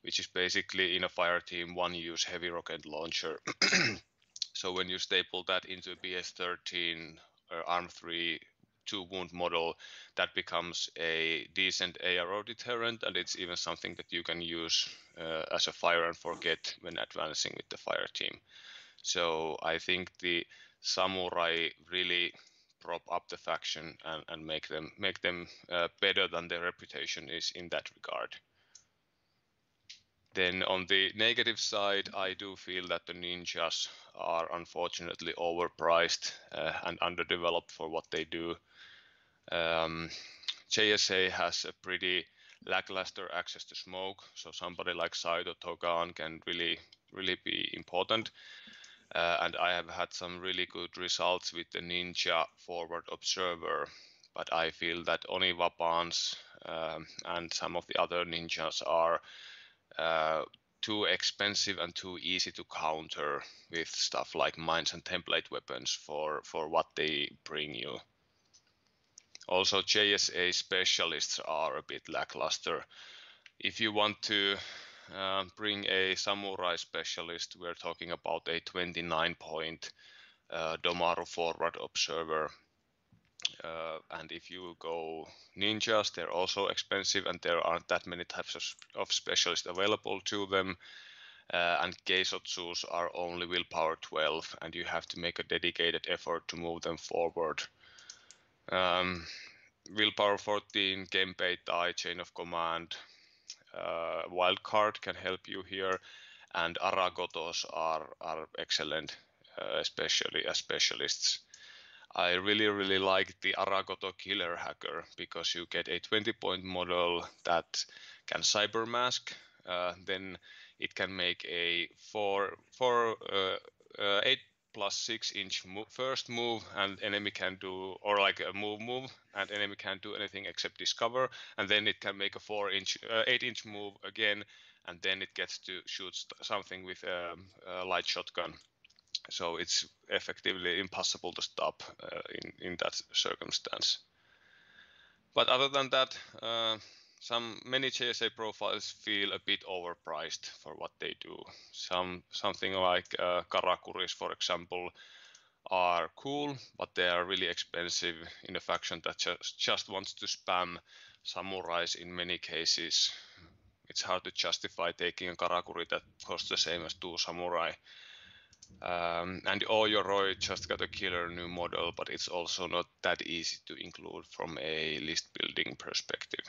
which is basically in a fire team one use heavy rocket launcher [clears throat] So when you staple that into a BS13 or ARM3 two wound model, that becomes a decent ARO deterrent, and it's even something that you can use uh, as a fire and forget when advancing with the fire team. So I think the samurai really prop up the faction and, and make them make them uh, better than their reputation is in that regard. Then on the negative side, I do feel that the ninjas are unfortunately overpriced uh, and underdeveloped for what they do. Um, JSA has a pretty lackluster access to smoke, so somebody like Saito Togan can really, really be important. Uh, and I have had some really good results with the Ninja Forward Observer, but I feel that Oniwabans um, and some of the other ninjas are uh, too expensive and too easy to counter with stuff like mines and template weapons for, for what they bring you. Also, JSA specialists are a bit lackluster. If you want to uh, bring a samurai specialist, we're talking about a 29 point uh, Domaru forward observer uh, and if you go ninjas, they're also expensive and there aren't that many types of, of specialists available to them. Uh, and Keisotsus are only willpower 12 and you have to make a dedicated effort to move them forward. Um, willpower 14, game Kempei Tai, Chain of Command, uh, wildcard can help you here, and Aragotos are are excellent, uh, especially as specialists. I really really like the Aragoto Killer Hacker because you get a 20 point model that can cyber mask, uh, then it can make a four four uh, uh, eight plus six inch first move and enemy can do or like a move move and enemy can't do anything except discover and then it can make a four inch uh, eight inch move again and then it gets to shoot something with a, a light shotgun so it's effectively impossible to stop uh, in in that circumstance but other than that uh, some many JSA profiles feel a bit overpriced for what they do. Some something like uh, Karakuris, for example, are cool, but they are really expensive in a faction that just just wants to spam samurais in many cases. It's hard to justify taking a Karakuri that costs the same as two samurai. Um, and Oyoroi just got a killer new model, but it's also not that easy to include from a list building perspective.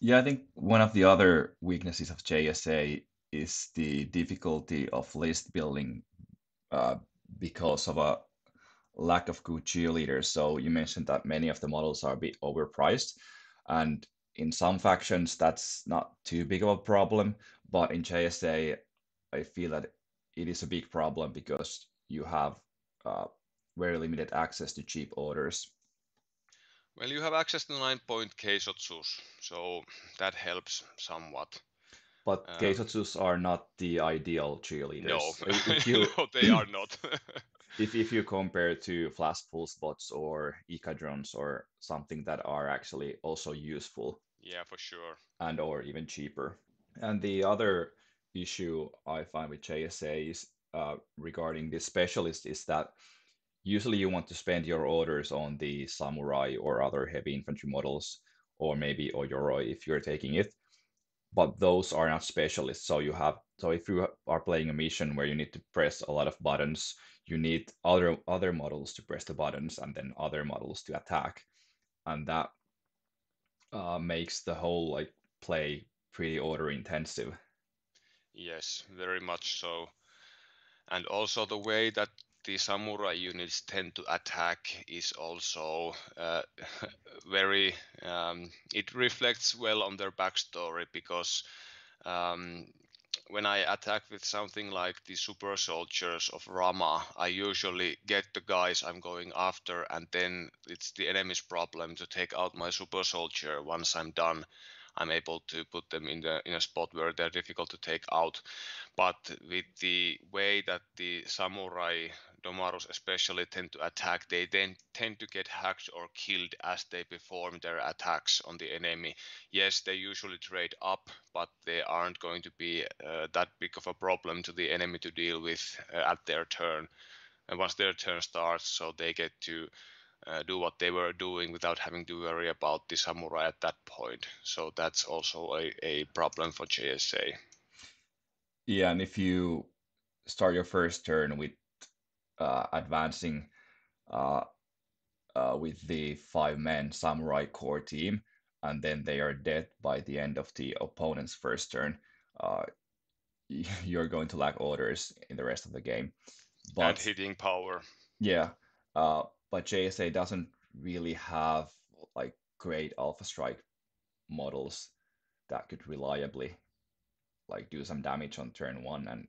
Yeah, I think one of the other weaknesses of JSA is the difficulty of list building uh, because of a lack of good cheerleaders. So you mentioned that many of the models are a bit overpriced, and in some factions that's not too big of a problem. But in JSA, I feel that it is a big problem because you have uh, very limited access to cheap orders. Well, you have access to 9-point Keisotsus, so that helps somewhat. But um, Keisotsus are not the ideal cheerleaders. No, if [laughs] you, no they are not. [laughs] if, if you compare to flash full spots or Ikadrons or something that are actually also useful. Yeah, for sure. And or even cheaper. And the other issue I find with JSA is uh, regarding the specialist is that usually you want to spend your orders on the samurai or other heavy infantry models or maybe Oyoroi if you're taking it but those are not specialists. So you have so if you are playing a mission where you need to press a lot of buttons you need other other models to press the buttons and then other models to attack. And that uh, makes the whole like play pretty order intensive yes very much so and also the way that the samurai units tend to attack is also uh, [laughs] very um, it reflects well on their backstory because um, when I attack with something like the super soldiers of Rama, I usually get the guys I'm going after, and then it's the enemy's problem to take out my super soldier once I'm done. I'm able to put them in the in a spot where they're difficult to take out. But with the way that the samurai Domarus especially tend to attack, they then tend to get hacked or killed as they perform their attacks on the enemy. Yes, they usually trade up, but they aren't going to be uh, that big of a problem to the enemy to deal with uh, at their turn. And once their turn starts, so they get to uh, do what they were doing without having to worry about the samurai at that point. So that's also a, a problem for JSA. Yeah, and if you start your first turn with uh, advancing uh, uh, with the five men samurai core team, and then they are dead by the end of the opponent's first turn. Uh, [laughs] you're going to lack orders in the rest of the game. But and hitting power. Yeah, uh, but JSA doesn't really have like great Alpha Strike models that could reliably like do some damage on turn one and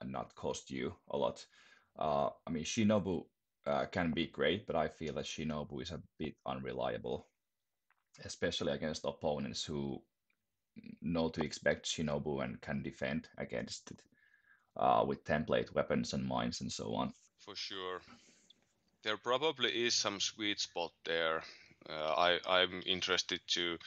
and not cost you a lot. Uh, I mean, Shinobu uh, can be great, but I feel that Shinobu is a bit unreliable, especially against opponents who know to expect Shinobu and can defend against it uh, with template weapons and mines and so on. For sure. There probably is some sweet spot there. Uh, I, I'm interested to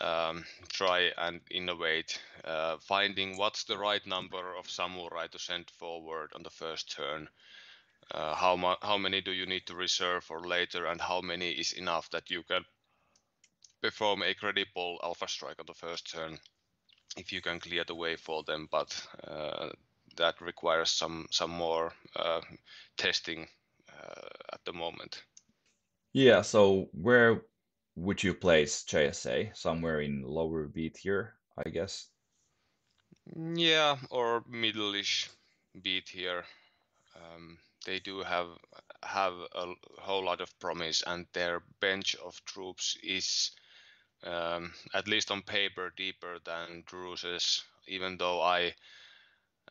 um, try and innovate, uh, finding what's the right number of samurai to send forward on the first turn. Uh, how, ma- how many do you need to reserve for later, and how many is enough that you can perform a credible alpha strike on the first turn if you can clear the way for them, but uh, that requires some some more uh, testing uh, at the moment. Yeah. So where would you place JSA somewhere in lower B tier I guess. Yeah, or middle-ish beat here. Um, they do have have a whole lot of promise, and their bench of troops is um, at least on paper deeper than Druze. Even though I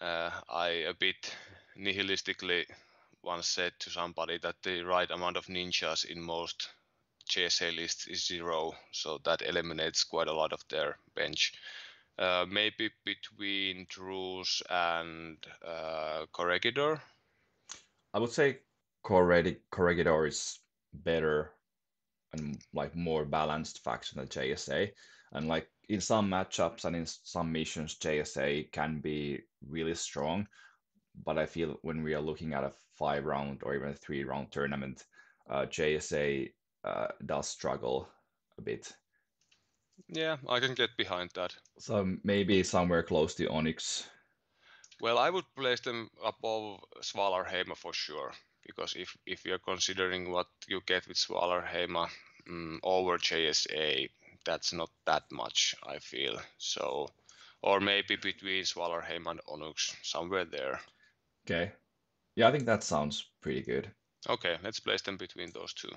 uh, I a bit nihilistically once said to somebody that the right amount of ninjas in most JSA lists is zero, so that eliminates quite a lot of their bench. Uh, maybe between Druze and uh, Corregidor. I would say Corregidor is better and like more balanced faction than JSA. And like in some matchups and in some missions, JSA can be really strong. But I feel when we are looking at a five round or even a three round tournament, uh, JSA uh, does struggle a bit. Yeah, I can get behind that. So maybe somewhere close to Onyx. Well, I would place them above Svalarheima for sure, because if if you're considering what you get with Svalarheima um, over JSA, that's not that much, I feel. So, or maybe between Svalarheim and Onyx, somewhere there. Okay. Yeah, I think that sounds pretty good. Okay, let's place them between those two.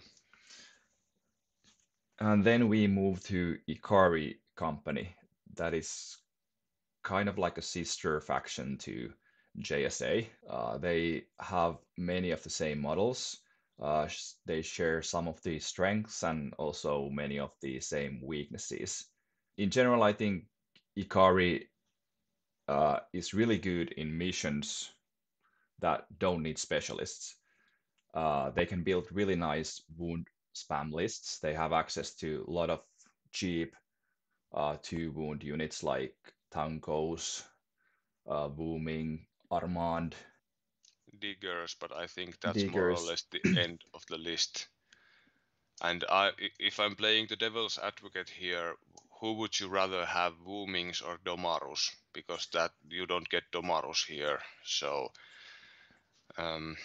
And then we move to Ikari Company. That is kind of like a sister faction to JSA. Uh, they have many of the same models. Uh, they share some of the strengths and also many of the same weaknesses. In general, I think Ikari uh, is really good in missions that don't need specialists. Uh, they can build really nice wound spam lists. They have access to a lot of cheap uh, two wound units like Tankos, uh, Booming, Armand. Diggers, but I think that's Diggers. more or less the [clears throat] end of the list. And I, if I'm playing the devil's advocate here, who would you rather have, Woomings or Domarus? Because that you don't get Domarus here. So um,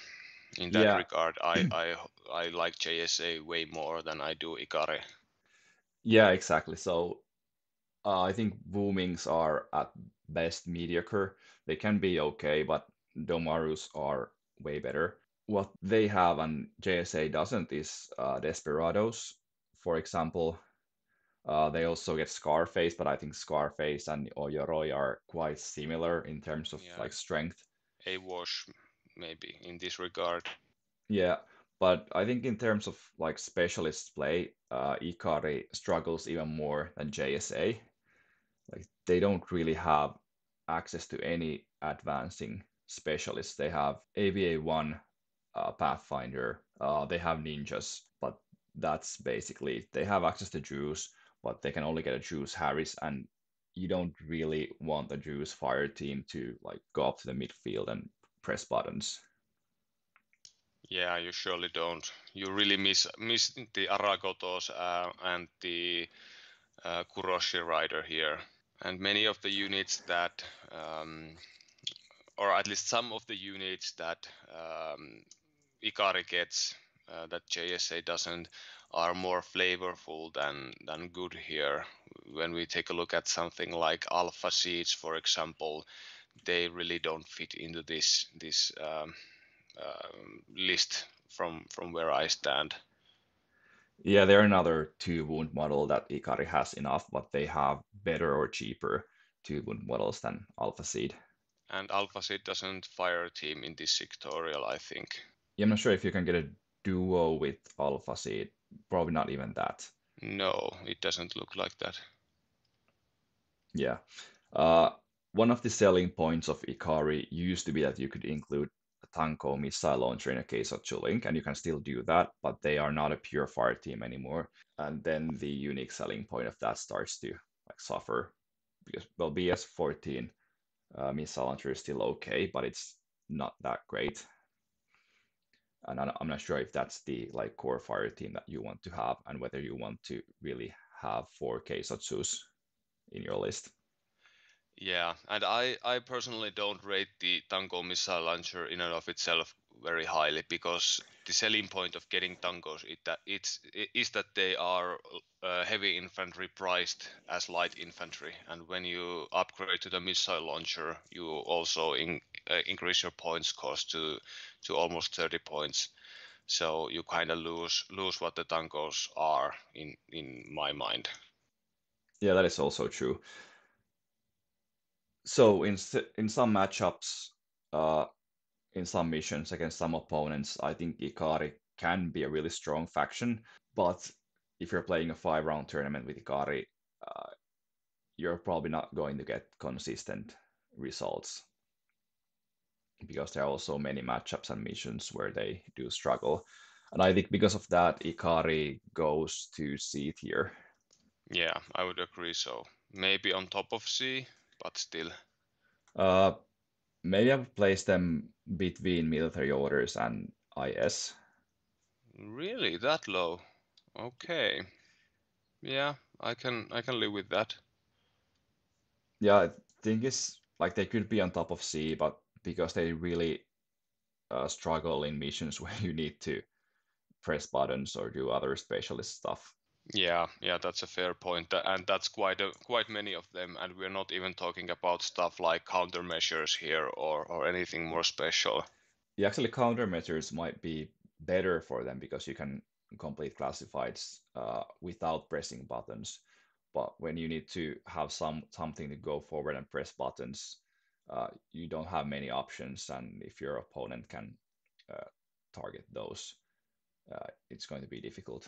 in that yeah. regard, I, [clears throat] I I like JSA way more than I do Ikari. Yeah, exactly. So uh, I think Boomings are at best mediocre. They can be okay, but Domarus are way better. What they have and JSA doesn't is uh, Desperados, for example. Uh, they also get Scarface, but I think Scarface and Oyoroi are quite similar in terms of yeah. like strength. A wash maybe in this regard. Yeah, but I think in terms of like specialist play, uh, Ikari struggles even more than JSA. Like they don't really have access to any advancing specialists. They have AVA one uh, Pathfinder. Uh, they have ninjas, but that's basically they have access to Druze, but they can only get a Druze Haris, and you don't really want the Druze fire team to like go up to the midfield and press buttons. Yeah, you surely don't. You really miss miss the Aragotos uh, and the uh, Kuroshi rider here, and many of the units that, um, or at least some of the units that um, Ikari gets uh, that JSA doesn't, are more flavorful than than good here. When we take a look at something like Alpha Seeds, for example, they really don't fit into this this um, uh, list from from where I stand. Yeah, they're another two wound model that Ikari has enough, but they have better or cheaper two wound models than Alpha Seed. And Alpha Seed doesn't fire a team in this sectorial, I think. Yeah, I'm not sure if you can get a duo with Alpha Seed. Probably not even that. No, it doesn't look like that. Yeah. Uh, one of the selling points of Ikari used to be that you could include a Tanko missile launcher in a Keisotsu Link, and you can still do that, but they are not a pure fire team anymore. And then the unique selling point of that starts to like suffer because well, BS14 uh, missile launcher is still okay, but it's not that great. And I'm not sure if that's the like core fire team that you want to have, and whether you want to really have four Keisotsus in your list. Yeah, and I, I personally don't rate the Tanko missile launcher in and of itself very highly because the selling point of getting Tankos is that it's is that they are uh, heavy infantry priced as light infantry, and when you upgrade to the missile launcher, you also in, uh, increase your points cost to to almost 30 points. So you kind of lose lose what the Tankos are in in my mind. Yeah, that is also true. So in in some matchups, uh, in some missions against some opponents, I think Ikari can be a really strong faction. But if you're playing a five round tournament with Ikari, uh, you're probably not going to get consistent results because there are also many matchups and missions where they do struggle. And I think because of that, Ikari goes to C tier. Yeah, I would agree. So maybe on top of C, but still. Uh, maybe I would place them between military orders and IS. Really, that low? Okay. Yeah, I can I can live with that. Yeah, I think it's like they could be on top of C, but because they really uh, struggle in missions [laughs] where you need to press buttons or do other specialist stuff. Yeah, yeah, that's a fair point, and that's quite a, quite many of them, and we're not even talking about stuff like countermeasures here or or anything more special. Yeah, actually, countermeasures might be better for them because you can complete classifieds uh, without pressing buttons. But when you need to have some something to go forward and press buttons, uh, you don't have many options, and if your opponent can uh, target those, uh, it's going to be difficult.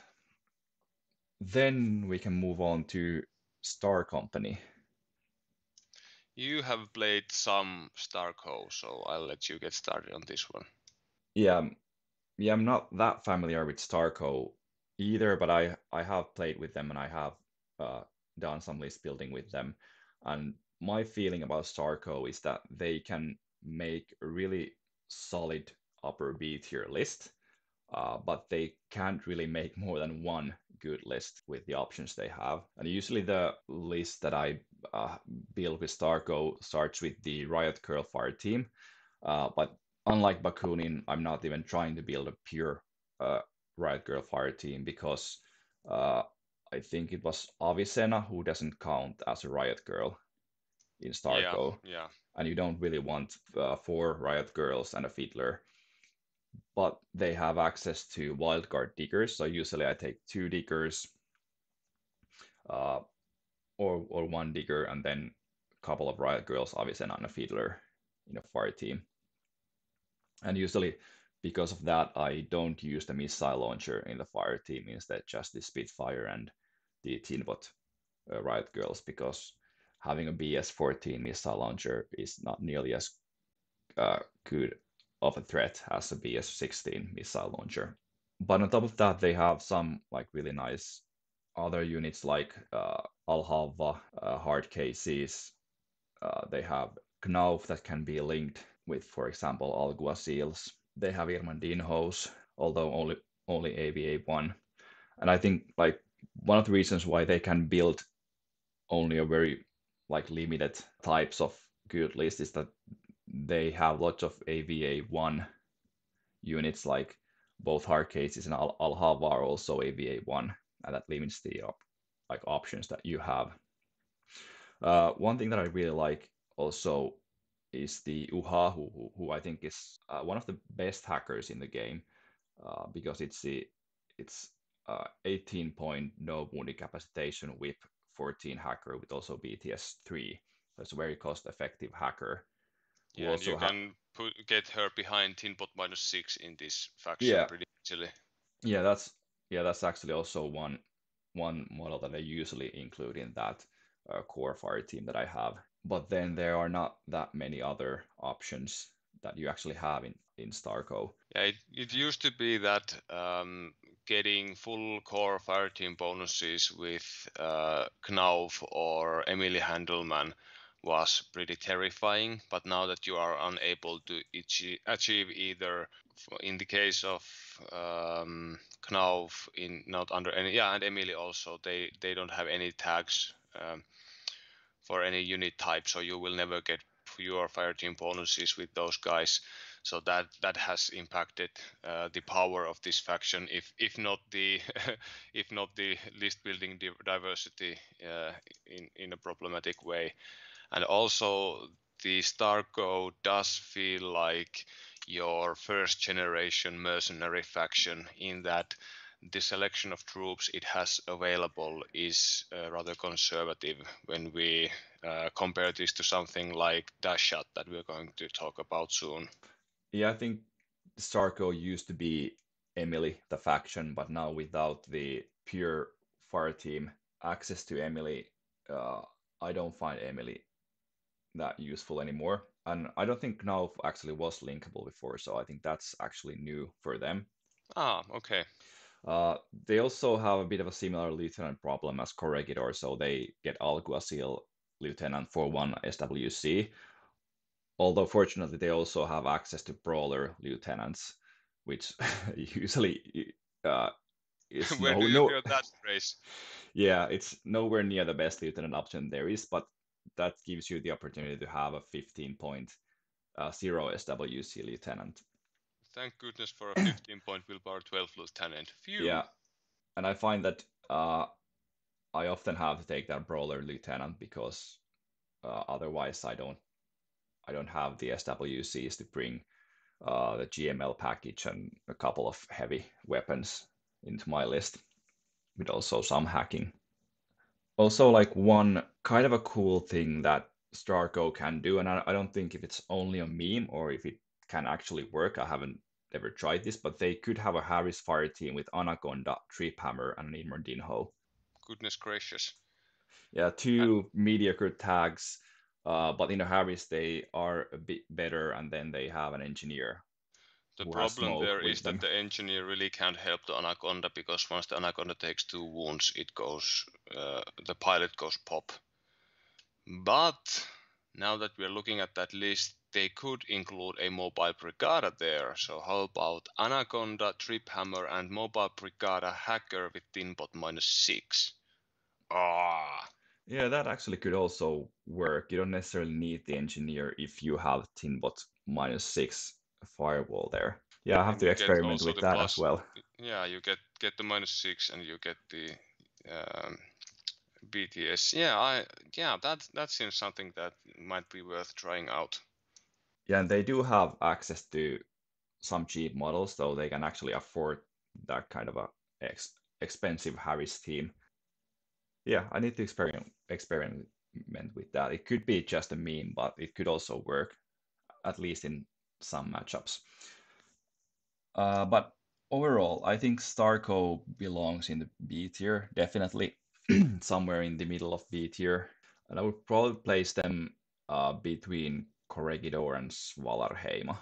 Then we can move on to Star Company. You have played some Starco, so I'll let you get started on this one. Yeah, yeah, I'm not that familiar with Starco either, but I I have played with them and I have uh, done some list building with them. And my feeling about Starco is that they can make a really solid upper B tier list, uh, but they can't really make more than one good list with the options they have. And usually the list that I uh, build with Starco starts with the Riot Girl Fire team. Uh, but unlike Bakunin, I'm not even trying to build a pure uh, Riot Girl Fire team because uh, I think it was Avicenna who doesn't count as a Riot Girl in Starco. Yeah, yeah. And you don't really want uh, four Riot Girls and a Fiddler but they have access to wildcard diggers. So usually I take two diggers uh, or, or one digger and then a couple of riot girls, obviously, and a fiddler in a fire team. And usually because of that, I don't use the missile launcher in the fire team, instead just the Spitfire and the Tinbot uh, riot girls because having a BS-14 missile launcher is not nearly as uh, good of a threat as a BS-16 missile launcher. But on top of that, they have some like really nice other units like uh, Al-Hawa, uh, hard cases. Uh, they have Knauf that can be linked with, for example, Alguacils. They have Irmandinhos, although only only AVA1. And I think like one of the reasons why they can build only a very like limited types of good list is that they have lots of AVA1 units, like both hard cases and Al- Al-Hawa are also AVA1, and that limits the op- like options that you have. Uh, one thing that I really like also is the Uha, who, who I think is uh, one of the best hackers in the game, uh, because it's the it's uh, 18 point no wound incapacitation whip 14 hacker with also BTS 3. So it's a very cost effective hacker yeah, and you can put, get her behind Tinbot minus six in this faction yeah. pretty easily. Yeah, that's yeah, that's actually also one one model that I usually include in that uh, core fire team that I have. But then there are not that many other options that you actually have in in Starco. Yeah, it, it used to be that um, getting full core fire team bonuses with uh, Knauf or Emily Handelman was pretty terrifying. But now that you are unable to achieve either, in the case of um, Knauf, in not under any, yeah, and Emily also, they they don't have any tags um, for any unit type, so you will never get pure fire team bonuses with those guys. so that that has impacted uh, the power of this faction if if not the [laughs] if not the list building diversity uh, in in a problematic way and also the starco does feel like your first generation mercenary faction in that the selection of troops it has available is uh, rather conservative when we uh, compare this to something like Dahshat that we're going to talk about soon. Yeah, I think Starco used to be Emily, the faction, but now without the pure fire team access to Emily, uh, I don't find Emily that useful anymore. And I don't think now actually was linkable before, so I think that's actually new for them. Ah, okay. Uh, they also have a bit of a similar lieutenant problem as Corregidor, so they get Alguacil lieutenant for one SWC. Although fortunately, they also have access to brawler lieutenants, which [laughs] usually uh, is [laughs] Where no, do you no, that phrase? [laughs] yeah, it's nowhere near the best lieutenant option there is, but that gives you the opportunity to have a 15 point uh, zero SWC lieutenant. Thank goodness for a [coughs] 15 point willpower 12 lieutenant. Phew. Yeah, and I find that uh, I often have to take that brawler lieutenant because uh, otherwise I don't I don't have the SWCs to bring uh, the GML package and a couple of heavy weapons into my list, with also some hacking. Also, like one kind of a cool thing that Starco can do, and I, I don't think if it's only a meme or if it can actually work. I haven't ever tried this, but they could have a Haris fire team with Anaconda, Trip Hammer, and an Irmandinho. Goodness gracious. Yeah, two mediocre tags, uh, but in a Haris they are a bit better, and then they have an engineer. The problem there is them. that the engineer really can't help the anaconda because once the anaconda takes two wounds, it goes, uh, the pilot goes pop. But now that we're looking at that list, they could include a mobile brigada there. So how about anaconda, trip hammer, and mobile brigada hacker with tinbot minus six? Ah, Yeah, that actually could also work. You don't necessarily need the engineer if you have Tinbot minus six firewall there. Yeah, I have And to experiment with that plus- as well. yeah, you get get the minus six and you get the um, BTS. Yeah, I yeah that that seems something that might be worth trying out. Yeah, and they do have access to some cheap models, so they can actually afford that kind of a ex expensive Haris team. Yeah, I need to experiment experiment with that. It could be just a meme, but it could also work, at least in some matchups. Uh, but overall, I think Starco belongs in the B tier, definitely [clears throat] somewhere in the middle of B tier. And I would probably place them uh, between Corregidor and Svalarheima.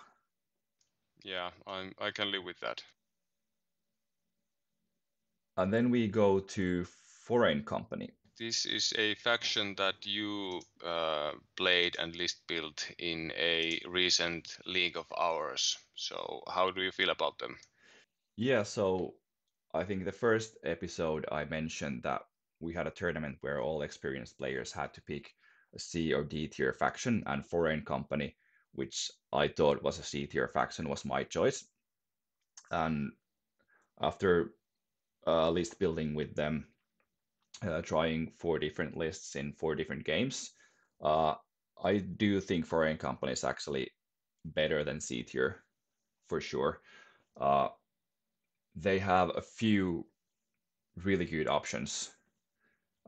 Yeah, I'm I can live with that. And then we go to Foreign Company. This is a faction that you uh, played and list built in a recent league of ours. So how do you feel about them? Yeah, so I think the first episode I mentioned that we had a tournament where all experienced players had to pick a C or D tier faction, and Foreign Company, which I thought was a C tier faction, was my choice. And after uh, list building with them, uh, trying four different lists in four different games, uh, I do think Foreign Company is actually better than C tier for sure. Uh, they have a few really good options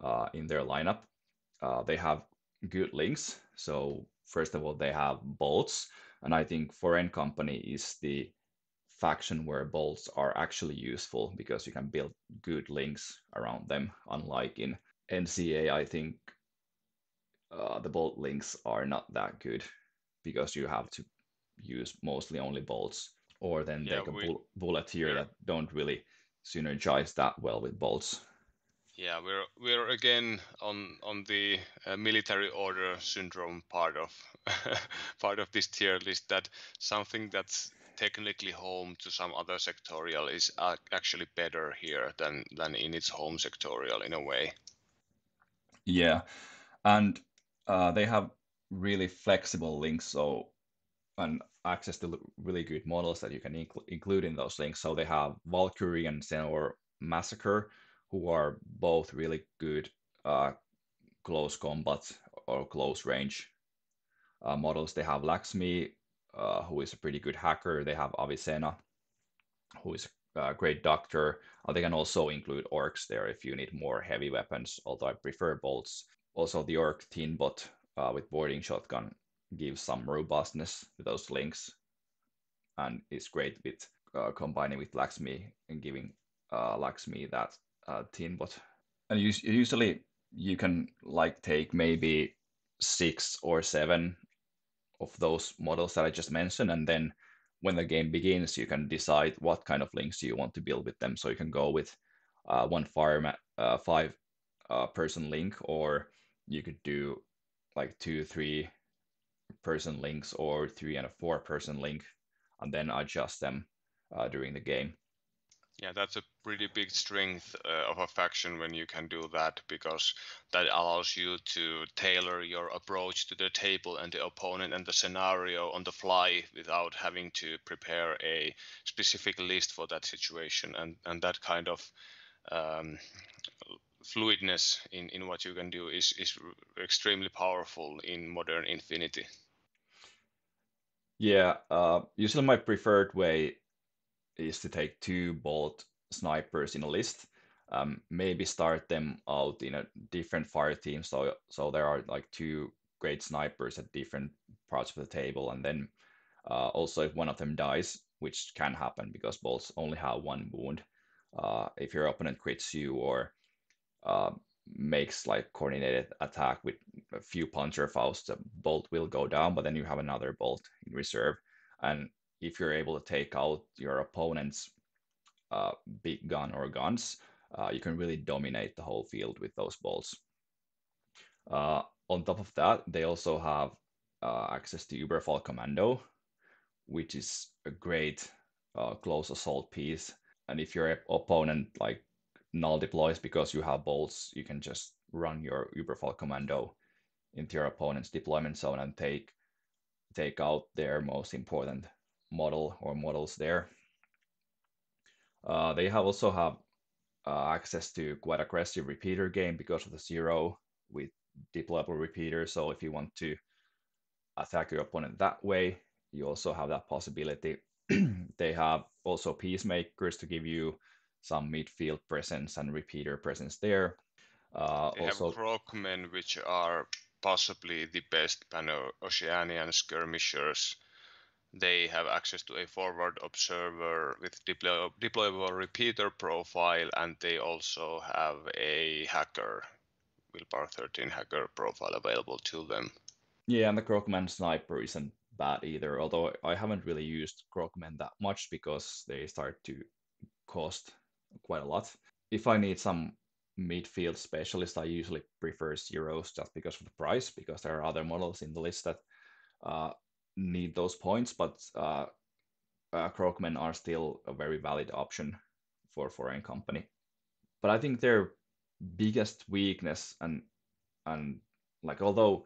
uh, in their lineup. Uh, they have good links. So first of all, they have bolts, and I think Foreign Company is the faction where bolts are actually useful because you can build good links around them. Unlike in NCA, I think uh, the bolt links are not that good because you have to use mostly only bolts or then Yeah, take a we- bull- bullet here we're- that don't really synergize that well with bolts. Yeah, we're we're again on on the uh, military order syndrome part of [laughs] part of this tier list. That something that's technically home to some other sectorial is uh, actually better here than than in its home sectorial in a way. Yeah, and uh, they have really flexible links. So, and access to really good models that you can inc- include in those links. So they have Valkyrie and Señor Massacre, who are both really good uh, close combat or close range uh, models. They have Laxmi, uh, who is a pretty good hacker. They have Avicenna, who is a great doctor. Uh, they can also include orcs there if you need more heavy weapons, although I prefer bolts. Also, the orc tinbot uh, with boarding shotgun gives some robustness to those links and is great with uh, combining with Laxmi and giving uh, Laxmi that uh, tinbot. And usually you can like take maybe six or seven of those models that I just mentioned, and then when the game begins, you can decide what kind of links you want to build with them. So you can go with uh, one farm, uh, five uh, person link, or you could do like two, three person links, or three and a four person link, and then adjust them uh, during the game. Yeah, that's a pretty big strength uh, of a faction when you can do that because that allows you to tailor your approach to the table and the opponent and the scenario on the fly without having to prepare a specific list for that situation and and that kind of um, fluidness in, in what you can do is, is extremely powerful in modern infinity. Yeah uh, usually my preferred way is to take two bolt snipers in a list. Um, maybe start them out in a different fire team. So so there are like two great snipers at different parts of the table, and then uh, also if one of them dies, which can happen because bolts only have one wound. Uh, if your opponent crits you or uh, makes like coordinated attack with a few puncher Panzerfaust, the bolt will go down, but then you have another bolt in reserve. And if you're able to take out your opponent's uh, big gun or guns, uh, you can really dominate the whole field with those bolts. Uh, on top of that, they also have uh, access to Überfall Commando, which is a great uh, close assault piece. And if your opponent like null deploys because you have bolts, you can just run your Überfall Commando into your opponent's deployment zone and take take out their most important model or models there. Uh, they have also have uh, access to quite aggressive repeater game because of the zero with deployable repeaters. So if you want to attack your opponent that way, you also have that possibility. [clears throat] they have also peacemakers to give you some midfield presence and repeater presence there. Uh, they also, have which are possibly the best Pan-Oceanian skirmishers they have access to a forward observer with deploy deployable repeater profile, and they also have a hacker, Willpower 13 hacker profile available to them. Yeah, and the Croc Man sniper isn't bad either, although I haven't really used Croc Men that much because they start to cost quite a lot. If I need some midfield specialist, I usually prefer zeros just because of the price, because there are other models in the list that uh, need those points, but uh, uh, are still a very valid option for foreign company. But I think their biggest weakness and and like although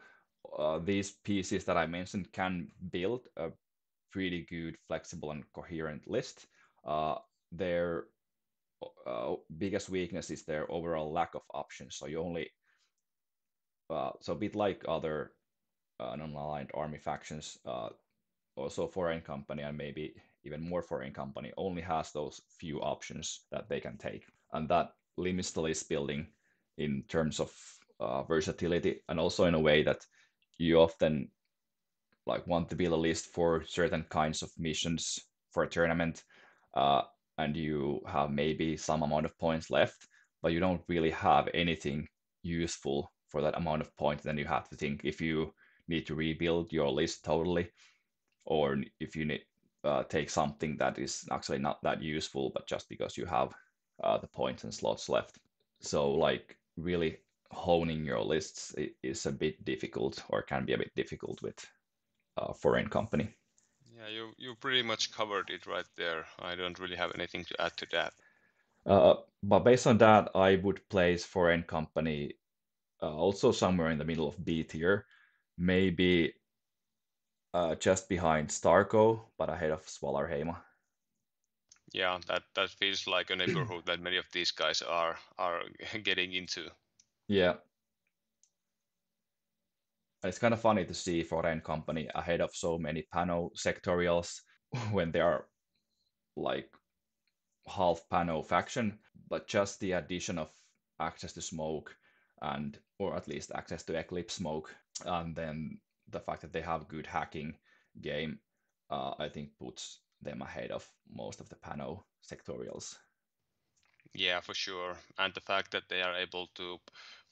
uh, these pieces that I mentioned can build a pretty good, flexible, and coherent list, uh, their uh, biggest weakness is their overall lack of options. So you only uh, so a bit like other uh, non-aligned army factions, uh, also foreign company and maybe even more foreign company only has those few options that they can take, and that limits the list building in terms of uh, versatility and also in a way that you often like want to build a list for certain kinds of missions for a tournament uh, and you have maybe some amount of points left but you don't really have anything useful for that amount of points then you have to think if you need to rebuild your list totally, or if you need uh, take something that is actually not that useful, but just because you have uh, the points and slots left. So like really honing your lists is a bit difficult or can be a bit difficult with a foreign company. Yeah, you you pretty much covered it right there. I don't really have anything to add to that. Uh, but based on that, I would place foreign company uh, also somewhere in the middle of B tier maybe uh, just behind Starco, but ahead of Svalarheima. Yeah, that that feels like a neighborhood that many of these guys are are [laughs] getting into. Yeah. It's kind of funny to see Foreign Company ahead of so many Pano sectorials [laughs] when they are like half Pano faction, but just the addition of access to smoke and or at least access to Eclipse smoke, and then the fact that they have good hacking game, uh, I think puts them ahead of most of the Pano sectorials. Yeah, for sure. And the fact that they are able to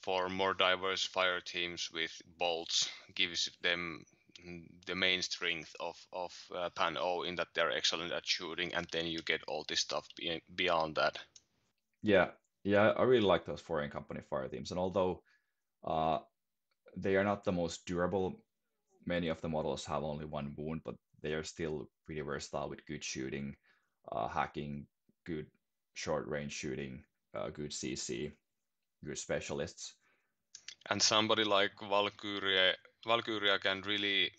form more diverse fire teams with bolts gives them the main strength of of uh, Pan O in that they're excellent at shooting, and then you get all this stuff be- beyond that. Yeah, yeah, I really like those foreign company fire teams, and although uh, they are not the most durable, many of the models have only one wound, but they are still pretty versatile with good shooting, uh, hacking, good short range shooting, uh, good CC, good specialists. And somebody like Valkyria, Valkyria can really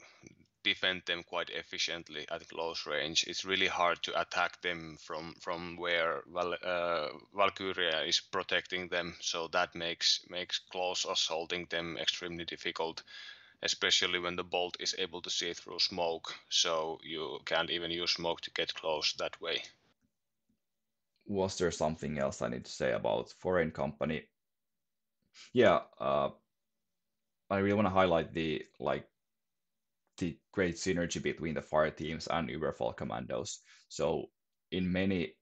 defend them quite efficiently at close range. It's really hard to attack them from from where Val, uh, Valkyria is protecting them. So that makes makes close assaulting them extremely difficult, especially when the bolt is able to see through smoke. So you can't even use smoke to get close that way. Was there something else I need to say about foreign company? Yeah, uh, I really want to highlight the like the great synergy between the fire teams and Uberfall commandos. So in many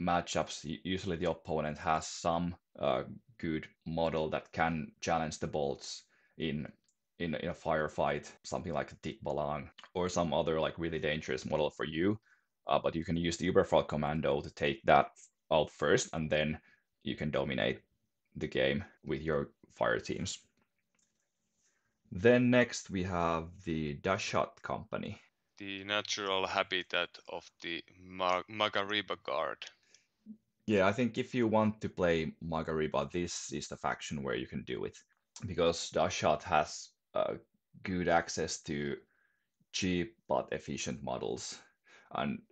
matchups, usually the opponent has some uh, good model that can challenge the bolts in in, in a firefight, something like a Tikbalang or some other like really dangerous model for you. Uh, but you can use the Uberfall commando to take that out first, and then you can dominate the game with your fire teams. Then next we have the Dahshat company. The natural habitat of the Mar- Magariba Guard. Yeah, I think if you want to play Magariba, this is the faction where you can do it. Because Dahshat has uh, good access to cheap but efficient models. And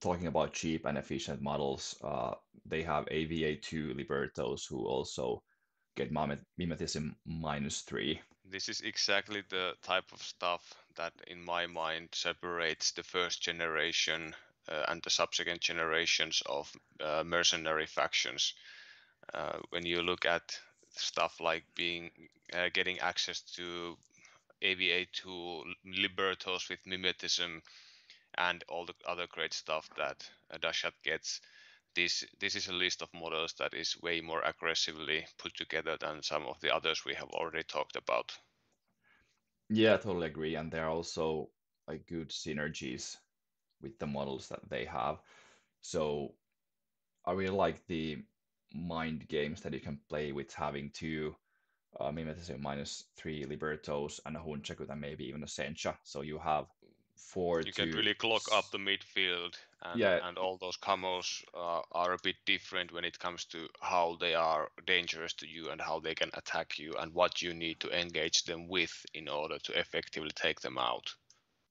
talking about cheap and efficient models, uh, they have AVA2 Libertos who also get mimetism minus three this is exactly the type of stuff that in my mind separates the first generation uh, and the subsequent generations of uh, mercenary factions. Uh, when you look at stuff like being uh, getting access to AVA2 Libertos with mimetism and all the other great stuff that Dahshat gets this this is a list of models that is way more aggressively put together than some of the others we have already talked about. Yeah, I totally agree. And there are also like good synergies with the models that they have. So I really like the mind games that you can play with having two uh, mimetism minus three libertos and a Hunzakut and maybe even a Sencha. So you have four. You can really clock up the midfield, and, yeah. and all those camos uh, are a bit different when it comes to how they are dangerous to you and how they can attack you and what you need to engage them with in order to effectively take them out.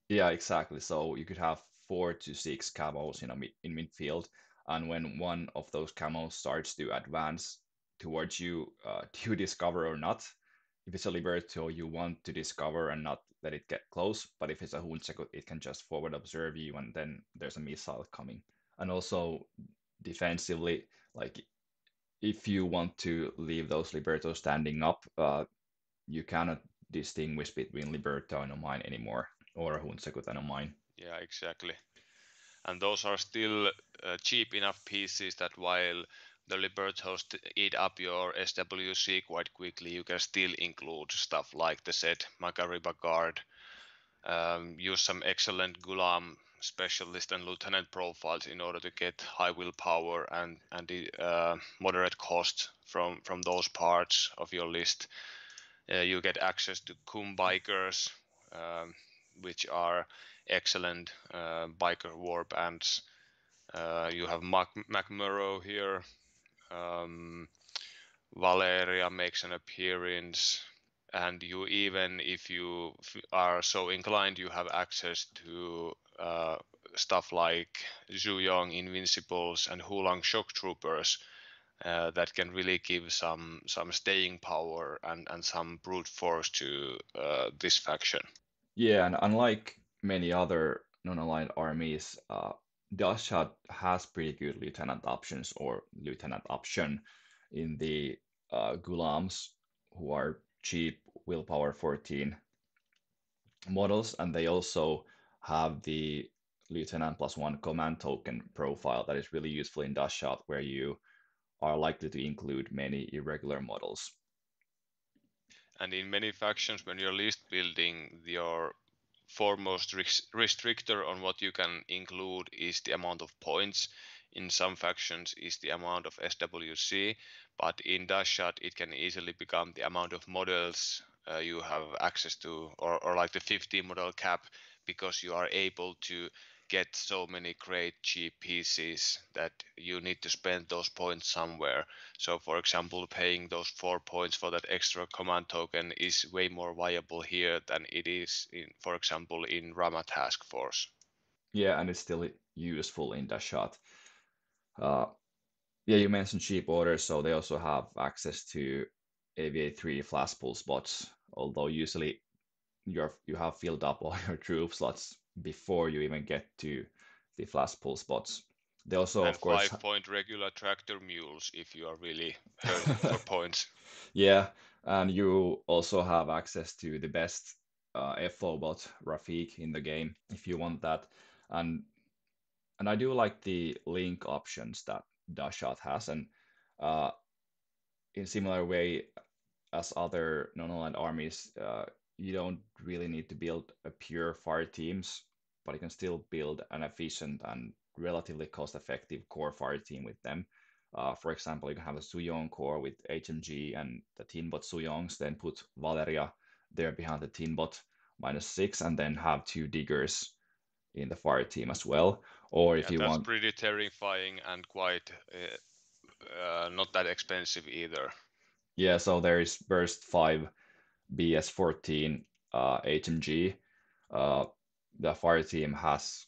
Yeah, exactly. So you could have four to six camos in a mid- in midfield, and when one of those camos starts to advance towards you, uh, [laughs] do you discover or not? If it's a Liberto, you want to discover and not let it get close. But if it's a Hunzakut, it can just forward observe you, and then there's a missile coming. And also defensively, like if you want to leave those Libertos standing up, uh, you cannot distinguish between Liberto and a mine anymore, or a Hunzakut and a mine. Yeah, exactly. And those are still uh, cheap enough pieces that while the Libert Libertos eat up your SWC quite quickly, you can still include stuff like the set Magariba Guard, um, use some excellent Ghulam specialist and lieutenant profiles in order to get high willpower and and the uh, moderate cost from from those parts of your list. Uh, you get access to Kum bikers, um, which are excellent uh, biker war bands. Uh, you have Mac- McMurrough here, um, Valeria makes an appearance. and you even if you are so inclined you have access to uh, stuff like Zuyong Invincibles and Hulang Shock Troopers uh, that can really give some some staying power and, and some brute force to uh, this faction. Yeah, and unlike many other non-aligned armies, uh, Dahshat has pretty good lieutenant options or lieutenant option in the uh, Ghulams, who are cheap willpower 14 models, and they also have the lieutenant plus one command token profile that is really useful in Dahshat, where you are likely to include many irregular models. And in many factions, when you're list building, your foremost restrictor on what you can include is the amount of points. In some factions is the amount of SWC, but in Dahshat it can easily become the amount of models uh, you have access to, or, or like the 50 model cap, because you are able to get so many great cheap pieces that you need to spend those points somewhere. So for example, paying those four points for that extra command token is way more viable here than it is in, for example, in Ramah Task Force. Yeah, and it's still useful in Dahshat. Uh, yeah, you mentioned cheap orders, so they also have access to AVA3 flash pool spots, although usually you're, you have filled up all [laughs] your troop slots before you even get to the flash pull spots. They also, and of course, five point regular Traktor Muls if you are really [laughs] for points. Yeah, and you also have access to the best uh, FO bot Rafiq in the game if you want that. And and I do like the link options that Dahshat has, and uh, in similar way as other non-aligned armies, uh, you don't really need to build a pure fire teams but you can still build an efficient and relatively cost-effective core fire team with them. Uh, for example, you can have a Zuyong core with HMG and the Tinbot Zuyongs, then put Valeria there behind the Tinbot minus six, and then have two diggers in the fire team as well. Or if yeah, you that's want, pretty terrifying and quite uh, uh, not that expensive either. Yeah, so there is Burst five, BS fourteen, uh, HMG. The fire team has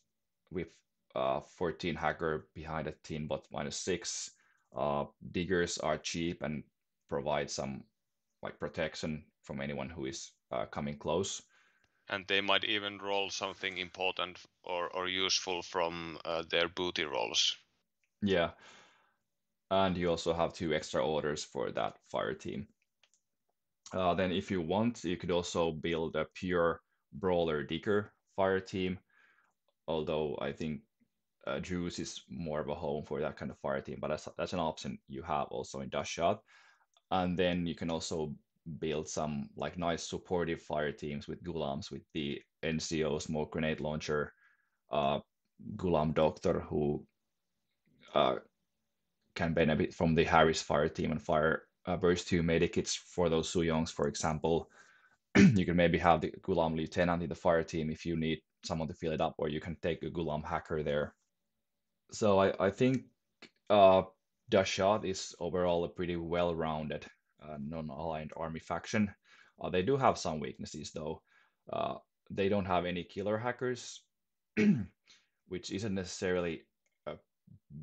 with uh, 14 hacker behind a team but minus six. Uh, diggers are cheap and provide some like protection from anyone who is uh, coming close. And they might even roll something important or, or useful from uh, their booty rolls. Yeah. And you also have two extra orders for that fire team. Uh, then if you want, you could also build a pure brawler digger fire team. Although I think uh, Druze is more of a home for that kind of fire team, but that's that's an option you have also in Dahshat. And then you can also build some like nice supportive fire teams with Ghulams with the NCO smoke grenade launcher, uh, Ghulam Doctor who uh, can benefit from the Haris fire team and fire uh, burst 2 medikits for those Zuyongs, for example. [clears throat] you can maybe have the Ghulam lieutenant in the fire team if you need someone to fill it up, or you can take a Ghulam hacker there. So I, I think uh, Dahshat is overall a pretty well-rounded uh, non-aligned army faction. Uh, they do have some weaknesses though. Uh, they don't have any killer hackers, [clears throat] which isn't necessarily a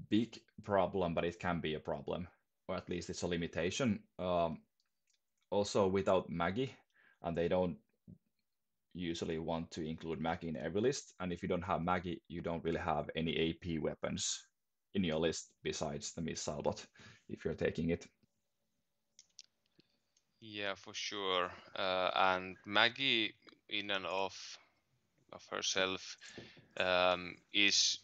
big problem, but it can be a problem, or at least it's a limitation. Um, also, without Maggie, and they don't usually want to include Maggie in every list. And if you don't have Maggie, you don't really have any AP weapons in your list besides the missile bot if you're taking it. Yeah, for sure. Uh, and Maggie, in and of of herself, um, is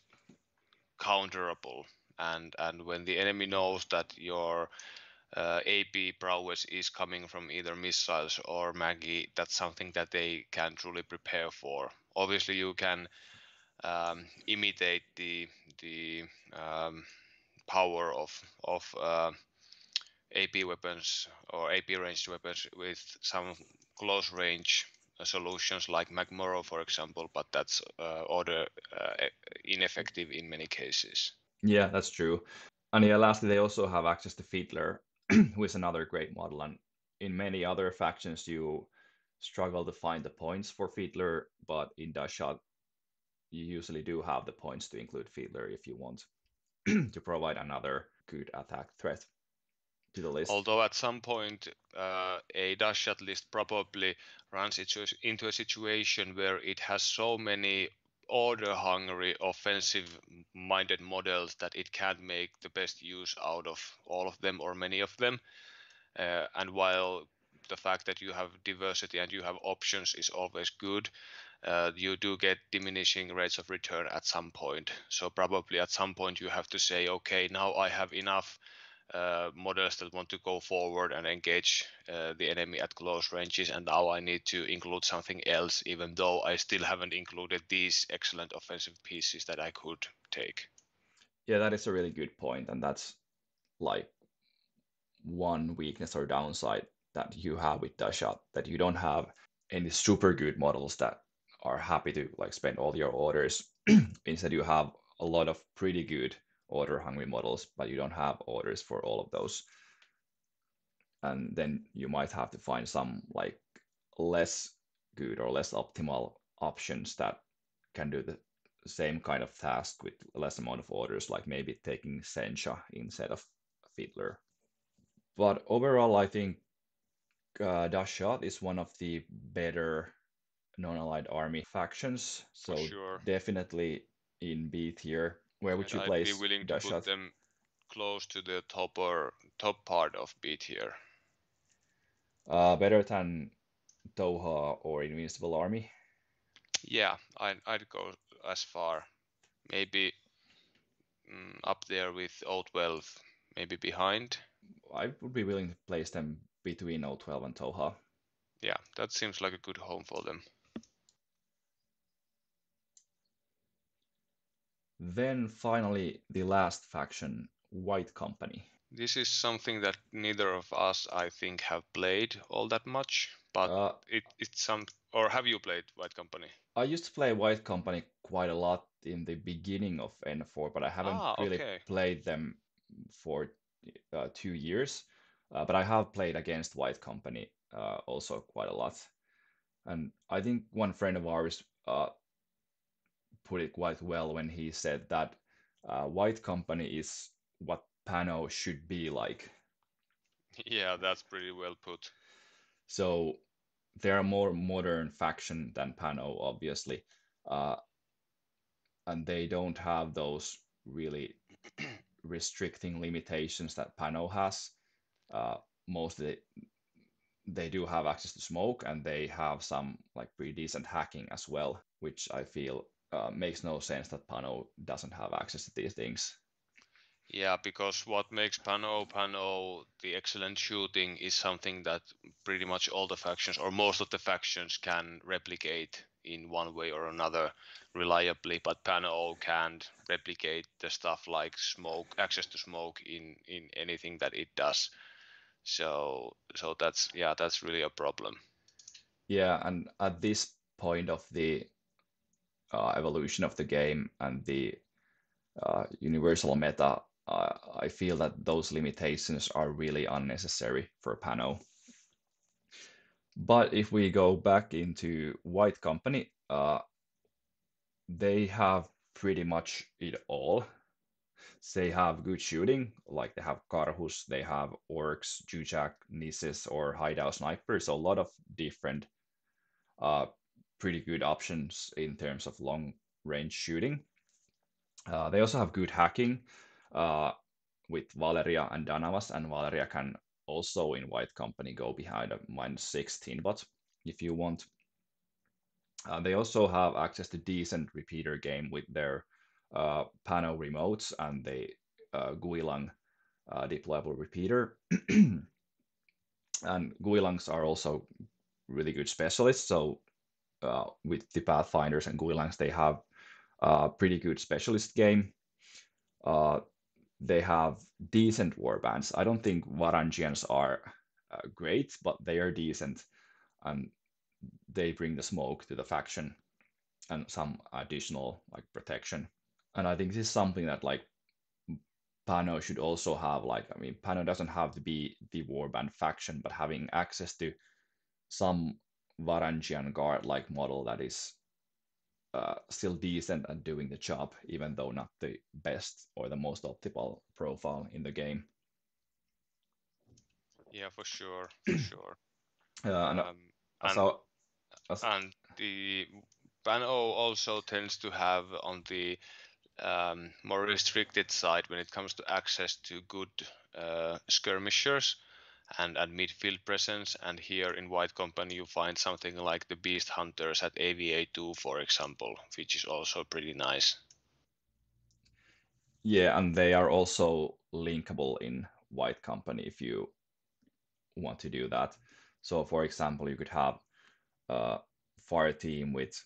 counterable. And and when the enemy knows that your uh, AP prowess is coming from either missiles or Maggie, that's something that they can truly prepare for. Obviously, you can um, imitate the the um, power of of uh, AP weapons or AP ranged weapons with some close range solutions like Magmoro, for example, but that's uh, order uh, ineffective in many cases. Yeah, that's true. And yeah, lastly, they also have access to Fiddler, [clears throat] who is another great model. And in many other factions you struggle to find the points for Fiddler, but in Dahshat you usually do have the points to include Fiddler if you want [clears throat] to provide another good attack threat to the list. Although at some point uh, a Dahshat list probably runs into a situation where it has so many order hungry offensive minded models that it can make the best use out of all of them or many of them. Uh, and while the fact that you have diversity and you have options is always good uh, you do get diminishing rates of return at some point. So probably at some point you have to say okay now i have enough uh, models that want to go forward and engage uh, the enemy at close ranges and now I need to include something else even though I still haven't included these excellent offensive pieces that I could take. Yeah, that is a really good point and that's like one weakness or downside that you have with Dahshat that you don't have any super good models that are happy to like spend all your orders. [clears throat] Instead you have a lot of pretty good order hungry models, but you don't have orders for all of those. And then you might have to find some like less good or less optimal options that can do the same kind of task with less amount of orders, like maybe taking Sencha instead of Fiddler. But overall, I think uh, Dahshat is one of the better non-allied army factions. So sure. definitely in B tier. Where would and you I'd place be willing to put them close to the top or top part of B tier. Uh, better than Tohaa or Invincible Army? Yeah, I'd, I'd go as far. Maybe mm, up there with O12, maybe behind. I would be willing to place them between O12 and Tohaa. Yeah, that seems like a good home for them. Then finally, the last faction, White Company. This is something that neither of us, I think, have played all that much, but Uh, it, it's some. Or have you played White Company? I used to play White Company quite a lot in the beginning of N4, but I haven't Ah, really okay. played them for uh, two years. Uh, but I have played against White Company uh, also quite a lot. And I think one friend of ours uh, put it quite well when he said that uh, White Company is what Pano should be like. Yeah, that's pretty well put. So they're a more modern faction than Pano, obviously. Uh, and they don't have those really [clears throat] restricting limitations that Pano has. Uh, mostly they do have access to smoke and they have some like pretty decent hacking as well, which I feel uh, makes no sense that Pano doesn't have access to these things. Yeah, because what makes Pano Pano the excellent shooting is something that pretty much all the factions or most of the factions can replicate in one way or another reliably, but Pano can't replicate the stuff like smoke, access to smoke in in anything that it does. So so that's yeah, that's really a problem. Yeah, and at this point of the uh, evolution of the game and the uh, universal meta, uh, I feel that those limitations are really unnecessary for Pano. But if we go back into White Company, uh, they have pretty much it all. They have good shooting, like they have Karhus, they have Orcs, Jujak, Nisses, or Hideout Snipers. So a lot of different, uh, pretty good options in terms of long range shooting. Uh, they also have good hacking uh, with Valeria and Danavas, and Valeria can also in White Company go behind a minus 16 bot if you want. Uh, they also have access to decent repeater game with their uh, Pano remotes and the uh, Guilang uh, deployable repeater. [clears throat] and Guilangs are also really good specialists. So uh, with the Pathfinders and Guilangs, they have a pretty good specialist game. Uh, they have decent warbands. I don't think Varangians are uh, great, but they are decent, and they bring the smoke to the faction and some additional like protection. And I think this is something that like Pano should also have like I mean Pano doesn't have to be the warband faction, but having access to some Varangian guard like model that is uh, still decent at doing the job, even though not the best or the most optimal profile in the game. Yeah, for sure, [clears throat] for sure. Uh, and, um, and, so, and the Pano also tends to have on the um, more restricted side when it comes to access to good uh, skirmishers and, and midfield presence. And here in White Company, you find something like the Beast Hunters at AVA2, for example, which is also pretty nice. Yeah, and they are also linkable in White Company if you want to do that. So, for example, you could have a fire team with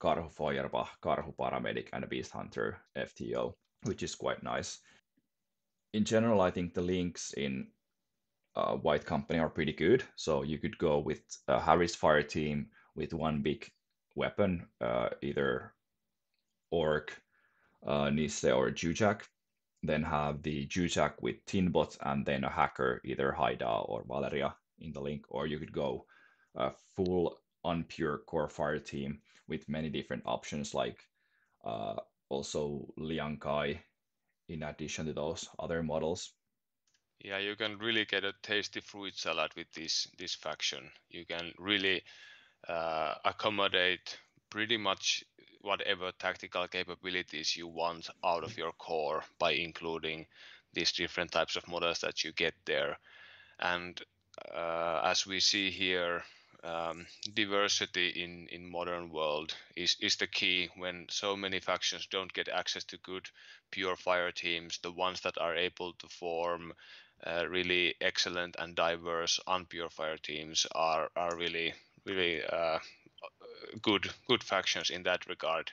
Karhu Feuerbach, Karhu Paramedic, and a Beast Hunter FTO, which is quite nice. In general, I think the links in uh, White Company are pretty good. So you could go with a Haris Fire team with one big weapon, uh, either Orc, uh, Nisse, or Jujak. Then have the Jujak with Tinbot and then a hacker, either Haida or Valeria in the link. Or you could go a full unpure core fire team with many different options like uh, also Liang Kai in addition to those other models. Yeah, you can really get a tasty fruit salad with this this faction. You can really uh, accommodate pretty much whatever tactical capabilities you want out of your core by including these different types of models that you get there. And uh, as we see here, um, diversity in in modern world is is the key when so many factions don't get access to good pure fire teams the ones that are able to form uh, really excellent and diverse unpure fire teams are are really really uh, good good factions in that regard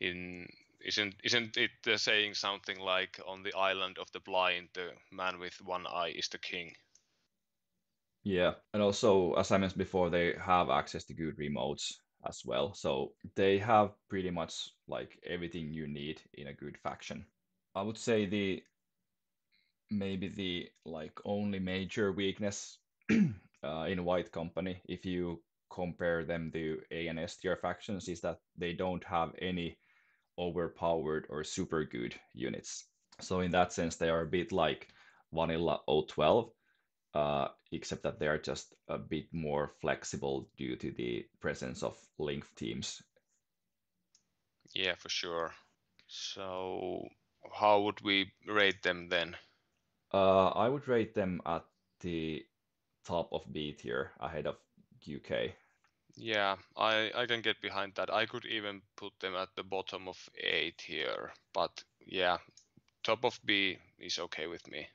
in isn't isn't it saying something like on the island of the blind the man with one eye is the king yeah, and also as I mentioned before, they have access to good remotes as well. So they have pretty much like everything you need in a good faction. I would say the maybe the like only major weakness [clears throat] uh, in White Company, if you compare them to A and S tier factions, is that they don't have any overpowered or super good units. So in that sense, they are a bit like vanilla O12, uh, except that they are just a bit more flexible due to the presence of link teams. Yeah, for sure. So, how would we rate them then? Uh, I would rate them at the top of B tier ahead of QK. Yeah, I, I can get behind that. I could even put them at the bottom of A tier, but yeah, top of B is okay with me.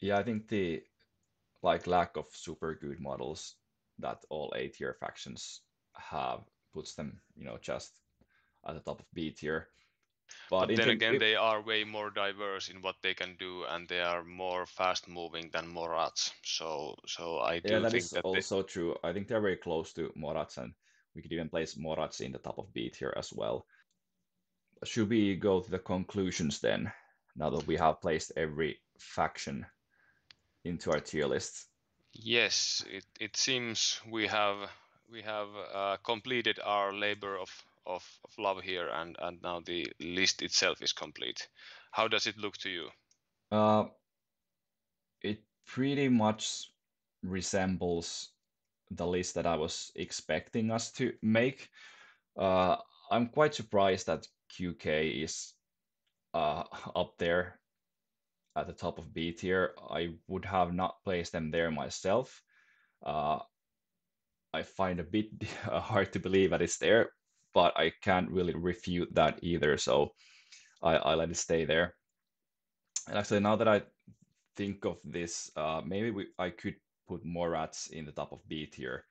Yeah, I think the like lack of super good models that all A tier factions have puts them, you know, just at the top of B tier. But, but then again, they are way more diverse in what they can do, and they are more fast moving than Morats. So, so I do yeah, that think is that also they... true. I think they're very close to Morats, and we could even place Morats in the top of B tier as well. Should we go to the conclusions then? Now that we have placed every faction into our tier list. Yes, it, it seems we have we have uh, completed our labor of, of, of love here, and, and now the list itself is complete. How does it look to you? Uh, it pretty much resembles the list that I was expecting us to make. Uh, I'm quite surprised that QK is uh, up there at the top of B tier. I would have not placed them there myself. Uh, I find a bit [laughs] hard to believe that it's there, but I can't really refute that either. So I, I let it stay there. And actually, now that I think of this, uh, maybe we, I could put Morats in the top of B tier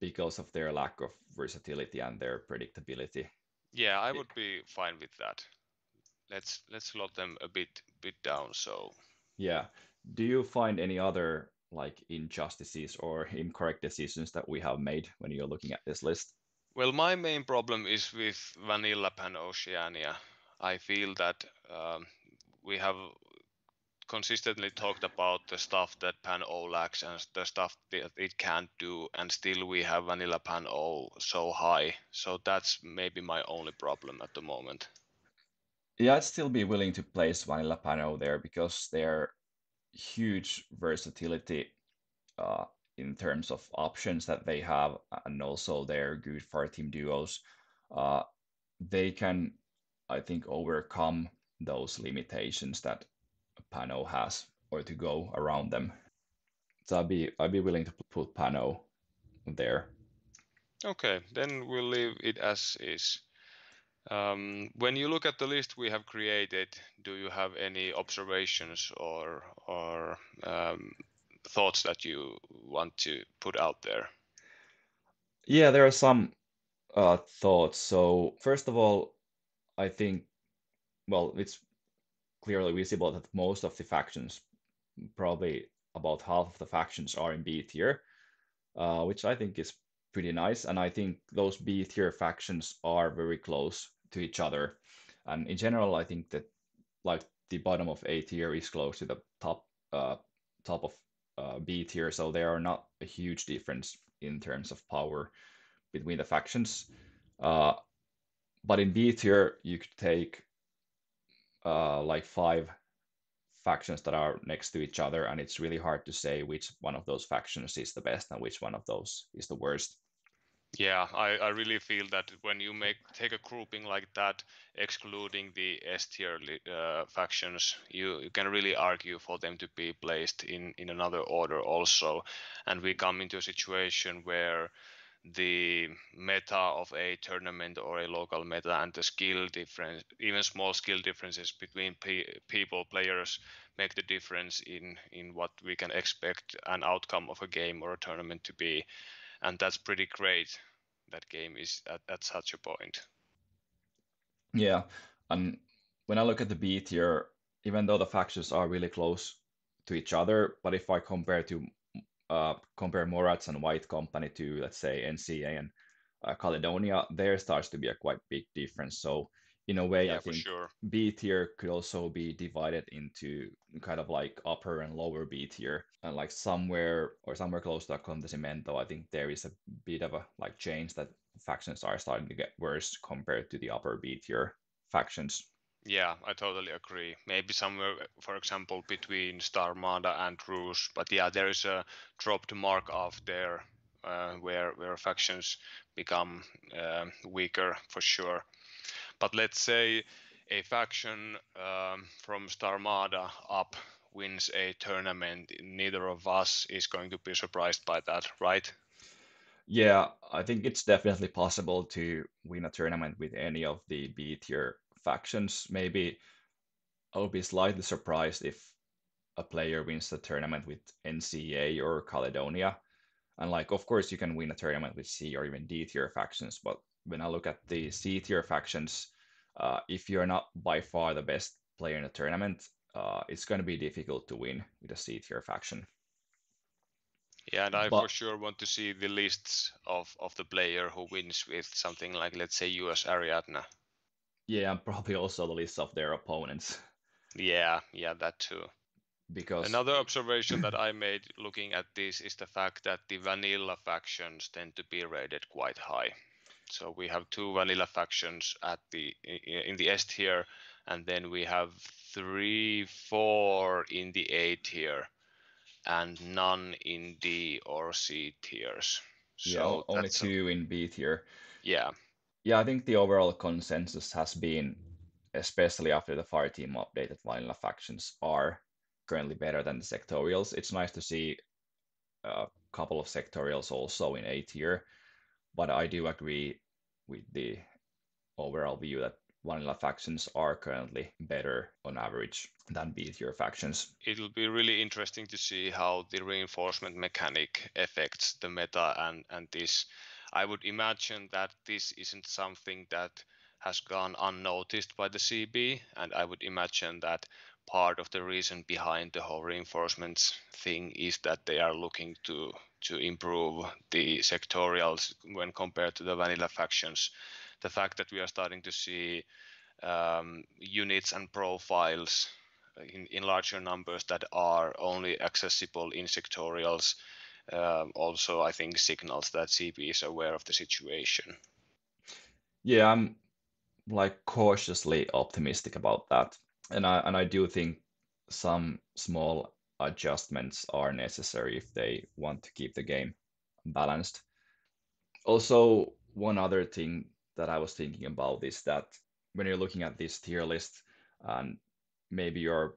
because of their lack of versatility and their predictability. Yeah, I would be fine with that let's let's slot them a bit bit down. So yeah, do you find any other like injustices or incorrect decisions that we have made when you're looking at this list? Well, my main problem is with Vanilla Pan Oceania. I feel that um, we have consistently talked about the stuff that Pan O lacks and the stuff that it can't do, and still we have Vanilla Pan O so high. So that's maybe my only problem at the moment. Yeah, I'd still be willing to place Vanilla Pan O there because their huge versatility uh, in terms of options that they have, and also their good far team duos, uh, they can, I think, overcome those limitations that Pano has or to go around them. So I'd be I'd be willing to put Pano there. Okay, then we'll leave it as is. Um, when you look at the list we have created, do you have any observations or or um, thoughts that you want to put out there? Yeah, there are some uh, thoughts. So first of all, I think well, it's clearly visible that most of the factions, probably about half of the factions, are in B tier, uh, which I think is pretty nice. And I think those B tier factions are very close to each other. And in general, I think that like the bottom of A tier is close to the top uh, top of uh, B tier, so there are not a huge difference in terms of power between the factions. Uh, but in B tier, you could take uh, like five factions that are next to each other, and it's really hard to say which one of those factions is the best and which one of those is the worst. Yeah, I, I really feel that when you make take a grouping like that, excluding the S tier uh, factions, you, you can really argue for them to be placed in, in another order also. And we come into a situation where the meta of a tournament or a local meta and the skill difference, even small skill differences between pe- people, players, make the difference in in what we can expect an outcome of a game or a tournament to be and that's pretty great that game is at, at such a point yeah and when i look at the b tier even though the factions are really close to each other but if i compare to uh, compare Morats and White Company to let's say NCA and uh, Caledonia, there starts to be a quite big difference. So in a way, yeah, I think sure. B tier could also be divided into kind of like upper and lower B tier, and like somewhere or somewhere close to Acontecimiento, I think there is a bit of a like change that factions are starting to get worse compared to the upper B tier factions. Yeah, I totally agree. Maybe somewhere, for example, between Starmada and Rouge, but yeah, there is a dropped mark off there uh, where where factions become uh, weaker for sure. But let's say a faction um, from Starmada up wins a tournament, neither of us is going to be surprised by that, right? Yeah, I think it's definitely possible to win a tournament with any of the B tier factions. Maybe I'll be slightly surprised if a player wins the tournament with NCA or Caledonia. And like, of course, you can win a tournament with C or even D tier factions, but when I look at the C tier factions, uh, if you're not by far the best player in the tournament, uh, it's going to be difficult to win with a C tier faction. Yeah, and I but, for sure want to see the lists of, of the player who wins with something like, let's say, US Ariadna. Yeah, and probably also the list of their opponents. Yeah, yeah, that too. Because another observation that I made looking at this is the fact that the vanilla factions tend to be rated quite high. So we have two vanilla factions at the in the S tier, and then we have three, four in the A tier, and none in D or C tiers. So yeah, only two a, in B tier. Yeah. Yeah, I think the overall consensus has been, especially after the fire team update, that vanilla factions are currently better than the sectorials. It's nice to see a couple of sectorials also in A tier but I do agree with the overall view that vanilla factions are currently better on average than B tier factions. It'll be really interesting to see how the reinforcement mechanic affects the meta and, and this. I would imagine that this isn't something that has gone unnoticed by the CB, and I would imagine that part of the reason behind the whole reinforcements thing is that they are looking to to improve the sectorials when compared to the vanilla factions. The fact that we are starting to see um, units and profiles in, in larger numbers that are only accessible in sectorials um, also I think signals that CB is aware of the situation. Yeah, I'm like cautiously optimistic about that, and I and I do think some small adjustments are necessary if they want to keep the game balanced. Also, one other thing that I was thinking about is that when you're looking at this tier list and maybe you're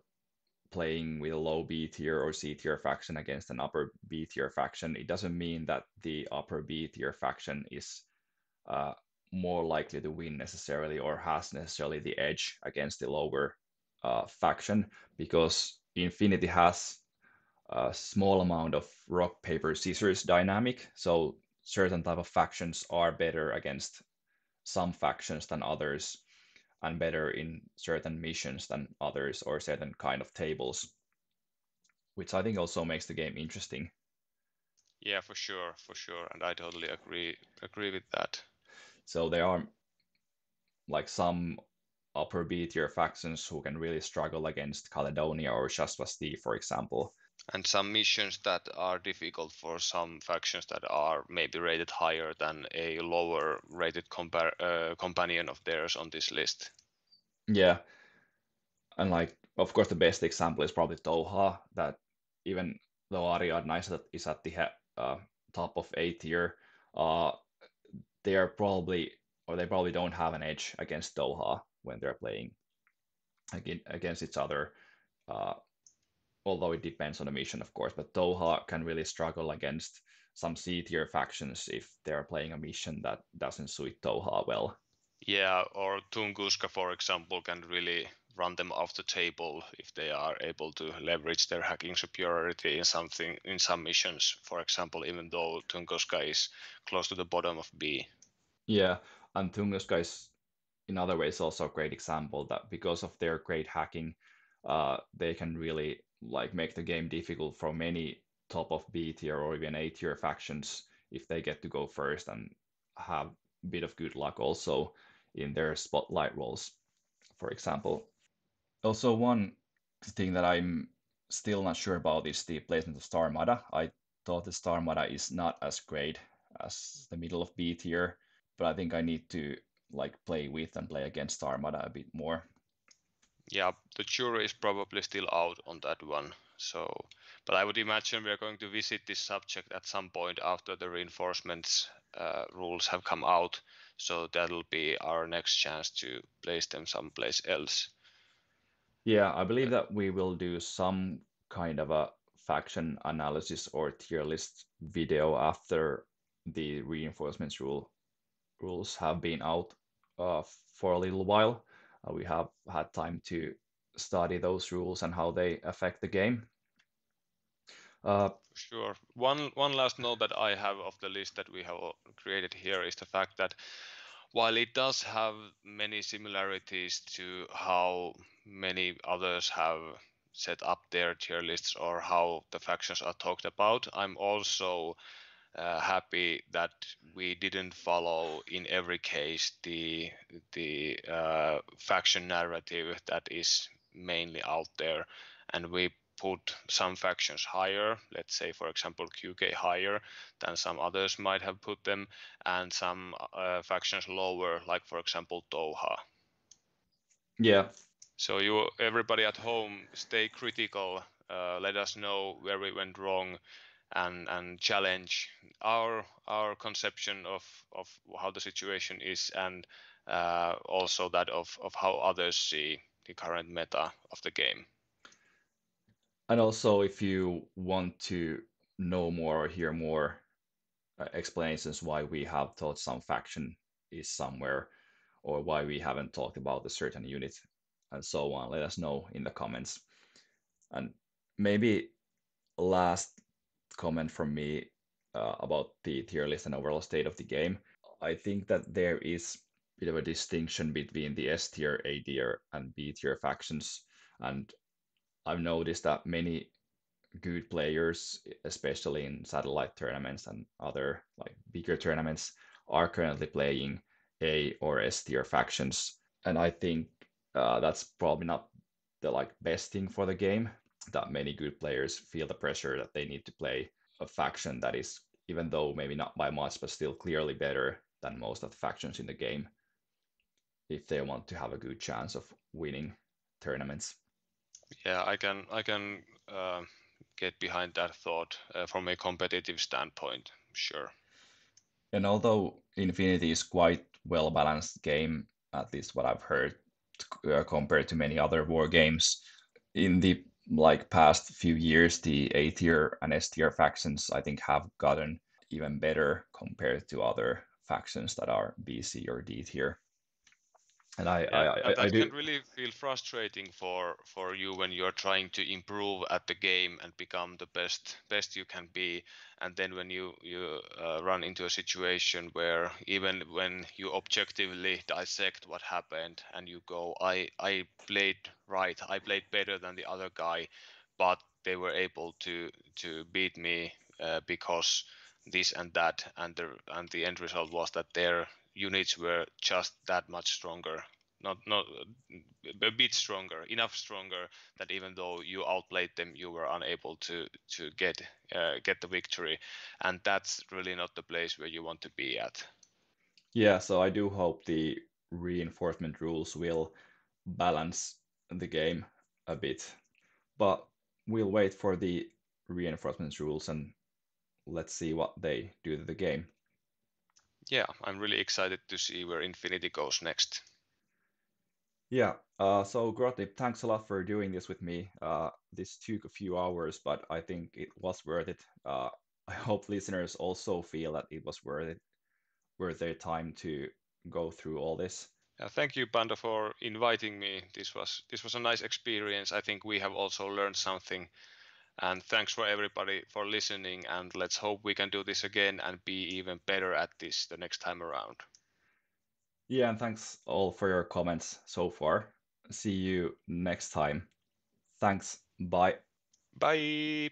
playing with a low B tier or C tier faction against an upper B tier faction, it doesn't mean that the upper B tier faction is uh, more likely to win necessarily or has necessarily the edge against the lower uh, faction because Infinity has a small amount of rock paper scissors dynamic. So certain type of factions are better against some factions than others and better in certain missions than others or certain kind of tables, which I think also makes the game interesting. Yeah, for sure, for sure, and I totally agree agree with that. So there are like some upper B tier factions who can really struggle against Caledonia or Shasvastii, for example. And some missions that are difficult for some factions that are maybe rated higher than a lower rated uh, companion of theirs on this list. Yeah. And like, of course, the best example is probably Tohaa, that even though Ariadna is at the uh, top of A tier, uh, they are probably, or they probably don't have an edge against Tohaa when they're playing against each other. Uh, although it depends on the mission, of course. But Tohaa can really struggle against some C tier factions if they're playing a mission that doesn't suit Tohaa well. Yeah, or Tunguska, for example, can really run them off the table if they are able to leverage their hacking superiority in something in some missions. For example, even though Tunguska is close to the bottom of B. Yeah, and Tunguska is in other ways also a great example that because of their great hacking, uh, they can really like make the game difficult for many top of B tier or even A tier factions if they get to go first and have a bit of good luck also in their spotlight roles, for example. Also, one thing that I'm still not sure about is the placement of Star Starmada. I thought the Star Starmada is not as great as the middle of B tier, but I think I need to like play with and play against Star Starmada a bit more. Yeah, the jury is probably still out on that one. So, but I would imagine we are going to visit this subject at some point after the reinforcements uh, rules have come out. So that'll be our next chance to place them someplace else. Yeah, I believe that we will do some kind of a faction analysis or tier list video after the reinforcements rule rules have been out uh, for a little while. Uh, we have had time to study those rules and how they affect the game. Uh, sure. One one last note that I have of the list that we have created here is the fact that while it does have many similarities to how many others have set up their tier lists or how the factions are talked about, I'm also uh, happy that we didn't follow in every case the the uh, faction narrative that is mainly out there, and we put some factions higher, let's say for example QK higher than some others might have put them, and some uh, factions lower, like for example Doha. Yeah. So you everybody at home, stay critical. Uh, let us know where we went wrong, and and challenge our our conception of of how the situation is, and uh, also that of of how others see the current meta of the game. And also, if you want to know more or hear more uh, explanations why we have thought some faction is somewhere, or why we haven't talked about a certain unit, and so on, let us know in the comments. And maybe last comment from me uh, about the tier list and overall state of the game. I think that there is a bit of a distinction between the S tier, A tier, and B tier factions, and I've noticed that many good players, especially in satellite tournaments and other like bigger tournaments, are currently playing A or S tier factions, and I think uh, that's probably not the like best thing for the game. That many good players feel the pressure that they need to play a faction that is, even though maybe not by much, but still clearly better than most of the factions in the game, if they want to have a good chance of winning tournaments. Yeah, I can I can uh, get behind that thought uh, from a competitive standpoint. Sure. And although Infinity is quite well balanced game, at least what I've heard, uh, compared to many other war games, in the like past few years, the A tier and S tier factions I think have gotten even better compared to other factions that are B, C, or D tier and I, yeah, I, I, that I can really feel frustrating for for you when you're trying to improve at the game and become the best best you can be, and then when you you uh, run into a situation where even when you objectively dissect what happened and you go, I I played right, I played better than the other guy, but they were able to to beat me uh, because this and that, and the and the end result was that their units were just that much stronger. Not not a bit stronger enough stronger that even though you outplayed them you were unable to to get uh, get the victory. And that's really not the place where you want to be at. Yeah so i do hope the reinforcement rules will balance the game a bit. But we'll wait for the reinforcement rules and let's see what they do to the game yeah, I'm really excited to see where Infinity goes next. Yeah, uh, so Grotnib, thanks a lot for doing this with me. Uh, this took a few hours, but I think it was worth it. Uh, I hope listeners also feel that it was worth it, worth their time to go through all this. thank you, Panda, for inviting me. This was this was a nice experience. I think we have also learned something and thanks for everybody for listening. And let's hope we can do this again and be even better at this the next time around. Yeah, and thanks all for your comments so far. See you next time. Thanks. Bye. Bye.